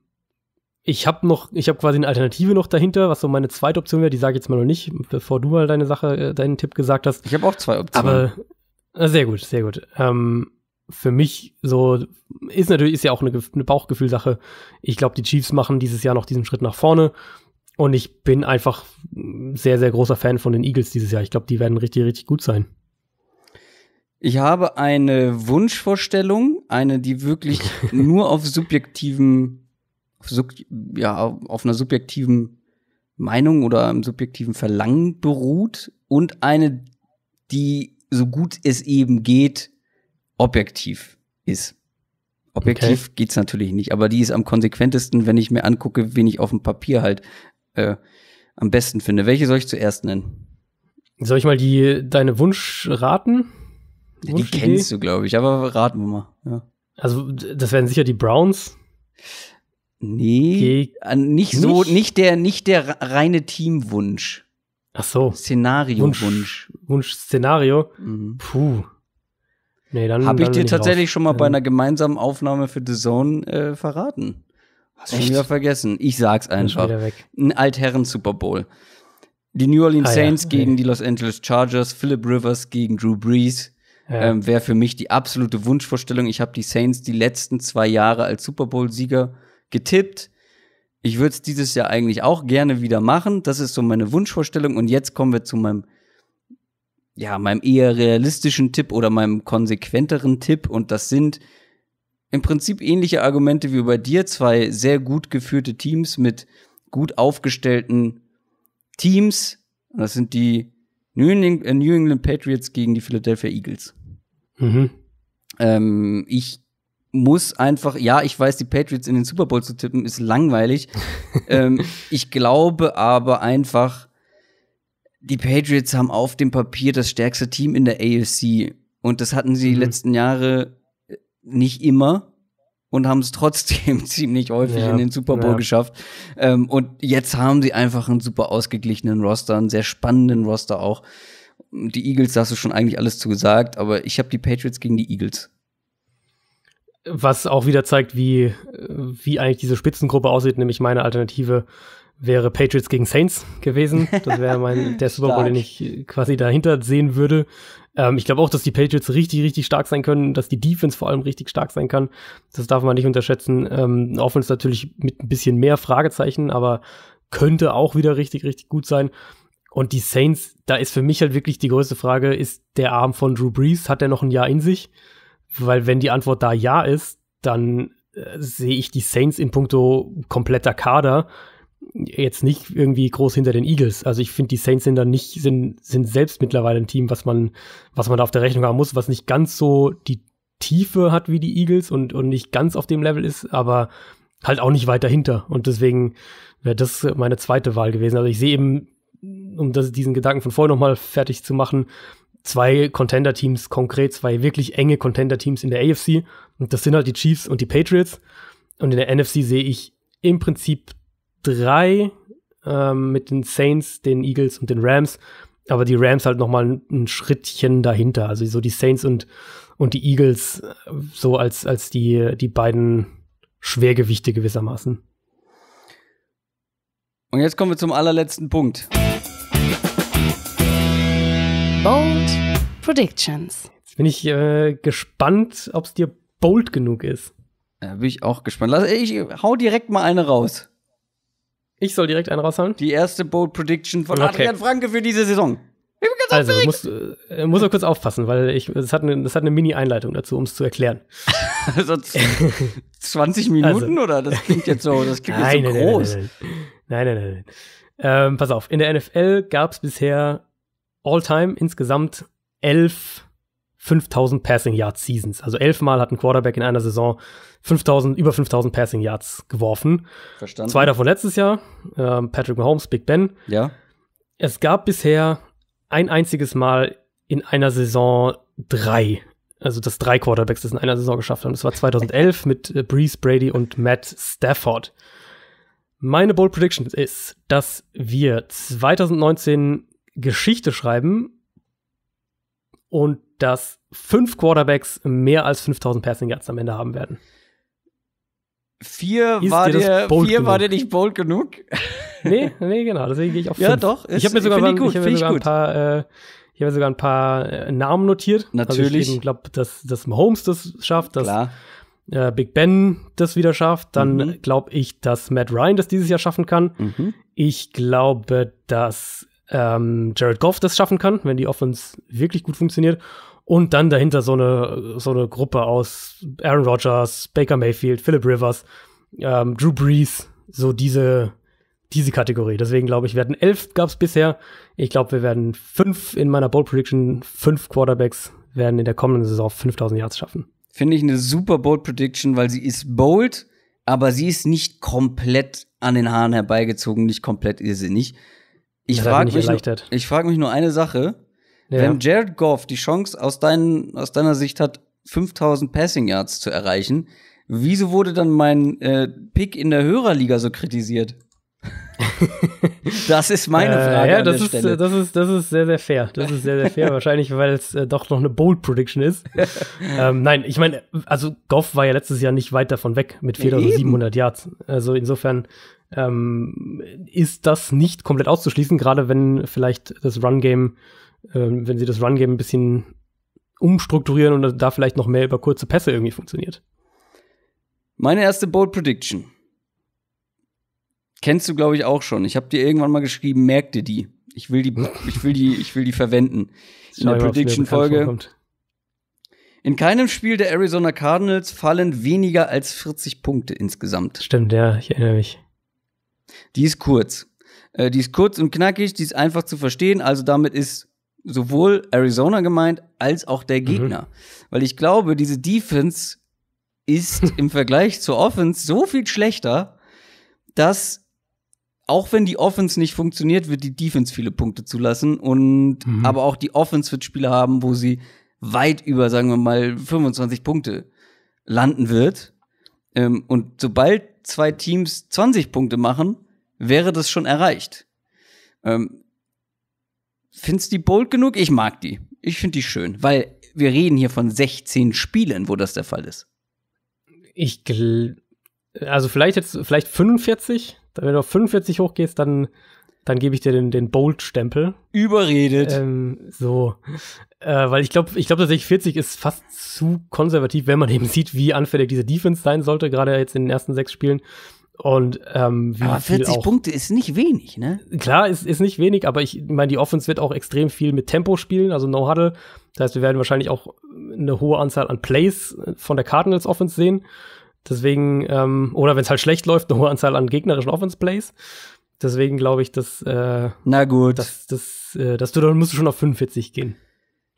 ich habe noch, ich habe quasi eine Alternative noch dahinter, was so meine zweite Option wäre. Die sage ich jetzt mal noch nicht, bevor du mal deine Sache, äh, deinen Tipp gesagt hast. Ich habe auch zwei Optionen. Aber äh, sehr gut, sehr gut. Ähm, für mich so, ist natürlich, ist ja auch eine, eine Bauchgefühlsache. Ich glaube, die Chiefs machen dieses Jahr noch diesen Schritt nach vorne. Und ich bin einfach sehr, sehr großer Fan von den Eagles dieses Jahr. Ich glaube, die werden richtig, richtig gut sein. Ich habe eine Wunschvorstellung, eine, die wirklich nur auf subjektiven, auf sub, ja, auf einer subjektiven Meinung oder einem subjektiven Verlangen beruht und eine, die so gut es eben geht, objektiv ist. Objektiv okay. geht's natürlich nicht, aber die ist am konsequentesten, wenn ich mir angucke, wen ich auf dem Papier halt äh, am besten finde. Welche soll ich zuerst nennen? Soll ich mal die deine Wunsch raten? Ja, die kennst du, glaube ich, aber raten wir mal. Ja. Also, das werden sicher die Browns. Nee, Ge nicht so, nicht der, nicht der reine Teamwunsch. Ach so. Szenario-Wunsch. Wunsch, Wunsch-Szenario. Mhm. Puh. Nee, dann. Habe ich dir tatsächlich raus. schon mal bei einer gemeinsamen Aufnahme für The Zone äh, verraten. Hast du schon wieder vergessen. Ich sag's einfach. Ein Altherren-Super Bowl. Die New Orleans ah, Saints ja. gegen die Los Angeles Chargers, Philip Rivers gegen Drew Brees. Ja. Ähm, Wäre für mich die absolute Wunschvorstellung. Ich habe die Saints die letzten zwei Jahre als Super Bowl-Sieger getippt. Ich würde es dieses Jahr eigentlich auch gerne wieder machen. Das ist so meine Wunschvorstellung. Und jetzt kommen wir zu meinem, ja, meinem eher realistischen Tipp oder meinem konsequenteren Tipp. Und das sind im Prinzip ähnliche Argumente wie bei dir. Zwei sehr gut geführte Teams mit gut aufgestellten Teams. Das sind die New England, äh, New England Patriots gegen die Philadelphia Eagles. Mhm. Ähm, ich muss einfach, ja, ich weiß, die Patriots in den Super Bowl zu tippen, ist langweilig. ähm, ich glaube aber einfach, die Patriots haben auf dem Papier das stärkste Team in der AFC. Und das hatten sie mhm. die letzten Jahre nicht immer und haben es trotzdem ziemlich häufig ja, in den Super Bowl ja. geschafft. Ähm, und jetzt haben sie einfach einen super ausgeglichenen Roster, einen sehr spannenden Roster auch. Die Eagles, da hast du schon eigentlich alles zu gesagt, aber ich habe die Patriots gegen die Eagles. Was auch wieder zeigt, wie, wie eigentlich diese Spitzengruppe aussieht, nämlich meine Alternative wäre Patriots gegen Saints gewesen. Das wäre mein der Super Bowl, den ich quasi dahinter sehen würde. Ähm, ich glaube auch, dass die Patriots richtig, richtig stark sein können, dass die Defense vor allem richtig stark sein kann. Das darf man nicht unterschätzen. Ähm, Offense natürlich mit ein bisschen mehr Fragezeichen, aber könnte auch wieder richtig, richtig gut sein. Und die Saints, da ist für mich halt wirklich die größte Frage, ist der Arm von Drew Brees, hat er noch ein Jahr in sich? Weil wenn die Antwort da ja ist, dann äh, sehe ich die Saints in puncto kompletter Kader jetzt nicht irgendwie groß hinter den Eagles. Also ich finde, die Saints sind dann nicht, sind, sind selbst mittlerweile ein Team, was man, was man da auf der Rechnung haben muss, was nicht ganz so die Tiefe hat wie die Eagles und, und nicht ganz auf dem Level ist, aber halt auch nicht weit dahinter. Und deswegen wäre das meine zweite Wahl gewesen. Also ich sehe eben, um das, diesen Gedanken von vorher nochmal fertig zu machen, zwei Contender-Teams, konkret zwei wirklich enge Contender-Teams in der AFC. Und das sind halt die Chiefs und die Patriots. Und in der NFC sehe ich im Prinzip drei ähm, mit den Saints, den Eagles und den Rams. Aber die Rams halt noch mal ein, ein, Schrittchen dahinter. Also so die Saints und, und die Eagles äh, so als, als die, die beiden Schwergewichte gewissermaßen. Und jetzt kommen wir zum allerletzten Punkt. Bold Predictions. Jetzt bin ich äh, gespannt, ob es dir bold genug ist. Ja, bin ich auch gespannt. Lass, ich hau direkt mal eine raus. Ich soll direkt einen raushauen? Die erste Bold Prediction von okay. Adrian Franke für diese Saison. Ich bin ganz also, muss, äh, muss auch kurz aufpassen, weil ich, es hat eine, das hat eine Mini-Einleitung dazu, um es zu erklären. also 20 Minuten also. oder? Das klingt jetzt so, das klingt nein, jetzt so nein, groß. Nein, nein, nein. nein, nein. Ähm, pass auf, in der NFL gab es bisher all-time insgesamt elf 5000 Passing Yards Seasons. Also elfmal hat ein Quarterback in einer Saison 5000, über 5000 Passing Yards geworfen. Verstanden. Zwei davon letztes Jahr, äh, Patrick Mahomes, Big Ben. Ja. Es gab bisher ein einziges Mal in einer Saison drei. Also, dass drei Quarterbacks das in einer Saison geschafft haben. Das war 2011 mit äh, Breeze Brady und Matt Stafford. Meine Bold Prediction ist, dass wir 2019 Geschichte schreiben und dass fünf Quarterbacks mehr als 5000 Passing Yards am Ende haben werden. Vier, war, dir, vier war dir nicht bold genug? nee, nee, genau, deswegen gehe ich auf Ja, fünf. doch. ich habe mir sogar, ich, ich hab mir sogar ein paar, äh, Ich habe sogar ein paar äh, Namen notiert. Natürlich. Also ich glaube, dass, dass Mahomes das schafft, dass Klar. äh, Big Ben das wieder schafft. Dann Mhm. glaube ich, dass Matt Ryan das dieses Jahr schaffen kann. Mhm. Ich glaube, dass ähm, Jared Goff das schaffen kann, wenn die Offense wirklich gut funktioniert. Und dann dahinter so eine, so eine Gruppe aus Aaron Rodgers, Baker Mayfield, Philip Rivers, ähm, Drew Brees, so diese, diese Kategorie. Deswegen glaube ich, werden elf gab es bisher. Ich glaube, wir werden fünf in meiner Bowl Prediction, fünf Quarterbacks werden in der kommenden Saison 5000 Yards schaffen. Finde ich eine super Bold Prediction, weil sie ist bold, aber sie ist nicht komplett an den Haaren herbeigezogen, nicht komplett irrsinnig. Ich Ja, frage mich, nur- ich frag mich nur eine Sache. Ja. Wenn Jared Goff die Chance aus, dein, aus deiner Sicht hat, 5000 Passing Yards zu erreichen, wieso wurde dann mein äh, Pick in der Hörerliga so kritisiert? das ist meine Äh, Frage ja, an das der ist, Stelle. äh, das ist, das ist sehr, sehr fair. Das ist sehr, sehr fair. Wahrscheinlich, weil es äh, doch noch eine Bold Prediction ist. ähm, nein, ich meine, also Goff war ja letztes Jahr nicht weit davon weg mit 4700 Yards. Also insofern ähm, ist das nicht komplett auszuschließen, gerade wenn vielleicht das Run-Game, ähm, wenn sie das Run-Game ein bisschen umstrukturieren und da vielleicht noch mehr über kurze Pässe irgendwie funktioniert. Meine erste Bold Prediction. Kennst du, glaube ich, auch schon. Ich habe dir irgendwann mal geschrieben, merk dir die. Ich will die, ich will die, ich will die verwenden. In der Prediction-Folge. In keinem Spiel der Arizona Cardinals fallen weniger als 40 Punkte insgesamt. Stimmt, ja, ich erinnere mich. Die ist kurz. Äh, die ist kurz und knackig, die ist einfach zu verstehen. Also damit ist sowohl Arizona gemeint als auch der Gegner. Weil ich glaube, diese Defense ist im Vergleich zur Offense so viel schlechter, dass auch wenn die Offense nicht funktioniert, wird die Defense viele Punkte zulassen und Mhm. aber auch die Offense wird Spiele haben, wo sie weit über, sagen wir mal, 25 Punkte landen wird. Ähm, und sobald zwei Teams 20 Punkte machen, wäre das schon erreicht. Ähm, findest du die bold genug? Ich mag die. Ich finde die schön, weil wir reden hier von 16 Spielen, wo das der Fall ist. Ich also vielleicht jetzt, vielleicht 45. Wenn du auf 45 hochgehst, dann, dann gebe ich dir den, den Bold-Stempel. Überredet. Ähm, so. Äh, weil ich glaube, ich glaube tatsächlich 40 ist fast zu konservativ, wenn man eben sieht, wie anfällig diese Defense sein sollte, gerade jetzt in den ersten sechs Spielen. Und ähm, wie aber viel 40 auch, Punkte ist nicht wenig, ne? Klar, ist, ist nicht wenig, aber ich meine, die Offense wird auch extrem viel mit Tempo spielen, also No Huddle. Das heißt, wir werden wahrscheinlich auch eine hohe Anzahl an Plays von der Cardinals Offense sehen. Deswegen, ähm, oder wenn es halt schlecht läuft, eine hohe Anzahl an gegnerischen Offense Plays. Deswegen glaube ich, dass, äh, Na gut. dass, dass, äh, dass du dann musst du schon auf 45 gehen.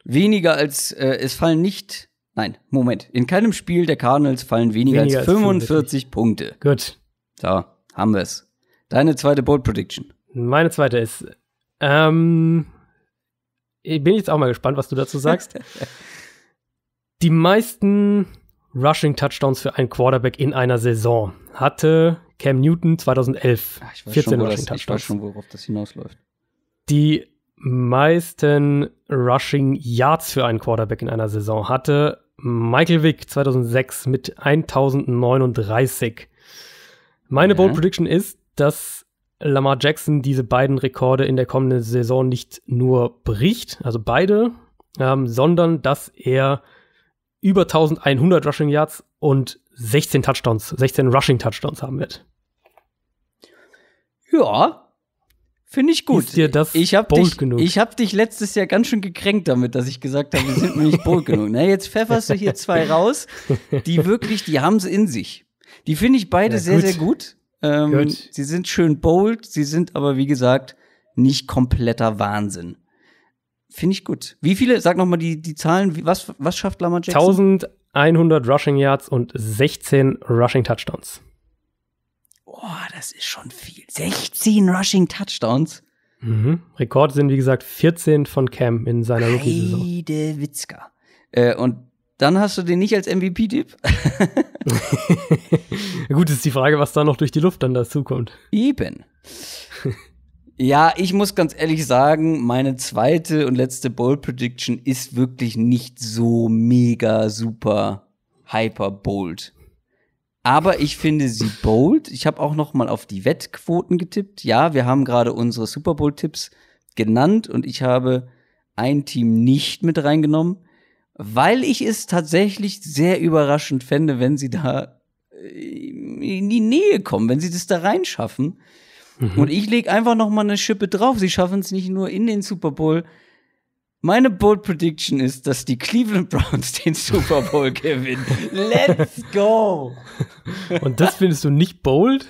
weniger als, äh, es fallen nicht, nein, Moment. In keinem Spiel der Cardinals fallen weniger, Weniger als als 45 Punkte. Gut. So, haben wir's. Deine zweite Bold Prediction. Meine zweite ist, ähm, ich bin jetzt auch mal gespannt, was du dazu sagst. Die meisten Rushing Touchdowns für einen Quarterback in einer Saison hatte Cam Newton 2011. Ach, ich weiß 14 schon, Rushing das, ich weiß Touchdowns. schon, worauf das hinausläuft. Die meisten Rushing Yards für einen Quarterback in einer Saison hatte Michael Vick 2006 mit 1039. Meine Ja. Bold Prediction ist, dass Lamar Jackson diese beiden Rekorde in der kommenden Saison nicht nur bricht, also beide, ähm, sondern dass er über 1100 Rushing Yards und 16 Touchdowns, 16 Rushing Touchdowns haben wird. Ja, finde ich gut. Ist dir das ich hab bold dich, genug? Ich habe dich letztes Jahr ganz schön gekränkt damit, dass ich gesagt habe, wir sind mir nicht bold genug. Na, jetzt pfefferst du hier zwei raus, die wirklich, die haben es in sich. Die finde ich beide Ja, sehr, sehr gut. Ähm, Gut. Sie sind schön bold, sie sind aber, wie gesagt, nicht kompletter Wahnsinn. Finde ich gut. Wie viele, sag noch mal die, die Zahlen, wie, was, was schafft Lamar Jackson? 1100 Rushing Yards und 16 Rushing Touchdowns. Boah, das ist schon viel. 16 Rushing Touchdowns. Mhm. Rekord sind, wie gesagt, 14 von Cam in seiner Rookie-Saison. Heide Witzka. Äh, und dann hast du den nicht als MVP-Tipp? Gut, ist die Frage, was da noch durch die Luft dann dazu kommt. Eben. ja, ich muss ganz ehrlich sagen, meine zweite und letzte Bold Prediction ist wirklich nicht so mega super hyper bold. Aber ich finde sie bold. Ich habe auch noch mal auf die Wettquoten getippt. Ja, wir haben gerade unsere Super Bowl Tipps genannt und ich habe ein Team nicht mit reingenommen, weil ich es tatsächlich sehr überraschend fände, wenn sie da äh, in die Nähe kommen, wenn sie das da reinschaffen. Mhm. Und ich lege einfach noch mal eine Schippe drauf. Sie schaffen es nicht nur in den Super Bowl. Meine Bold Prediction ist, dass die Cleveland Browns den Super Bowl gewinnen. Let's go! Und das findest du nicht bold?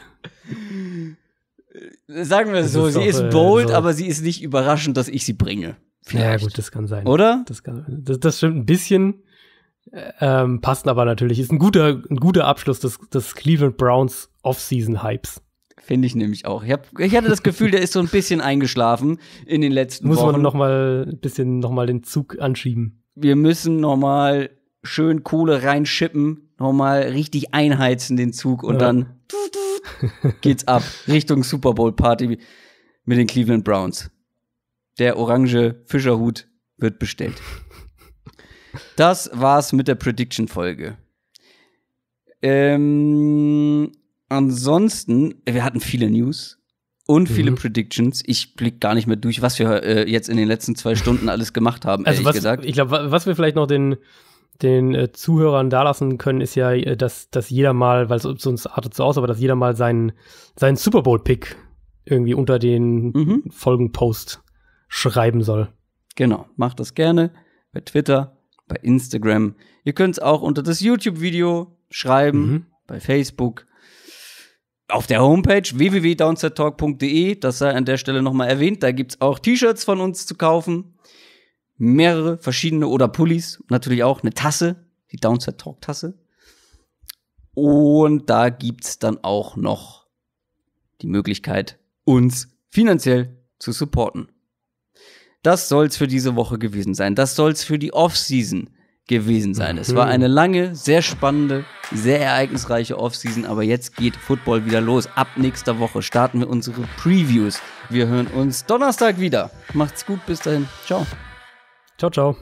Sagen wir das so, ist sie doch, ist bold, äh, so. aber sie ist nicht überraschend, dass ich sie bringe. Vielleicht. Ja, gut, das kann sein. Oder? Das, kann, das, das stimmt ein bisschen. Ähm, passt aber natürlich. Ist ein guter, ein guter Abschluss des, des Cleveland Browns Off-Season-Hypes. Finde ich nämlich auch. Ich, hab, ich hatte das Gefühl, der ist so ein bisschen eingeschlafen in den letzten Muss Wochen. Muss man noch mal ein bisschen noch mal den Zug anschieben. Wir müssen noch mal schön Kohle reinschippen, noch mal richtig einheizen den Zug und ja. dann geht's ab Richtung Super Bowl Party mit den Cleveland Browns. Der orange Fischerhut wird bestellt. Das war's mit der Prediction-Folge. Ähm, ansonsten, wir hatten viele News und viele mhm. Predictions. Ich blick gar nicht mehr durch, was wir äh, jetzt in den letzten zwei Stunden alles gemacht haben, also ehrlich was, gesagt. Ich glaube, was wir vielleicht noch den, den äh, Zuhörern dalassen können, ist ja, äh, dass, dass jeder mal, weil es uns artet so aus, aber dass jeder mal seinen, seinen Super Bowl-Pick irgendwie unter den mhm. Folgenpost schreiben soll. Genau, macht das gerne bei Twitter, bei Instagram. Ihr könnt es auch unter das YouTube-Video schreiben, mhm. bei Facebook, auf der Homepage www.downsettalk.de, das sei an der Stelle nochmal erwähnt, da gibt es auch T-Shirts von uns zu kaufen. Mehrere verschiedene oder Pullis, natürlich auch eine Tasse, die Downset Talk Tasse. Und da gibt es dann auch noch die Möglichkeit, uns finanziell zu supporten. Das soll's für diese Woche gewesen sein. Das soll's für die Offseason gewesen sein. Mhm. Es war eine lange, sehr spannende, sehr ereignisreiche Offseason, aber jetzt geht Football wieder los. Ab nächster Woche starten wir unsere Previews. Wir hören uns Donnerstag wieder. Macht's gut, bis dahin. Ciao. Ciao, ciao.